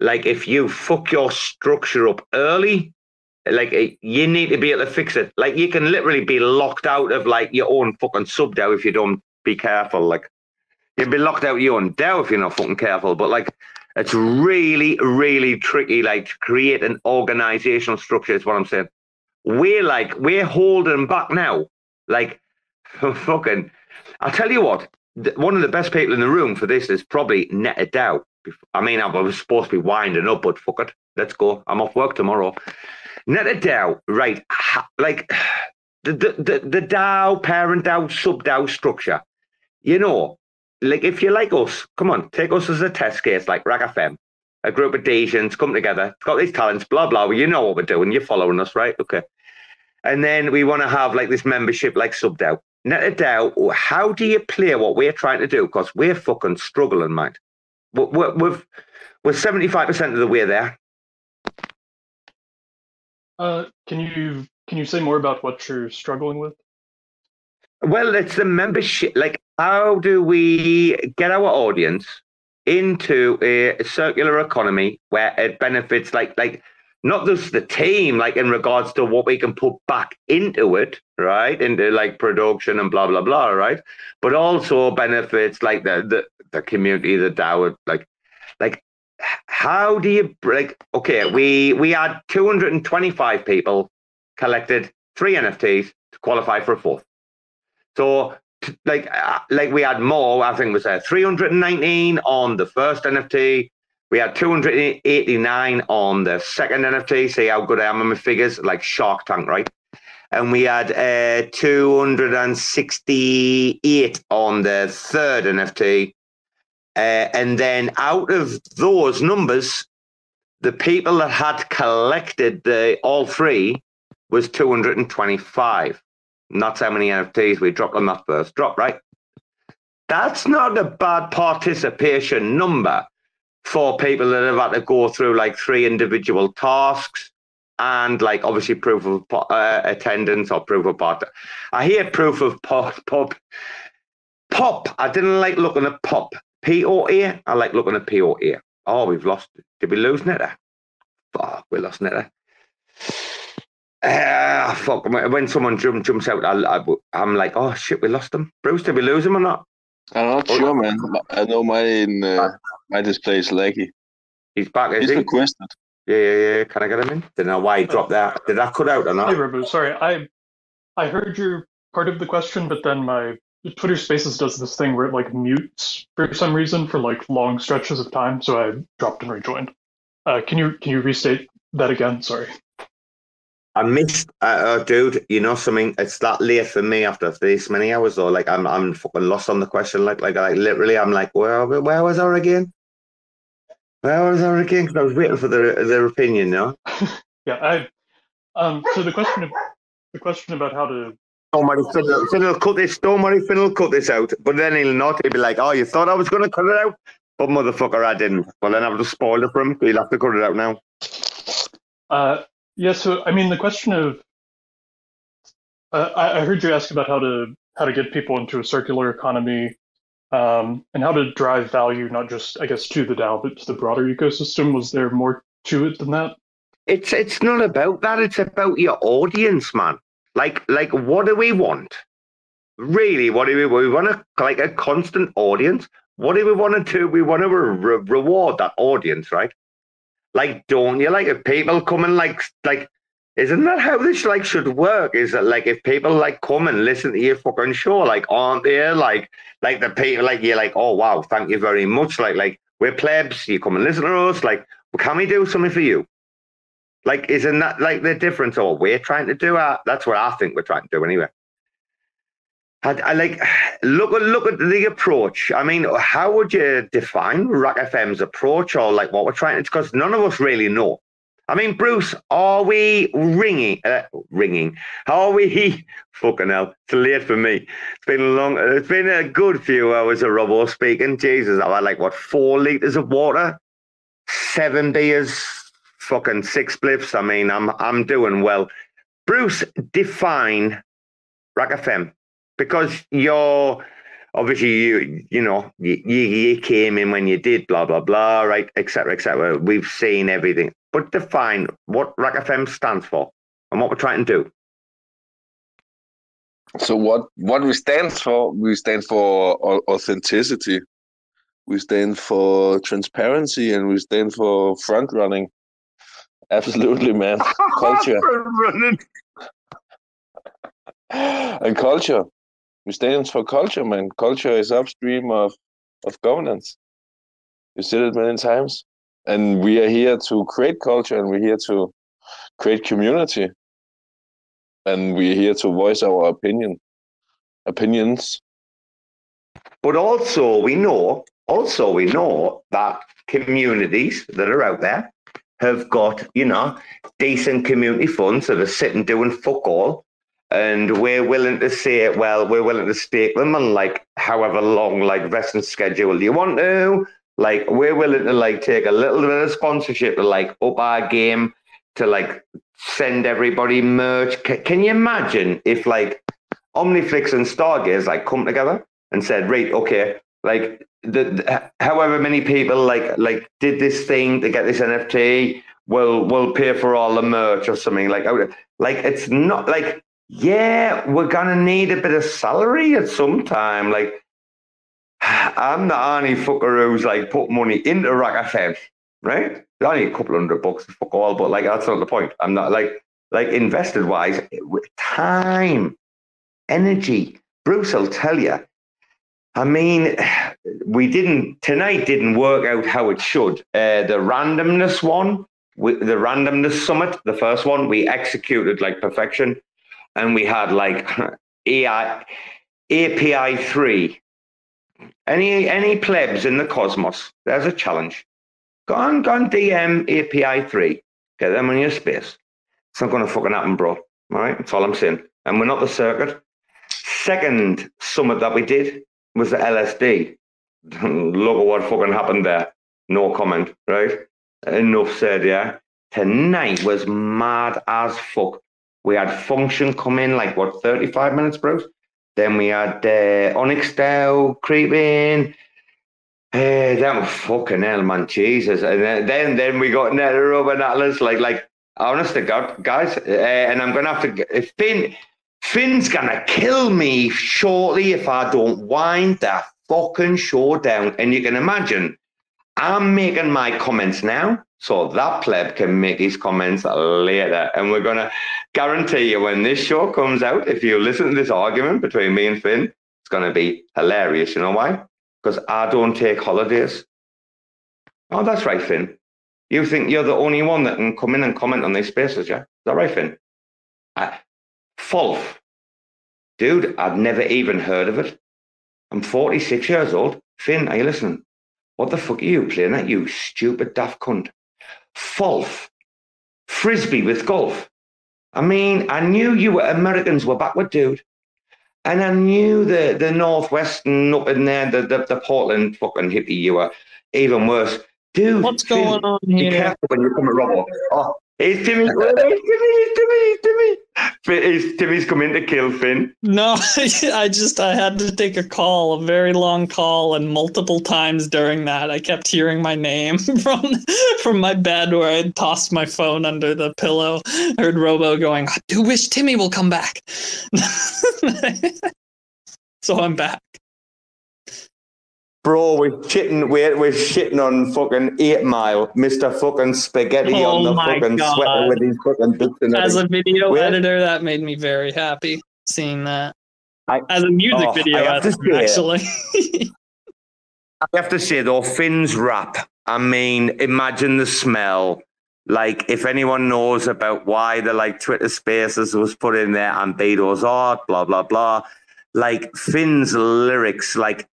S4: Like, if you fuck your structure up early, like eh, you need to be able to fix it. Like you can literally be locked out of like your own fucking sub DAO if you don't be careful. Like you'll be locked out your own DAO if you're not fucking careful. But like it's really, really tricky. Like to create an organizational structure is what I'm saying. We're like we're holding back now. Like fucking. I'll tell you what. One of the best people in the room for this is probably Neta DAO. I mean, I was supposed to be winding up, but fuck it. Let's go. I'm off work tomorrow. Neta DAO, right? Like the the the, the DAO, parent DAO, sub DAO structure. You know, like if you're like us, come on, take us as a test case, like RAC FM, a group of Asians come together, got these talents, blah blah. Well, you know what we're doing. You're following us, right? Okay. And then we want to have like this membership, like sub DAO. Neta DAO, how do you play what we're trying to do? Because we're fucking struggling, mate. We're, we're, we're 75% of the way there.
S3: Uh, can you can you say more about what you're struggling with?
S4: Well, it's the membership. Like, how do we get our audience into a circular economy where it benefits, like, like not just the team, like in regards to what we can put back into it, right, into like production and blah blah blah, right, but also benefits like the the, the community, the DAO, like, like how do you break? Okay, we we had 225 people collected three NFTs to qualify for a fourth. So like uh, like we had more. I think it was uh, 319 on the first NFT. We had 289 on the second NFT. See how good I am on my figures, like Shark Tank, right? And we had uh, 268 on the third NFT Uh, and then out of those numbers, the people that had collected the all three was 225. And that's how many NFTs we dropped on that first drop, right? That's not a bad participation number for people that have had to go through like three individual tasks and like obviously proof of uh, attendance or proof of part. I hear proof of pop, pop, pop. I didn't like looking at pop. P O A. I like looking at P O A. Oh, we've lost. Did we lose Neta? Fuck, we lost Neta. Uh, fuck. When someone jump, jumps out, I, am like, oh shit, we lost them. Bruce, did we lose him or not?
S8: I'm not oh, sure, man. I know my uh, my display is laggy.
S4: He's back.
S8: He's
S4: he?
S8: requested.
S4: Yeah, yeah, yeah. Can I get him in? Don't know why he dropped that. Did that cut out or not?
S3: Hey, Robo. Sorry, I I heard your part of the question, but then my Twitter Spaces does this thing where it like mutes for some reason for like long stretches of time, so I dropped and rejoined. Uh, can you can you restate that again? Sorry.
S4: I missed, uh, uh, dude. You know something? It's that late for me after this many hours, though. Like I'm, I'm fucking lost on the question. Like, like, like, literally, I'm like, where, where was I again? Where was I again? Because I was waiting for their their opinion. No.
S3: yeah, I. Um. So the question, the question about how to.
S4: Worry, Finn, Finn will cut this. Don't worry, Finn will cut this out. But then he'll not. He'll be like, "Oh, you thought I was going to cut it out, but motherfucker, I didn't." Well, then I've just spoiled it for him. He'll have to cut it out now.
S3: Uh, yeah, so I mean, the question of uh, I, I, heard you ask about how to how to get people into a circular economy um, and how to drive value, not just I guess to the DAO, but to the broader ecosystem. Was there more to it than that?
S4: It's it's not about that. It's about your audience, man. Like like what do we want? Really, what do we we want? To, like a constant audience. What do we want to do? We want to re- reward that audience, right? like don't you like if people come and like like isn't that how this like should work? Is that like if people like come and listen to your fucking show, like aren't there like like the people like you're like, oh wow, thank you very much. Like like we're plebs, you come and listen to us, like well, can we do something for you? Like isn't that like the difference or we're trying to do? Uh, that's what I think we're trying to do anyway. I, I, like look at look at the approach. I mean, how would you define RAC FM's approach, or like what we're trying to? Because none of us really know. I mean, Bruce, are we ringing? Uh, ringing? Are we? Fucking hell! It's late for me. It's been a long. It's been a good few hours of Robo speaking. Jesus, I've had like what four liters of water, seven beers, fucking six blips. I mean, I'm I'm doing well. Bruce, define RAC FM because you're obviously you you know you, you came in when you did blah blah blah right etc etc we've seen everything. But define what RAC FM stands for and what we're trying to do.
S8: So what what we stand for we stand for authenticity. We stand for transparency and we stand for front running absolutely man culture and culture we stand for culture, man. Culture is upstream of, of governance. You said it many times. And we are here to create culture and we're here to create community. And we're here to voice our opinion opinions.
S4: But also we know also we know that communities that are out there have got, you know, decent community funds that are sitting doing fuck all and we're willing to say, well, we're willing to stake them on like however long like vesting schedule you want to. Like we're willing to like take a little bit of sponsorship to like up our game to like send everybody merch. C- can you imagine if like OmniFlix and Stargaze like come together and said, right, okay, like the, the, however many people like like did this thing to get this NFT will will pay for all the merch or something like like it's not like yeah, we're gonna need a bit of salary at some time. Like, I'm the only fucker who's like put money into RAC FM, right? Only a couple hundred bucks, fuck all, but like that's not the point. I'm not like like invested wise, with time, energy. Bruce will tell you. I mean, we didn't tonight didn't work out how it should. Uh, the randomness one, the randomness summit, the first one, we executed like perfection and we had like AI API three. Any any plebs in the cosmos? There's a challenge. Go on, go on DM API three. Get them on your space. It's not going to fucking happen, bro. All right, that's all I'm saying. And we're not the circuit. Second summit that we did was the LSD. Look at what fucking happened there. No comment, right? Enough said, yeah. Tonight was mad as fuck. We had function come in like what 35 minutes, bros. Then we had uh, OnyxDAO creeping. Uh, that was fucking hell, man, Jesus. And then then, then we got NetherRub and Atlas. Like, like, honest to God, guys. Uh, and I'm gonna have to. Finn, Finn's gonna kill me shortly if I don't wind that fucking show down. And you can imagine, I'm making my comments now, so that pleb can make his comments later. And we're gonna guarantee you when this show comes out, if you listen to this argument between me and Finn, it's gonna be hilarious. You know why? Because I don't take holidays. Oh, that's right, Finn. You think you're the only one that can come in and comment on these spaces, yeah? Is that right, Finn? Uh, Fulf. Dude, I've never even heard of it. I'm 46 years old. Finn, are you listening? What the fuck are you playing at, you stupid daft cunt? Fulf. Frisbee with golf. I mean, I knew you were Americans were backward, dude. And I knew the the Northwestern up in there, the, the, the Portland fucking hippie, you were even worse. Dude,
S5: what's going on here?
S4: Be careful when you come at Robo. Oh, it's Timmy. It's Timmy. It's Timmy. It's Timmy. It's Timmy's coming to kill Finn.
S5: No, I just I had to take a call, a very long call, and multiple times during that, I kept hearing my name from from my bed where I tossed my phone under the pillow. I heard Robo going, "I do wish Timmy will come back." so I'm back.
S4: Bro, we're shitting, we're, we're shitting on fucking Eight Mile, Mr. fucking Spaghetti
S5: Oh
S4: on the fucking
S5: God.
S4: sweater with his fucking boots and
S5: As a video
S4: We're-
S5: editor, that made me very happy seeing that.
S4: I,
S5: As a music
S4: Oh,
S5: video
S4: I have to
S5: editor, actually.
S4: I have to say though, Finn's rap. I mean, imagine the smell. Like, if anyone knows about why the like Twitter Spaces was put in there and Beato's art, blah blah blah. Like Finn's lyrics, like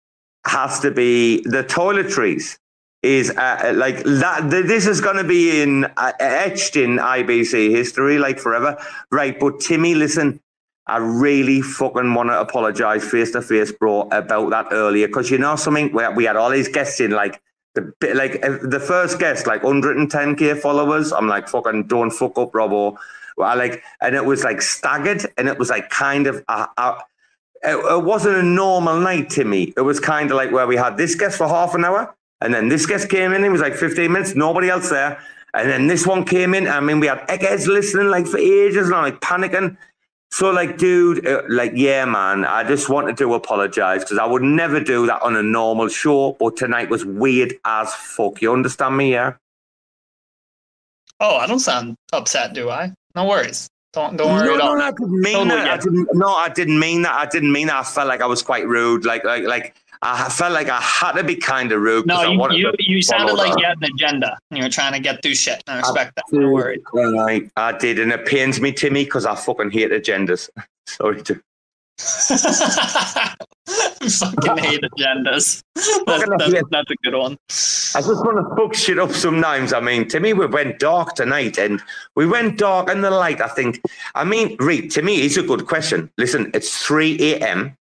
S4: has to be the toiletries is uh, like that. th- This is going to be in uh, etched in IBC history, like forever, right? But Timmy, listen, I really fucking want to apologize face to face, bro, about that earlier. Because you know something, we, we had all these guests in, like the like uh, the first guest, like 110k followers. I'm like, fucking don't fuck up. Well, I like, and it was like staggered, and it was like kind of. Uh, uh, it, it wasn't a normal night, Timmy. It was kind of like where we had this guest for half an hour, and then this guest came in. It was like 15 minutes, nobody else there. And then this one came in. I mean, we had eggheads listening like for ages, and I'm like panicking. So, like, dude, uh, like, yeah, man, I just wanted to apologize because I would never do that on a normal show, but tonight was weird as fuck. You understand me, yeah?
S5: oh, I don't sound upset, do I? No worries. Don't don't worry
S4: no, no, no, I didn't mean
S5: Totally
S4: that. I didn't, no, I didn't mean that. I didn't mean that. I felt like I was quite rude. Like, like, like, I felt like I had to be kind of rude.
S5: No, you you, you sounded like
S4: that.
S5: you had an agenda. You were trying to get through shit. I respect that. No worries.
S4: Right, I did, and it pains me, Timmy, because I fucking hate agendas. Sorry to.
S5: Fucking hate agendas. That's, that's, that's a good one.
S4: I just want to fuck shit up sometimes. I mean, to me, we went dark tonight, and we went dark in the light. I think. I mean, Reed, to me, it's a good question. Listen, it's three a.m.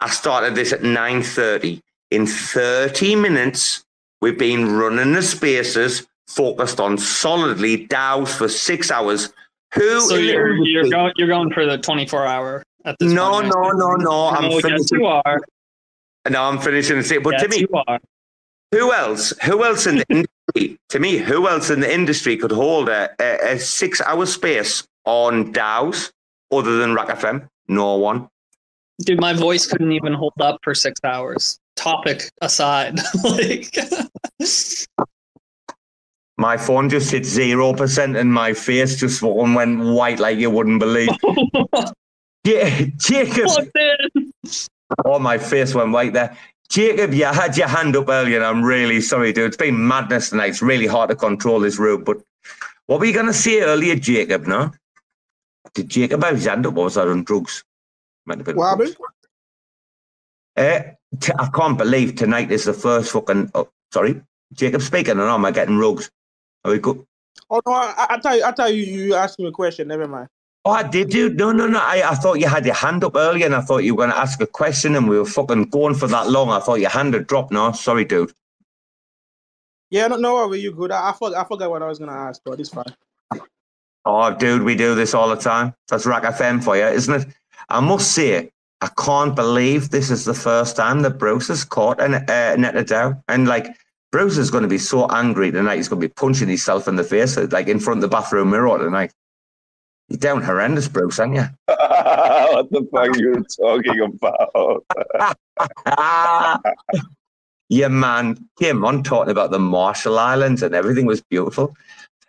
S4: I started this at nine thirty. In thirty minutes, we've been running the spaces, focused on solidly DAOs for six hours. Who?
S5: So you're you're going you're going for the 24 hour at this
S4: No,
S5: point.
S4: no, no, no. I'm
S5: Oh, yes,
S4: finishing.
S5: you are.
S4: No, I'm finishing the But
S5: Yes,
S4: me,
S5: you are.
S4: who else? Who else in the industry? To me, who else in the industry could hold a, a, a six-hour space on DAOs other than RAC FM? No one.
S5: Dude, my voice couldn't even hold up for six hours. Topic aside, like
S4: My phone just hit zero percent, and my face just fucking went white like you wouldn't believe. Yeah, Jacob. Oh, my face went white there. Jacob, you had your hand up earlier, and I'm really sorry, dude. It's been madness tonight. It's really hard to control this room. But what were you going to say earlier, Jacob? No? Did Jacob have his hand up, or was that on drugs? Might have been
S10: What
S4: drugs.
S10: happened?
S4: Eh, t- I can't believe tonight is the first fucking. Oh, sorry, Jacob speaking, and am I getting rugs? Are we good?
S10: Oh no, I, I thought you, I thought you, you asked me a question. Never mind.
S4: Oh, I did you? No, no, no. I, I thought you had your hand up earlier, and I thought you were going to ask a question, and we were fucking going for that long. I thought your hand had dropped. No, sorry, dude.
S10: Yeah, no, no worry, you good. I, I forgot, I forgot what I was gonna ask, but it's fine.
S4: Oh, dude, we do this all the time. That's RAC FM for you, isn't it? I must say, I can't believe this is the first time that Bruce has caught a uh, Neta DAO. And like, Bruce is going to be so angry tonight. He's going to be punching himself in the face, like in front of the bathroom mirror tonight. You're down horrendous, Bruce, aren't you?
S8: what the fuck are you talking about?
S4: yeah, man, came on talking about the Marshall Islands and everything was beautiful.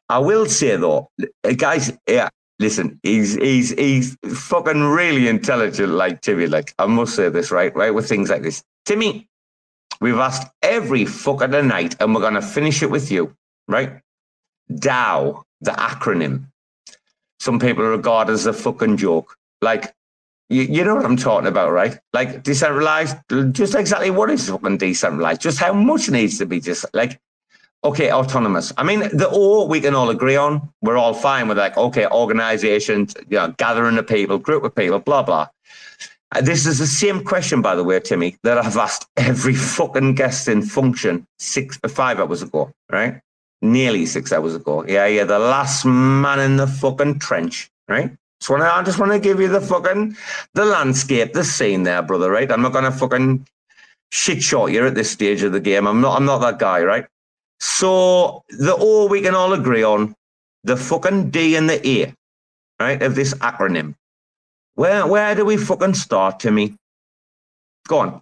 S4: I will say though, guys, yeah, listen, he's he's he's fucking really intelligent, like Timmy. Like I must say this, right, right, with things like this. Timmy, we've asked every fucker tonight, and we're gonna finish it with you, right? DAO, the acronym. Some people regard as a fucking joke. Like, you, you know what I'm talking about, right? Like decentralized, just exactly what is fucking decentralized, just how much needs to be just like okay, autonomous. I mean, the O we can all agree on. We're all fine with like, okay, organizations, you know, gathering of people, group of people, blah, blah. Uh, this is the same question, by the way, Timmy, that I've asked every fucking guest in function six, five hours ago, right? Nearly six hours ago. Yeah, yeah, the last man in the fucking trench, right? So I just want to give you the fucking the landscape, the scene there, brother. Right? I'm not gonna fucking shit shot you at this stage of the game. I'm not. I'm not that guy. Right? So the O we can all agree on, the fucking D and the A, right, of this acronym. Where where do we fucking start, Timmy? Go on.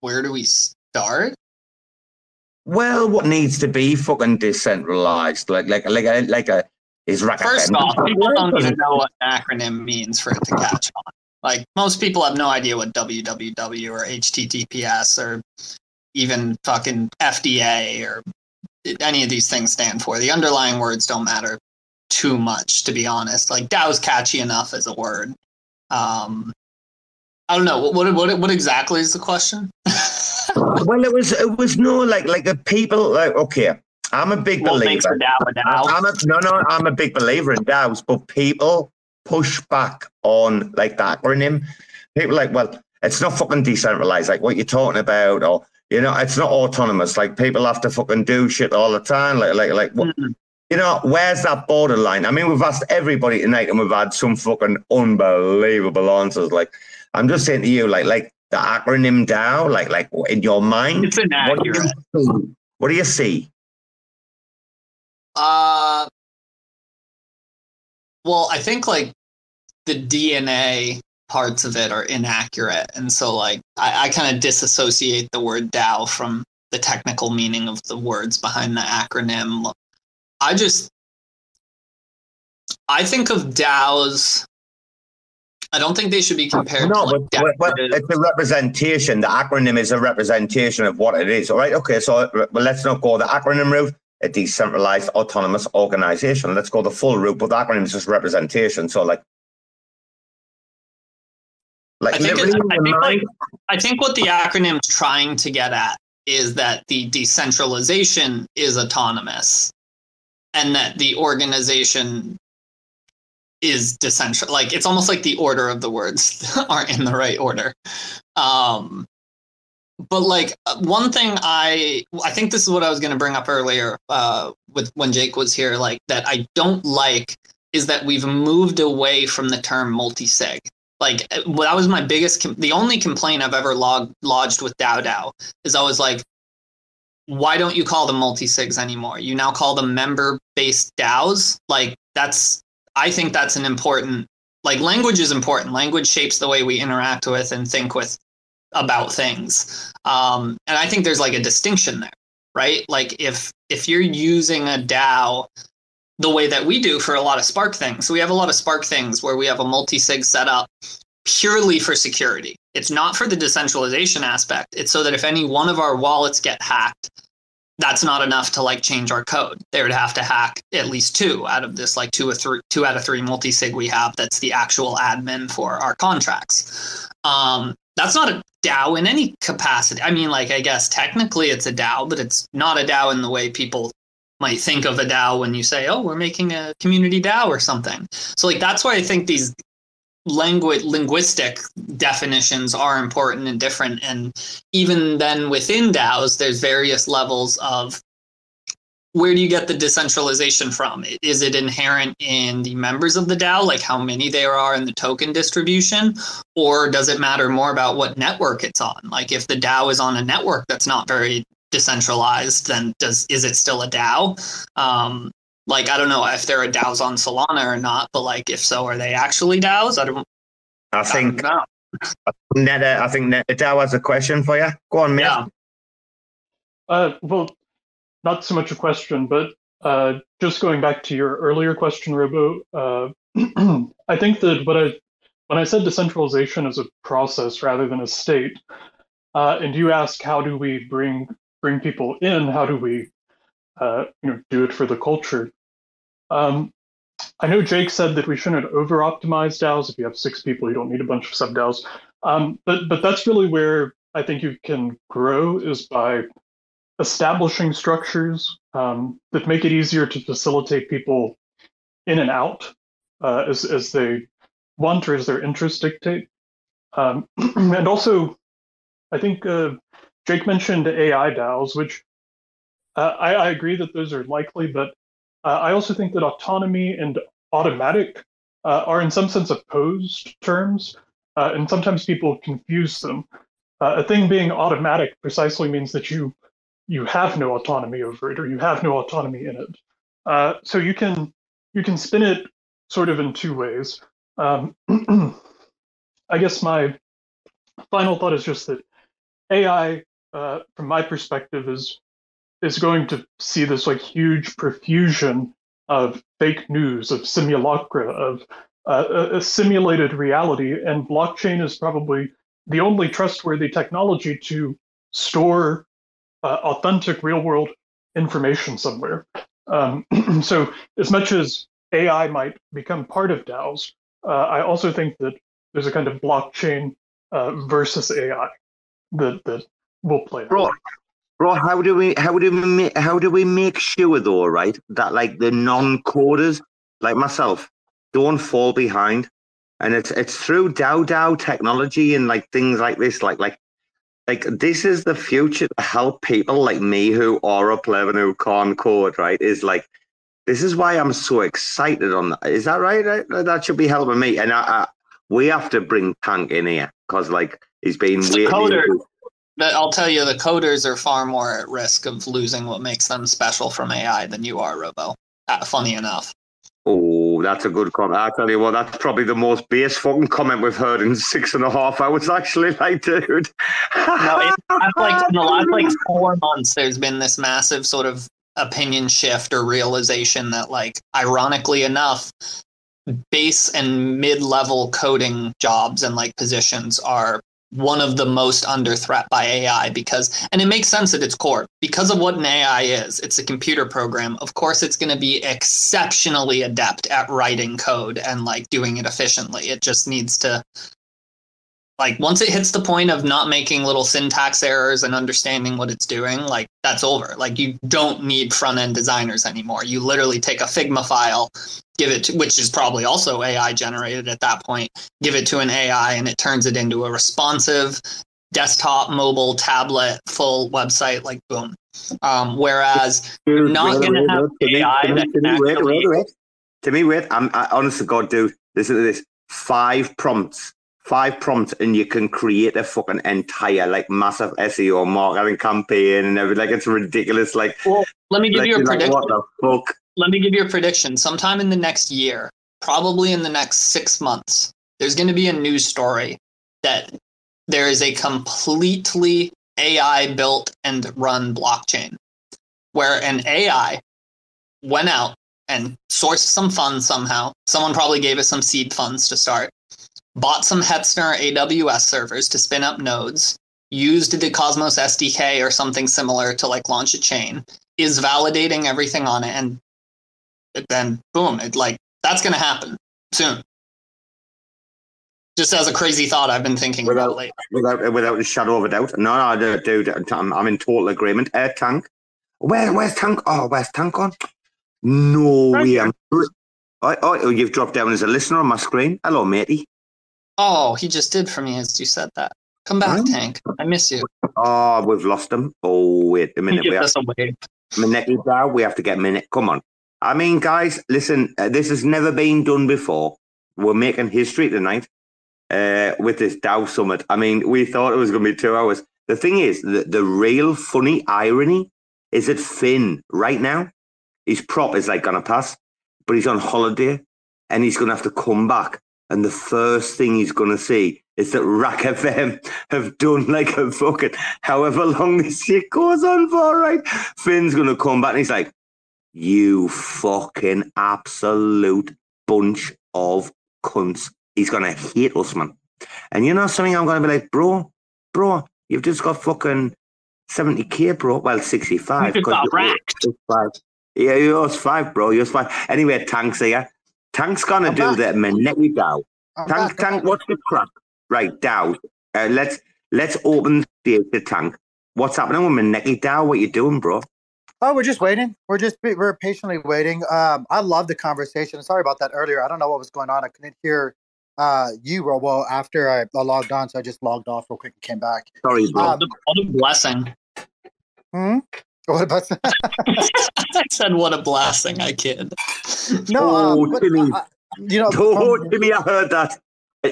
S5: Where do we start?
S4: Well, what needs to be fucking decentralized, like like like a like a is RAC
S5: First off, people don't even know what an acronym means for it to catch on. Like most people have no idea what www or HTTPS or even fucking FDA or any of these things stand for. The underlying words don't matter too much, to be honest. Like DAO's catchy enough as a word. Um, I don't know what what what exactly is the question.
S4: well, it was it was no like like a people like okay. I'm a big well, believer. I'm a, no, no, I'm a big believer in DAOs, but people push back on like the acronym. People like, well, it's not fucking decentralized, like what you're talking about, or you know, it's not autonomous. Like people have to fucking do shit all the time. Like, like, like, what? Mm-hmm. You know, where's that borderline? I mean, we've asked everybody tonight, and we've had some fucking unbelievable answers. Like, I'm just saying to you, like, like the acronym DAO, like, like in your mind,
S5: it's inaccurate.
S4: What do you, what do you see?
S5: Uh, well, I think like the DNA parts of it are inaccurate. And so like I, I kind of disassociate the word DAO from the technical meaning of the words behind the acronym. I just I think of DAOs. I don't think they should be compared no, to like
S4: but, but, it's a representation. The acronym is a representation of what it is. All right. Okay. So well, let's not go the acronym route. A decentralized autonomous organization. Let's go the full route, but the acronym is just representation. So like
S5: like, I think, I think, like, I think what the acronym's trying to get at is that the decentralization is autonomous and that the organization is decentral like it's almost like the order of the words aren't in the right order. Um but like one thing i i think this is what i was going to bring up earlier uh with when jake was here like that i don't like is that we've moved away from the term multi-sig like uh, that was my biggest com- the only complaint i've ever log- lodged with DAO DAO is i was like why don't you call them multi-sigs anymore? You now call them member based daos like that's i think that's an important like language is important language shapes the way we interact with and think with about things um, and i think there's like a distinction there right like if if you're using a dao the way that we do for a lot of Spark things. So we have a lot of Spark things where we have a multi-sig setup purely for security. It's not for the decentralization aspect. It's so that if any one of our wallets get hacked, that's not enough to like change our code. They would have to hack at least two out of this like two or three two out of three multi-sig we have that's the actual admin for our contracts. Um, that's not a DAO in any capacity. I mean, like I guess technically it's a DAO, but it's not a DAO in the way people might think of a DAO when you say, "Oh, we're making a community DAO or something." So like that's why I think these language linguistic definitions are important and different and even then within DAOs there's various levels of where do you get the decentralization from? Is it inherent in the members of the DAO, like how many there are in the token distribution? Or does it matter more about what network it's on? Like if the DAO is on a network that's not very decentralized, then does is it still a DAO? Um, like I don't know if there are DAOs on Solana or not, but like if so, are they actually DAOs? I don't.
S4: I think. I, Neta, I think Neta DAO has a question for you. Go on, mate. Yeah.
S3: Uh, well, not so much a question, but uh, just going back to your earlier question, Robo. Uh, I think that what I when I said decentralization is a process rather than a state, uh, and you ask how do we bring bring people in? How do we uh, you know do it for the culture? Um, I know Jake said that we shouldn't over optimize DAOs. If you have six people, you don't need a bunch of sub DAOs. Um, but but that's really where I think you can grow is by establishing structures um, that make it easier to facilitate people in and out uh, as as they want or as their interests dictate. Um, and also, I think uh, Jake mentioned AI DAOs, which uh, I, I, agree that those are likely, but I also think that autonomy and automatic uh, are in some sense opposed terms, uh, and sometimes people confuse them. Uh, a thing being automatic precisely means that you you have no autonomy over it, or you have no autonomy in it. Uh, so you can you can spin it sort of in two ways. Um, I guess my final thought is just that AI, uh, from my perspective, is is going to see this like huge profusion of fake news, of simulacra, of uh, a, a simulated reality, and blockchain is probably the only trustworthy technology to store uh, authentic real world information somewhere. Um, so, as much as AI might become part of DAOs, uh, I also think that there's a kind of blockchain uh, versus AI that that will play.
S4: Bro, bro, how do we how do we make, how do we make sure though, right, that like the non-coders like myself don't fall behind? And it's it's through DAO DAO technology and like things like this, like like like this is the future to help people like me who are a player who can't code, right? Is like this is why I'm so excited on that. Is that right? That should be helping me. And I, I, we have to bring Tank in here because like he's been
S5: waiting. I'll tell you, the coders are far more at risk of losing what makes them special from AI than you are, Robo. Uh, funny enough.
S4: Oh, that's a good comment. I tell you what, that's probably the most base fucking comment we've heard in six and a half hours. Actually, like, dude.
S5: no, like in the last like four months, there's been this massive sort of opinion shift or realization that, like, ironically enough, base and mid-level coding jobs and like positions are one of the most under threat by AI because, and it makes sense at its core, because of what an AI is, it's a computer program. Of course, it's going to be exceptionally adept at writing code and like doing it efficiently. It just needs to, like, once it hits the point of not making little syntax errors and understanding what it's doing, like, that's over. Like, you don't need front end designers anymore. You literally take a Figma file give it to, which is probably also AI generated at that point, give it to an AI and it turns it into a responsive desktop, mobile, tablet, full website, like boom. Um, whereas you're not going to have AI
S4: to
S5: that can
S4: actually... Wait, wait, wait. To me, wait, I'm I, honest to God, dude, listen to this. Five prompts five prompts and you can create a fucking entire like massive SEO marketing campaign and everything. Like it's ridiculous. Like,
S5: well, let me give
S4: like,
S5: you a prediction.
S4: Like, what the fuck?
S5: let me give you a prediction. Sometime in the next year, probably in the next six months, there's going to be a news story that there is a completely AI built and run blockchain where an AI went out and sourced some funds somehow. Someone probably gave it some seed funds to start, bought some Hetzner AWS servers to spin up nodes, used the Cosmos SDK or something similar to like launch a chain, is validating everything on it and then boom, it like that's going to happen soon. Just as a crazy thought I've been thinking
S4: without,
S5: about lately.
S4: Without, without a shadow of a doubt. No, no, dude, I'm, I'm in total agreement. Air Tank. Where, where's Tank? Oh, where's Tank on? No way. I'm, oh, oh, you've dropped down as a listener on my screen. Hello, matey.
S5: Oh, he just did for me as you said that. Come back, Tank. I miss you.
S4: Oh, we've lost him. Oh, wait a minute.
S5: Give
S4: We have,
S5: us a wave.
S4: Minute down. We have to get minute. Come on. I mean, guys, listen. Uh, this has never been done before. We're making history tonight uh, with this DAO summit. I mean, we thought it was going to be two hours. The thing is, the, the real funny irony is that Finn right now, his prop is like going to pass, but he's on holiday and he's going to have to come back. And the first thing he's going to see is that RAC FM have done like a fucking however long this shit goes on for, right? Finn's going to come back and he's like, you fucking absolute bunch of cunts. He's going to hate us, man. And you know something? I'm going to be like, bro, bro, you've just got fucking 70k, bro. Well, 65.
S5: You got
S4: you-
S5: racked.
S4: it's five. Yeah, yours five, bro. Yours five. Anyway, Tank's here. Tank's going to do the Manetti DAO. Tank, Tank, what's the crack? Right, DAO. Uh, let's let's open the, the tank. What's happening with Manetti DAO? What you doing, bro?
S13: Oh, we're just waiting. We're just we're patiently waiting. Um, I love the conversation. Sorry about that earlier. I don't know what was going on. I couldn't hear uh you, Robo, after I, I logged on, so I just logged off real quick and came back.
S4: Sorry, bro.
S13: Um,
S5: What a blessing.
S13: hmm? What about
S5: I said, what a blessing. I kid.
S13: no?
S4: oh,
S13: Um,
S4: Timmy.
S13: uh, you know,
S4: oh,
S13: from-
S4: Timmy, I heard that.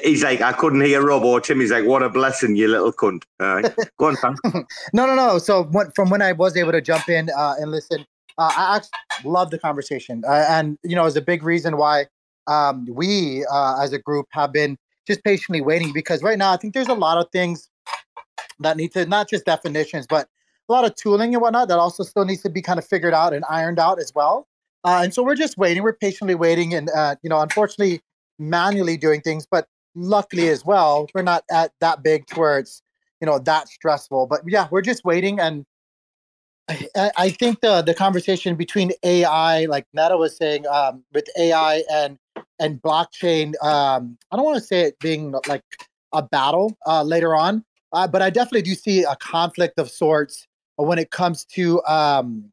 S4: He's like, I couldn't hear Rob or Timmy's like, what a blessing, you little cunt. All right. Go on, Sam.
S13: no, no, no. So when, from when I was able to jump in uh, and listen, uh, I actually love the conversation, uh, and you know, it's a big reason why um, we uh, as a group have been just patiently waiting because right now I think there's a lot of things that need to not just definitions, but a lot of tooling and whatnot that also still needs to be kind of figured out and ironed out as well. Uh, and so we're just waiting. We're patiently waiting, and uh, you know, unfortunately, manually doing things, but luckily as well, we're not at that big to where it's you know that stressful. But yeah, we're just waiting, and I, I- think the the conversation between AI, like Neta was saying, um, with AI and and blockchain, um, I don't want to say it being like a battle uh, later on, uh, but I definitely do see a conflict of sorts when it comes to um,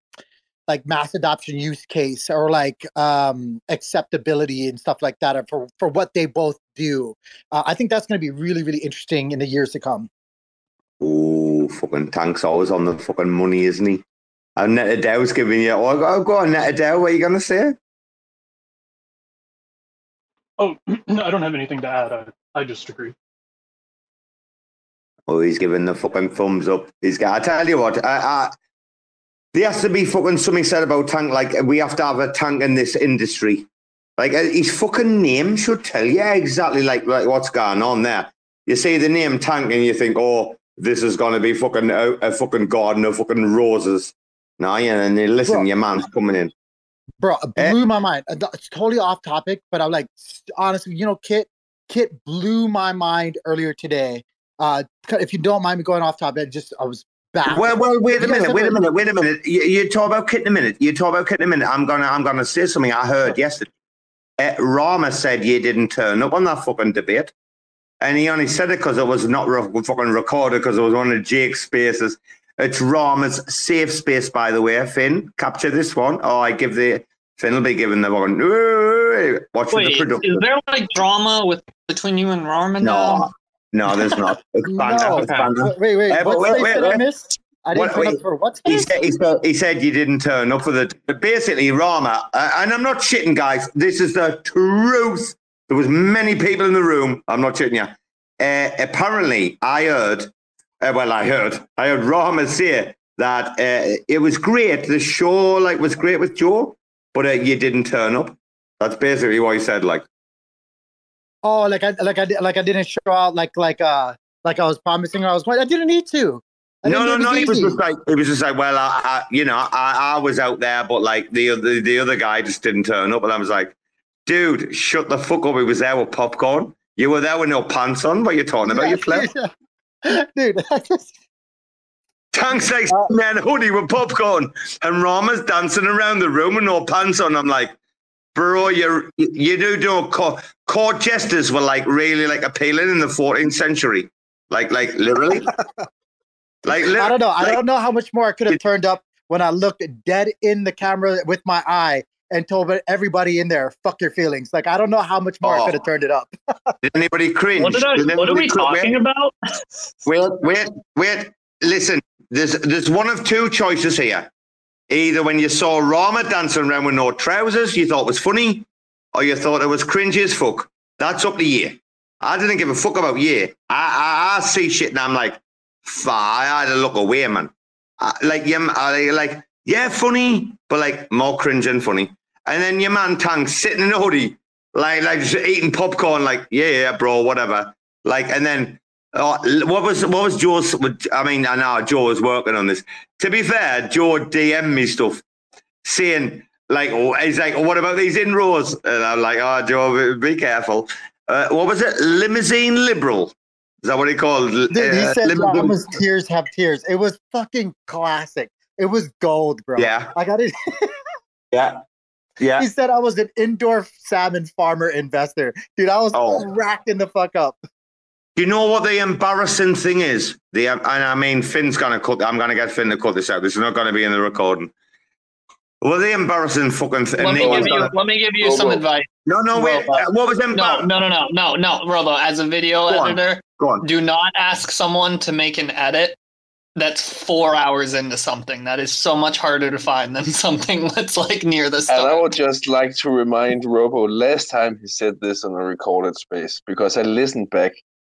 S13: like mass adoption use case or like um, acceptability and stuff like that or for for what they both do. Uh, I think that's going to be really really interesting in the years to come.
S4: Oh, fucking Tank's always on the fucking money, isn't he? And Neta DAO's giving you, oh, go, go on, Neta DAO, what are you going to say?
S3: Oh, no, I don't have anything to add. I, I just agree.
S4: Oh, he's giving the fucking thumbs up. He's got, I tell you what, I, I, there has to be fucking something said about Tank, like, we have to have a tank in this industry. Like, uh, his fucking name should tell you exactly, like, like what's going on there. You see the name Tank and you think, oh, this is going to be fucking a, a fucking garden of fucking roses. No, yeah, and then listen,
S13: Bro.
S4: your man's coming in.
S13: bro it blew my mind Uh, it's totally off topic but i'm like honestly you know kit kit blew my mind earlier today uh if you don't mind me going off topic just i was back
S4: Well, well, wait a minute, wait a minute, wait a minute. You, you talk about Kit in a minute. You talk about Kit in a minute. I'm gonna, I'm gonna say something I heard yesterday. Uh, Rama said you didn't turn up on that fucking debate, and he only said it because it was not re- fucking recorded because it was one of Jake's spaces. It's Rama's safe space, by the way. Finn, capture this one. Oh, I give the Finn will be giving the one. Watch the
S5: Wait,
S4: production.
S5: is there like drama with between you and Norman?
S4: No, no, there's not. It's banter.
S13: No.
S4: Banter.
S13: wait wait
S4: Eh, but
S13: what
S4: wait,
S13: space
S4: wait,
S13: i
S4: wait.
S13: miss i didn't
S4: What- wait.
S13: up for what
S4: He said, he, said, he said you didn't turn up for the. But basically, Rama, uh, and I'm not shitting, guys. This is the truth. There was many people in the room. I'm not shitting you. Uh, apparently, I heard. Uh, well, I heard. I heard Rama say that uh, it was great. The show like was great with Joe, but uh, you didn't turn up. That's basically what he said. Like,
S13: oh like i like i like i didn't show out like like uh like i was promising i was going i didn't need to I
S4: no, no,
S13: it
S4: no. He was just like, he was just like, well, I, I you know, I, I was out there, but like the other, the other guy just didn't turn up, and I was like, dude, shut the fuck up. He was there with popcorn. You were there with no pants on. What are you talking about? You pleb.
S13: dude I just-
S4: Tank's like
S13: Uh,
S4: man hoodie with popcorn, and Rama's dancing around the room with no pants on. I'm like, bro, you you do know court, court jesters were like really like appealing in the 14th century, like like literally. like
S13: I don't know. I don't know how much more I could have turned up when I looked dead in the camera with my eye and told everybody in there, "Fuck your feelings." Like I don't know how much more I could have oh. turned it up.
S4: Did anybody cringe?
S7: What, did I,
S4: Did
S7: what are we
S4: anybody cringe?
S7: talking about?
S4: Wait, wait, wait. Listen, there's there's one of two choices here. Either when you saw Rama dancing around with no trousers, you thought it was funny, or you thought it was cringy as fuck. That's up to you. I didn't give a fuck about you. I I, I see shit and I'm like, "Fuck, I had to look away, man. I, like yeah, I, like yeah, funny, but like more cringe and funny. And then your man Tank sitting in a hoodie, like like just eating popcorn, like yeah, yeah, bro, whatever. Like and then uh, what was what was Joe's? I mean, I know Joe was working on this. To be fair, Joe DM me stuff saying like, oh, he's like, oh, what about these inroads? And I'm like, oh, Joe, be careful. Uh, what was it? Limousine liberal. Is that what he called?
S13: Dude, he
S4: Uh,
S13: said Rama's tears have tears. It was fucking classic. It was gold, bro.
S4: Yeah.
S13: I got it.
S4: Yeah. Yeah.
S13: He said I was an indoor salmon farmer investor. Dude, I was
S4: Oh.
S13: racking the fuck up.
S4: You know what the embarrassing thing is? The and I mean, Finn's gonna cut. I'm gonna get Finn to cut this out. This is not gonna be in the recording. Well, the embarrassing fucking thing.
S7: Let me give you. Let me give you some advice.
S4: No, no, wait.
S7: Robo.
S4: uh, What was
S7: No,
S4: embarrassing?
S7: no, no, no, no, no, Robo. As a video
S4: Go on.
S7: editor,
S4: Go on.
S7: do not ask someone to make an edit that's four hours into something. That is so much harder to find than something that's like near the
S8: And
S7: start.
S8: I would just like to remind Robo last time he said this on a recorded space because I listened back.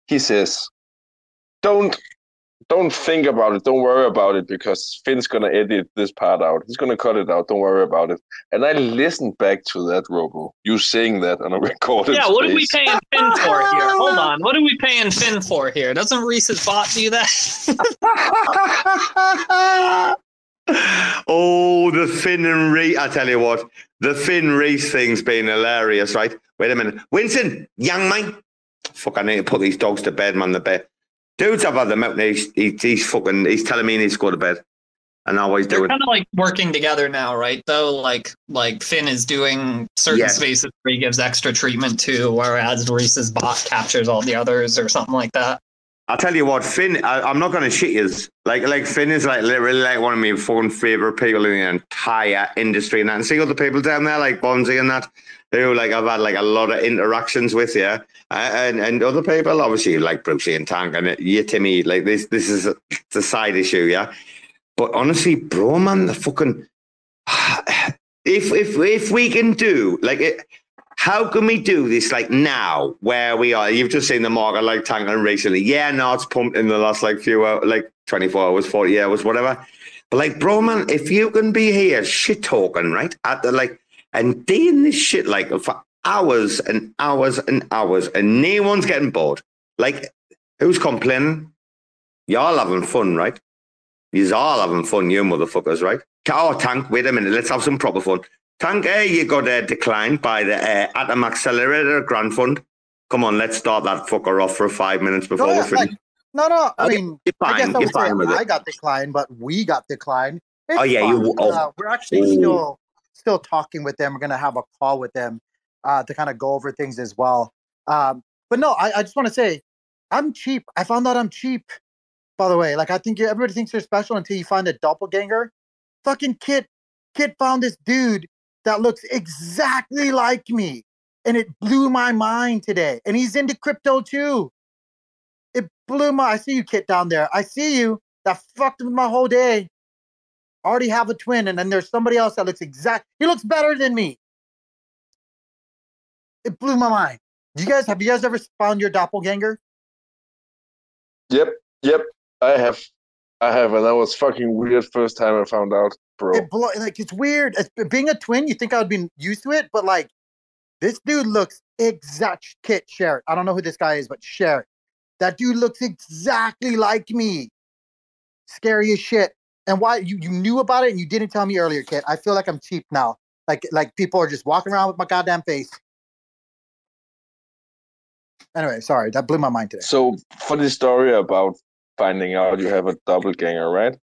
S8: He says, "Don't, don't think about it. Don't worry about it because Finn's gonna edit this part out. He's gonna cut it out. Don't worry about it." And I listened back to that Robo. You saying that on a recorded
S7: Yeah, what are we paying Finn for here? Hold on. What are we paying Finn for here? Doesn't Rizbe's bot do that?
S4: Oh, the Finn and Rizbe. I tell you what, the Finn Reese thing's been hilarious, right? Wait a minute. Winston, young man. Fuck, I need to put these dogs to bed, man. The bed. Dudes, I've had them out he's, he, he's fucking, he's telling me he needs to go to bed. And I always do it.
S7: kind of like working together now, right? Though, like like Finn is doing certain
S4: Yes.
S7: spaces where he gives extra treatment to, whereas Rizbe's bot captures all the others, or something like that.
S4: I'll tell you what, Finn, I, I'm not going to shit you. Like, like Finn is like literally like one of my fucking favorite people in the entire industry and that. And see other people down there like Bonzi and that, who like I've had like a lot of interactions with, yeah. Uh, and and other people, obviously like Brucey and Tank and you, Timmy, like this. This is a, a side issue, yeah. But honestly, bro, man, the fucking if if if we can do like it, how can we do this like now where we are? You've just seen the market like tanking recently. Yeah, no, it's pumped in the last like few hours, like 24 hours, 40 hours, whatever. But like, bro, man, if you can be here shit talking, right? At the like and doing this shit like hours and hours and hours and no one's getting bored. Like, who's complaining? Y'all having fun, right? You're all having fun, you motherfuckers, right? Oh, Tank, wait a minute, let's have some proper fun. Tank, eh, you got uh, declined by the uh, Atom Accelerator Grant Fund. Come on, let's start that fucker off for five minutes before
S13: No,
S4: we
S13: yeah,
S4: finish.
S13: like, no, no. I
S4: Okay,
S13: mean,
S4: you're
S13: I guess
S4: fine,
S13: I
S4: you're fine with it.
S13: I got declined, but we got declined. It's
S4: Oh, yeah, you- oh.
S13: Uh, we're actually still still talking with them. We're gonna have a call with them uh, to kind of go over things as well. Um, but no, I, I just want to say I'm cheap. I found out I'm cheap. By the way, like I think everybody thinks they're special until you find a doppelganger. Fucking Kit, Kit found this dude that looks exactly like me, and it blew my mind today. And he's into crypto too. It blew my. I see you, Kit, down there. I see you. That fucked with my whole day. Already have a twin, and then there's somebody else that looks exact. He looks better than me. It blew my mind. You guys have you guys ever found your doppelganger?
S8: Yep, yep. I have, I have, and that was fucking weird. First time I found out, bro.
S13: It blow, like it's weird. Being a twin, you think I would be used to it, but like this dude looks exact. Kit, share it. I don't know who this guy is, but share it. That dude looks exactly like me. Scary as shit. And why you, you knew about it and you didn't tell me earlier, Kit? I feel like I'm cheap now. Like like people are just walking around with my goddamn face. Anyway, sorry, that blew my mind today.
S8: So, funny story about finding out you have a doppelganger, right?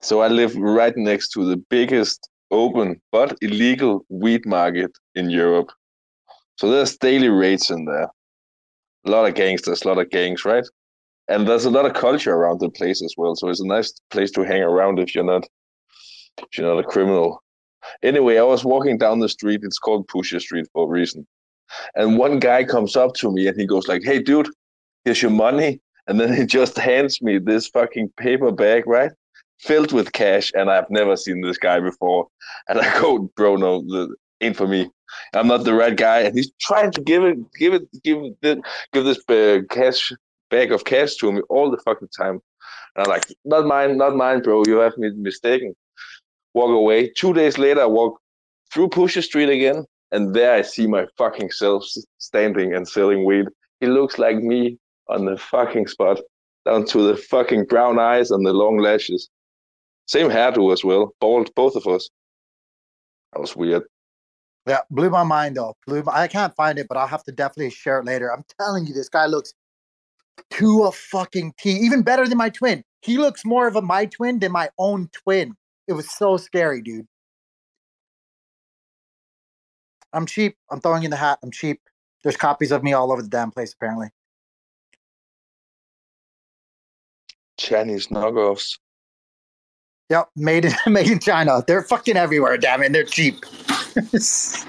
S8: So, I live right next to the biggest open but illegal weed market in Europe. So there's daily raids in there. A lot of gangsters, a lot of gangs, right? And there's a lot of culture around the place as well. So it's a nice place to hang around if you're not if you're not a criminal. Anyway, I was walking down the street. It's called Pusher Street for a reason. And one guy comes up to me and he goes like, "Hey, dude, here's your money." And then he just hands me this fucking paper bag, right, filled with cash. And I've never seen this guy before. And I go, "Bro, no, the, ain't for me. I'm not the right guy." And he's trying to give it, give it, give it, give this uh, cash bag of cash to me all the fucking time. And I'm like, "Not mine, not mine, bro. You have me mistaken." Walk away. Two days later, I walk through Pusher Street again, and there I see my fucking self standing and selling weed. He looks like me on the fucking spot, down to the fucking brown eyes and the long lashes. Same hairdo as well, bald, both of us. That was weird.
S13: Yeah, blew my mind though. Blew my, I can't find it, but I'll have to definitely share it later. I'm telling you, this guy looks to a fucking T, even better than my twin. He looks more of a my twin than my own twin. It was so scary, dude. I'm cheap. I'm throwing in the hat. I'm cheap. There's copies of me all over the damn place, apparently.
S8: Chinese knockoffs.
S13: Yep, made in made in China. They're fucking everywhere. Damn it, they're cheap.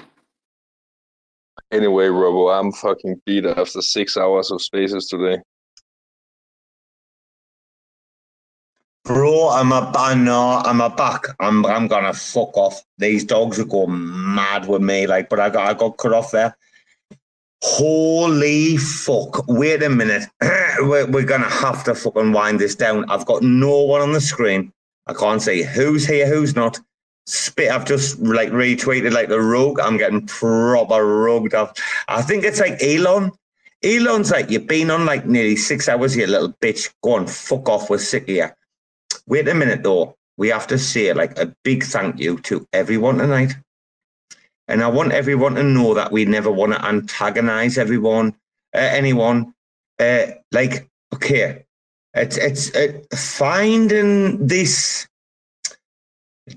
S8: Anyway, Robo, I'm fucking beat after six hours of spaces today.
S4: Bro, I'm a know I'm a back. I'm I'm gonna fuck off. These dogs are going mad with me. Like, but I got I got cut off there. Holy fuck! Wait a minute. we're, we're gonna have to fucking wind this down. I've got no one on the screen. I can't see who's here, who's not. Spit. I've just like retweeted like the rogue. I'm getting proper rugged off. I think it's like Elon. Elon's like, you've been on like nearly six hours, you little bitch. Go on, fuck off. We're sick here. Wait a minute though. We have to say like a big thank you to everyone tonight. And I want everyone to know that we never want to antagonize everyone, uh, anyone. Uh, like, okay, it's it's uh, finding this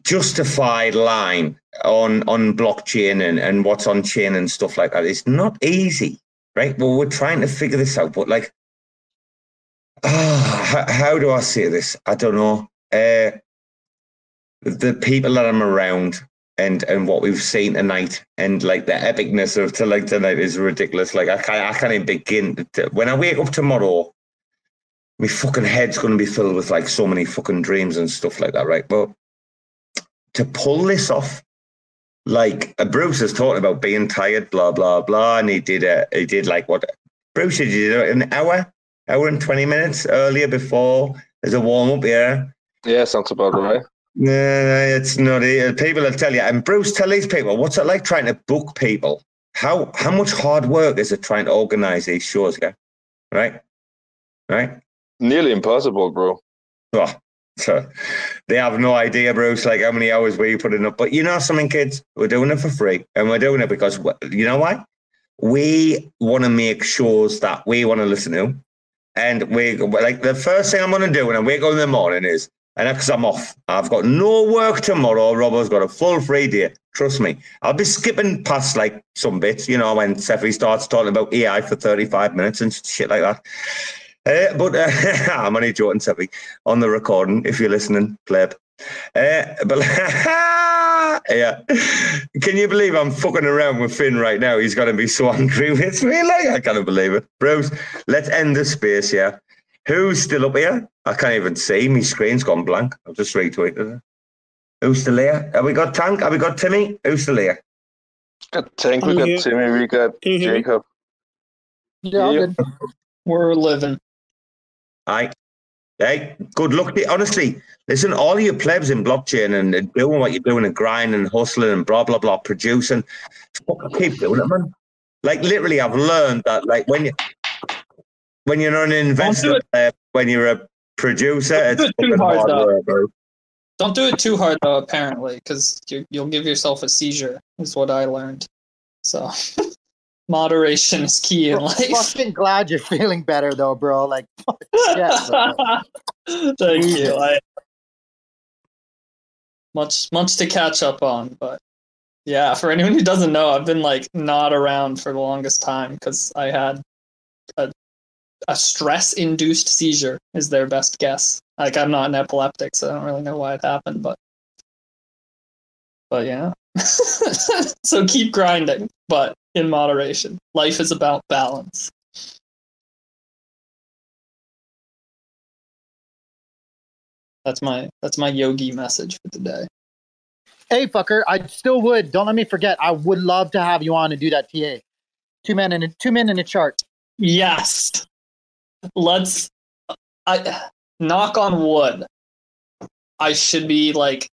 S4: justified line on on blockchain and, and what's on chain and stuff like that. It's not easy, right? Well, we're trying to figure this out, but like, ah, how, do I say this? I don't know. Uh, the people that I'm around and and what we've seen tonight and like the epicness of to like tonight is ridiculous. Like I can't I can't even begin. To, when I wake up tomorrow, my fucking head's going to be filled with like so many fucking dreams and stuff like that, right? But to pull this off, like uh, Bruce is talking about being tired, blah blah blah, and he did a he did like what Bruce did do an hour, hour and twenty minutes earlier before as a warm up, yeah.
S8: Yeah, sounds about right.
S4: No, no, it's not. Uh, people will tell you. And Bruce, tell these people, what's it like trying to book people? How how much hard work is it trying to organize these shows? Yeah, right, right.
S8: Nearly impossible, bro.
S4: Oh, so they have no idea, Bruce, like how many hours we put in up. But you know something, kids, we're doing it for free, and we're doing it because you know why? We want to make shows that we want to listen to, and we like the first thing I'm going to do when I wake up in the morning is and that's because I'm off, I've got no work tomorrow. Robo's got a full free day. Trust me. I'll be skipping past like some bits, you know, when Cephii starts talking about AI for 35 minutes and shit like that. Uh, but uh, I'm only joking, Cephii, on the recording, if you're listening, pleb. Uh, but yeah, can you believe I'm fucking around with Finn right now? He's going to be so angry with me. Like, I can't believe it. Bros, let's end the space, yeah. Who's still up here? I can't even see. My screen's gone blank. I've just retweeted it. Who's still here? Have we got Tank? Have we got Timmy? Who's still here?
S8: Got Tank, we got Timmy, we got Jacob.
S7: Yeah,
S8: Yeah.
S7: good. We're living.
S4: Aye. Hey, good luck. to. Honestly, listen, all you plebs in blockchain and and doing what you're doing and grinding and hustling and blah, blah, blah, producing, keep doing it, man. Like, literally, I've learned that, like, when you when you're an investor, uh, when you're a producer, it's
S7: do it hard,
S4: hard
S7: though.
S4: work.
S7: Don't do it too hard though, apparently, because you, you'll give yourself a seizure. Is what I learned. So moderation is key in life.
S13: fucking glad you're feeling better though, bro. Like, bro.
S7: Thank you. I,
S5: much much to catch up on, but yeah, for anyone who doesn't know, I've been like not around for the longest time because I had a a stress induced seizure is their best guess. Like I'm not an epileptic, so I don't really know why it happened, but but yeah. so keep grinding, but in moderation. Life is about balance. That's my that's my yogi message for today.
S13: Hey, fucker, I still would. Don't let me forget. I would love to have you on and do that TA. Two men in a two men in a chart.
S5: Yes. Let's I knock on wood. I should be like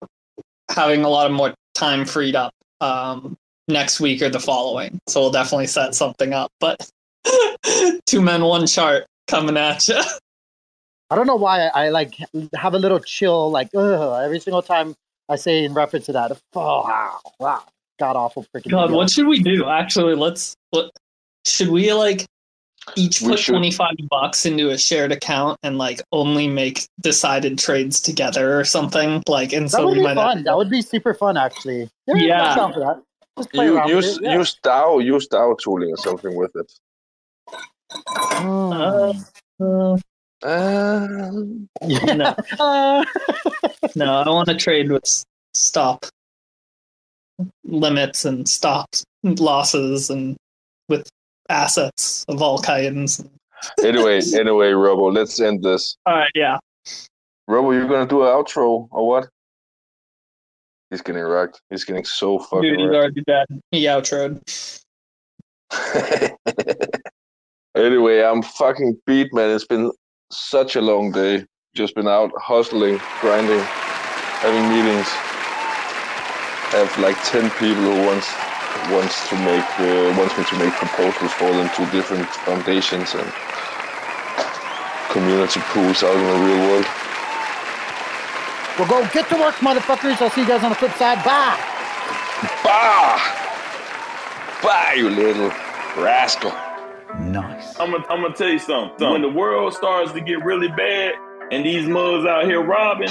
S5: having a lot of more time freed up um next week or the following. So we'll definitely set something up. But two men, one chart coming at you.
S13: I don't know why I, I like have a little chill, like ugh, every single time I say in reference to that. Oh wow, wow, god awful freaking.
S5: God,
S13: deal.
S5: what should we do? Actually, let's. What should we like? Each
S8: We
S5: put
S8: should-
S5: twenty five bucks into a shared account and like only make decided trades together or something. Like, and
S13: That
S5: so
S13: would
S5: we
S13: be
S5: might.
S13: fun. That would be super fun, actually. Yeah,
S5: Yeah.
S13: I'm down for that. Just play
S8: You
S13: around
S8: use
S13: with it. Yeah.
S8: use DAO use DAO tooling or something with it.
S5: Uh, uh, no, no, I want to trade with stop limits and stops losses and with assets of all kinds.
S8: anyway, anyway, Robo, let's end this.
S5: All right, yeah.
S8: Robo, you're gonna do an outro or what? He's getting wrecked. He's getting so fucking
S5: Dude, he's
S8: wrecked.
S5: already dead. He outroed.
S8: anyway, I'm fucking beat, man. It's been such a long day. Just been out hustling, grinding, having meetings. I have like ten people who wants wants to make uh, wants me to make proposals for them to different foundations and community pools out in the real world.
S13: Well, go get to work, motherfuckers. I'll see you guys on the flip side. Bye.
S8: Bye. Bah, you little rascal.
S14: Nice. I'm gonna, I'm gonna tell you something. When the world starts to get really bad and these mugs out here robbing,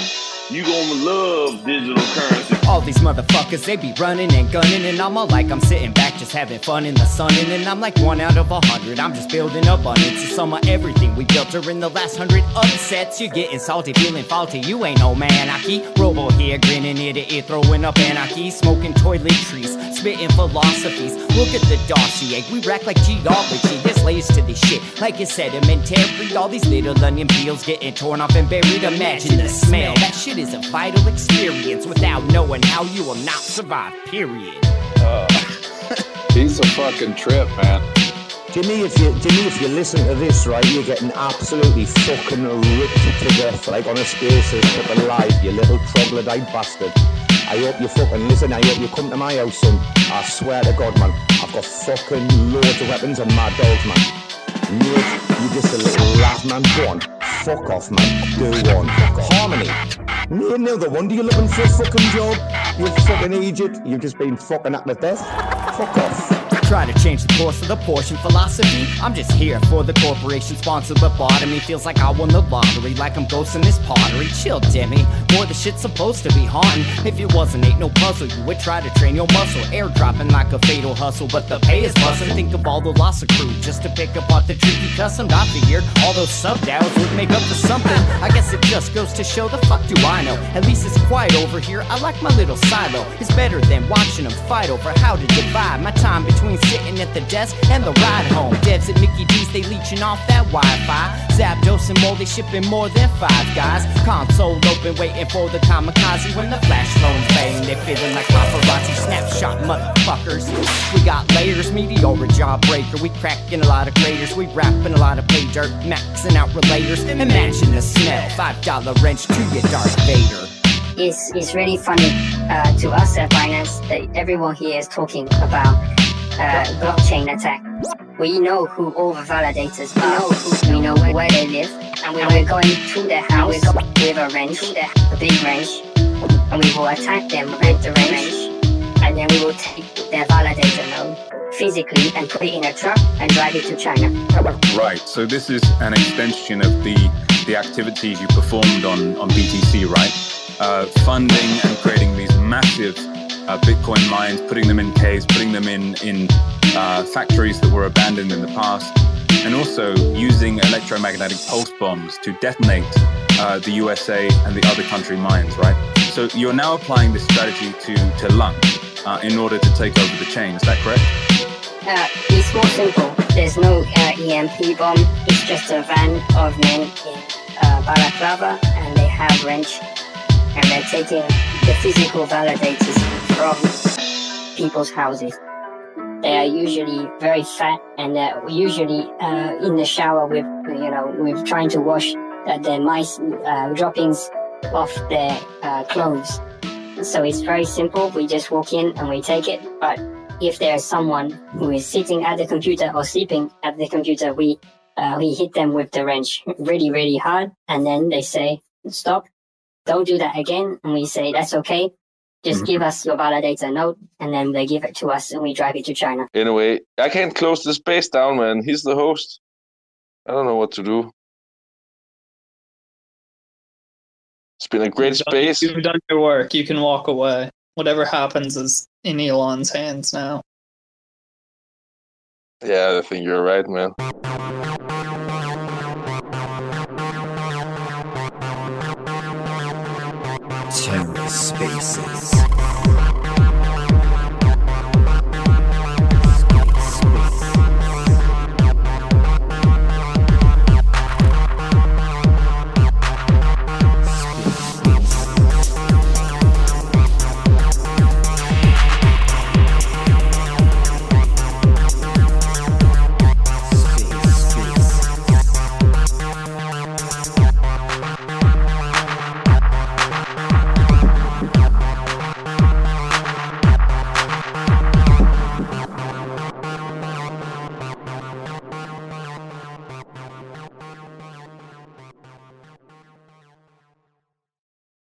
S14: you gonna love digital currency.
S15: All these motherfuckers, they be running and gunning, and I'm all like, I'm sitting back just having fun in the sun, and then I'm like one out of a hundred. I'm just building abundance. It's some of everything we built during the last hundred upsets. You're getting salty, feeling faulty. You ain't no man. I keep Robo here, grinning ear to ear, throwing up anarchy, smoking toiletries, spitting philosophies. Look at the dossier, we rack like geology. There's layers to this shit, like it's sedimentary. All these little onion peels getting torn off and buried. Imagine the smell. That shit is a vital experience. Without knowing how, you will not survive. Period.
S16: He's a fucking trip, man.
S4: Jimmy, if you Jimmy, if you listen to this, right, you're getting absolutely fucking ripped to death, like on a space ship alive, you little troglodyte bastard. I hope you fucking listen. I hope you come to my house, son. I swear to God, man, I've got fucking loads of weapons and mad dogs, man. Mate, you just a little rat, man. Go on, fuck off, man. Do one. Harmony. Me another one. Do you looking for a fucking job? You fucking idiot. You've just been fucking at the death. Fuck off.
S15: Try to change the course of the portion philosophy. I'm just here for the corporation sponsor, sponsored lobotomy. Feels like I won the lottery, like I'm ghosting this pottery. Chill, Demi. Boy, the shit's supposed to be haunting. If it wasn't, ain't no puzzle. You would try to train your muscle. Airdropping like a fatal hustle, but the pay is bustin'. Think of all the loss accrued just to pick up off the tricky custom. I figured all those sub downs would make up for something. I guess it just goes to show the fuck do I know. At least it's quiet over here. I like my little silo. It's better than watching them fight over how to divide my time between sitting at the desk and the ride home. Devs at Mickey D's, they leeching off that Wi-Fi. Zapdos and more, they shipping more than five guys. Console open, waiting for the kamikaze. When the flash phones bang, they feeling like paparazzi snapshot motherfuckers. We got layers, meteor jawbreaker. We cracking a lot of craters. We rapping a lot of pay dirt, maxing out relators. Imagine the smell, five dollar wrench to your Darth Vader.
S17: It's, it's really funny uh, to us at Binance that everyone here is talking about uh, blockchain attack. We know who all the validators are. We know, who, we know where they live, and we're, we're going to their house with a wrench, a big wrench, and we will attack them with the wrench, and then we will take their validator node physically and put it in a truck and drive it to China.
S18: Right. So this is an extension of the the activities you performed on on BTC, right? uh, funding and creating these massive uh, Bitcoin mines, putting them in caves, putting them in in uh, factories that were abandoned in the past, and also using electromagnetic pulse bombs to detonate uh, the USA and the other country mines. Right. So you're now applying this strategy to to Lung uh, in order to take over the chain. Is that correct?
S17: Uh, it's more simple. There's no uh, EMP bomb. It's just a van of men in uh, balaclava, and they have wrench, and they're taking the physical validators from people's houses. They are usually very fat, and they're usually uh, in the shower with, you know, with trying to wash uh, their mice uh, droppings off their uh, clothes. So it's very simple. We just walk in and we take it. But if there's someone who is sitting at the computer or sleeping at the computer, we uh, we hit them with the wrench really, really hard, and then they say, "Stop! Don't do that again." And we say, "That's okay. Just mm-hmm. give us your validator note, and then they give it to us, and we drive it to China.
S8: Anyway, I can't close this space down, man. He's the host. I don't know what to do. It's been a great
S7: You've done-
S8: space.
S7: You've done your work. You can walk away. Whatever happens is in Elon's hands now.
S8: Yeah, I think you're right, man.
S2: terrorist spaces.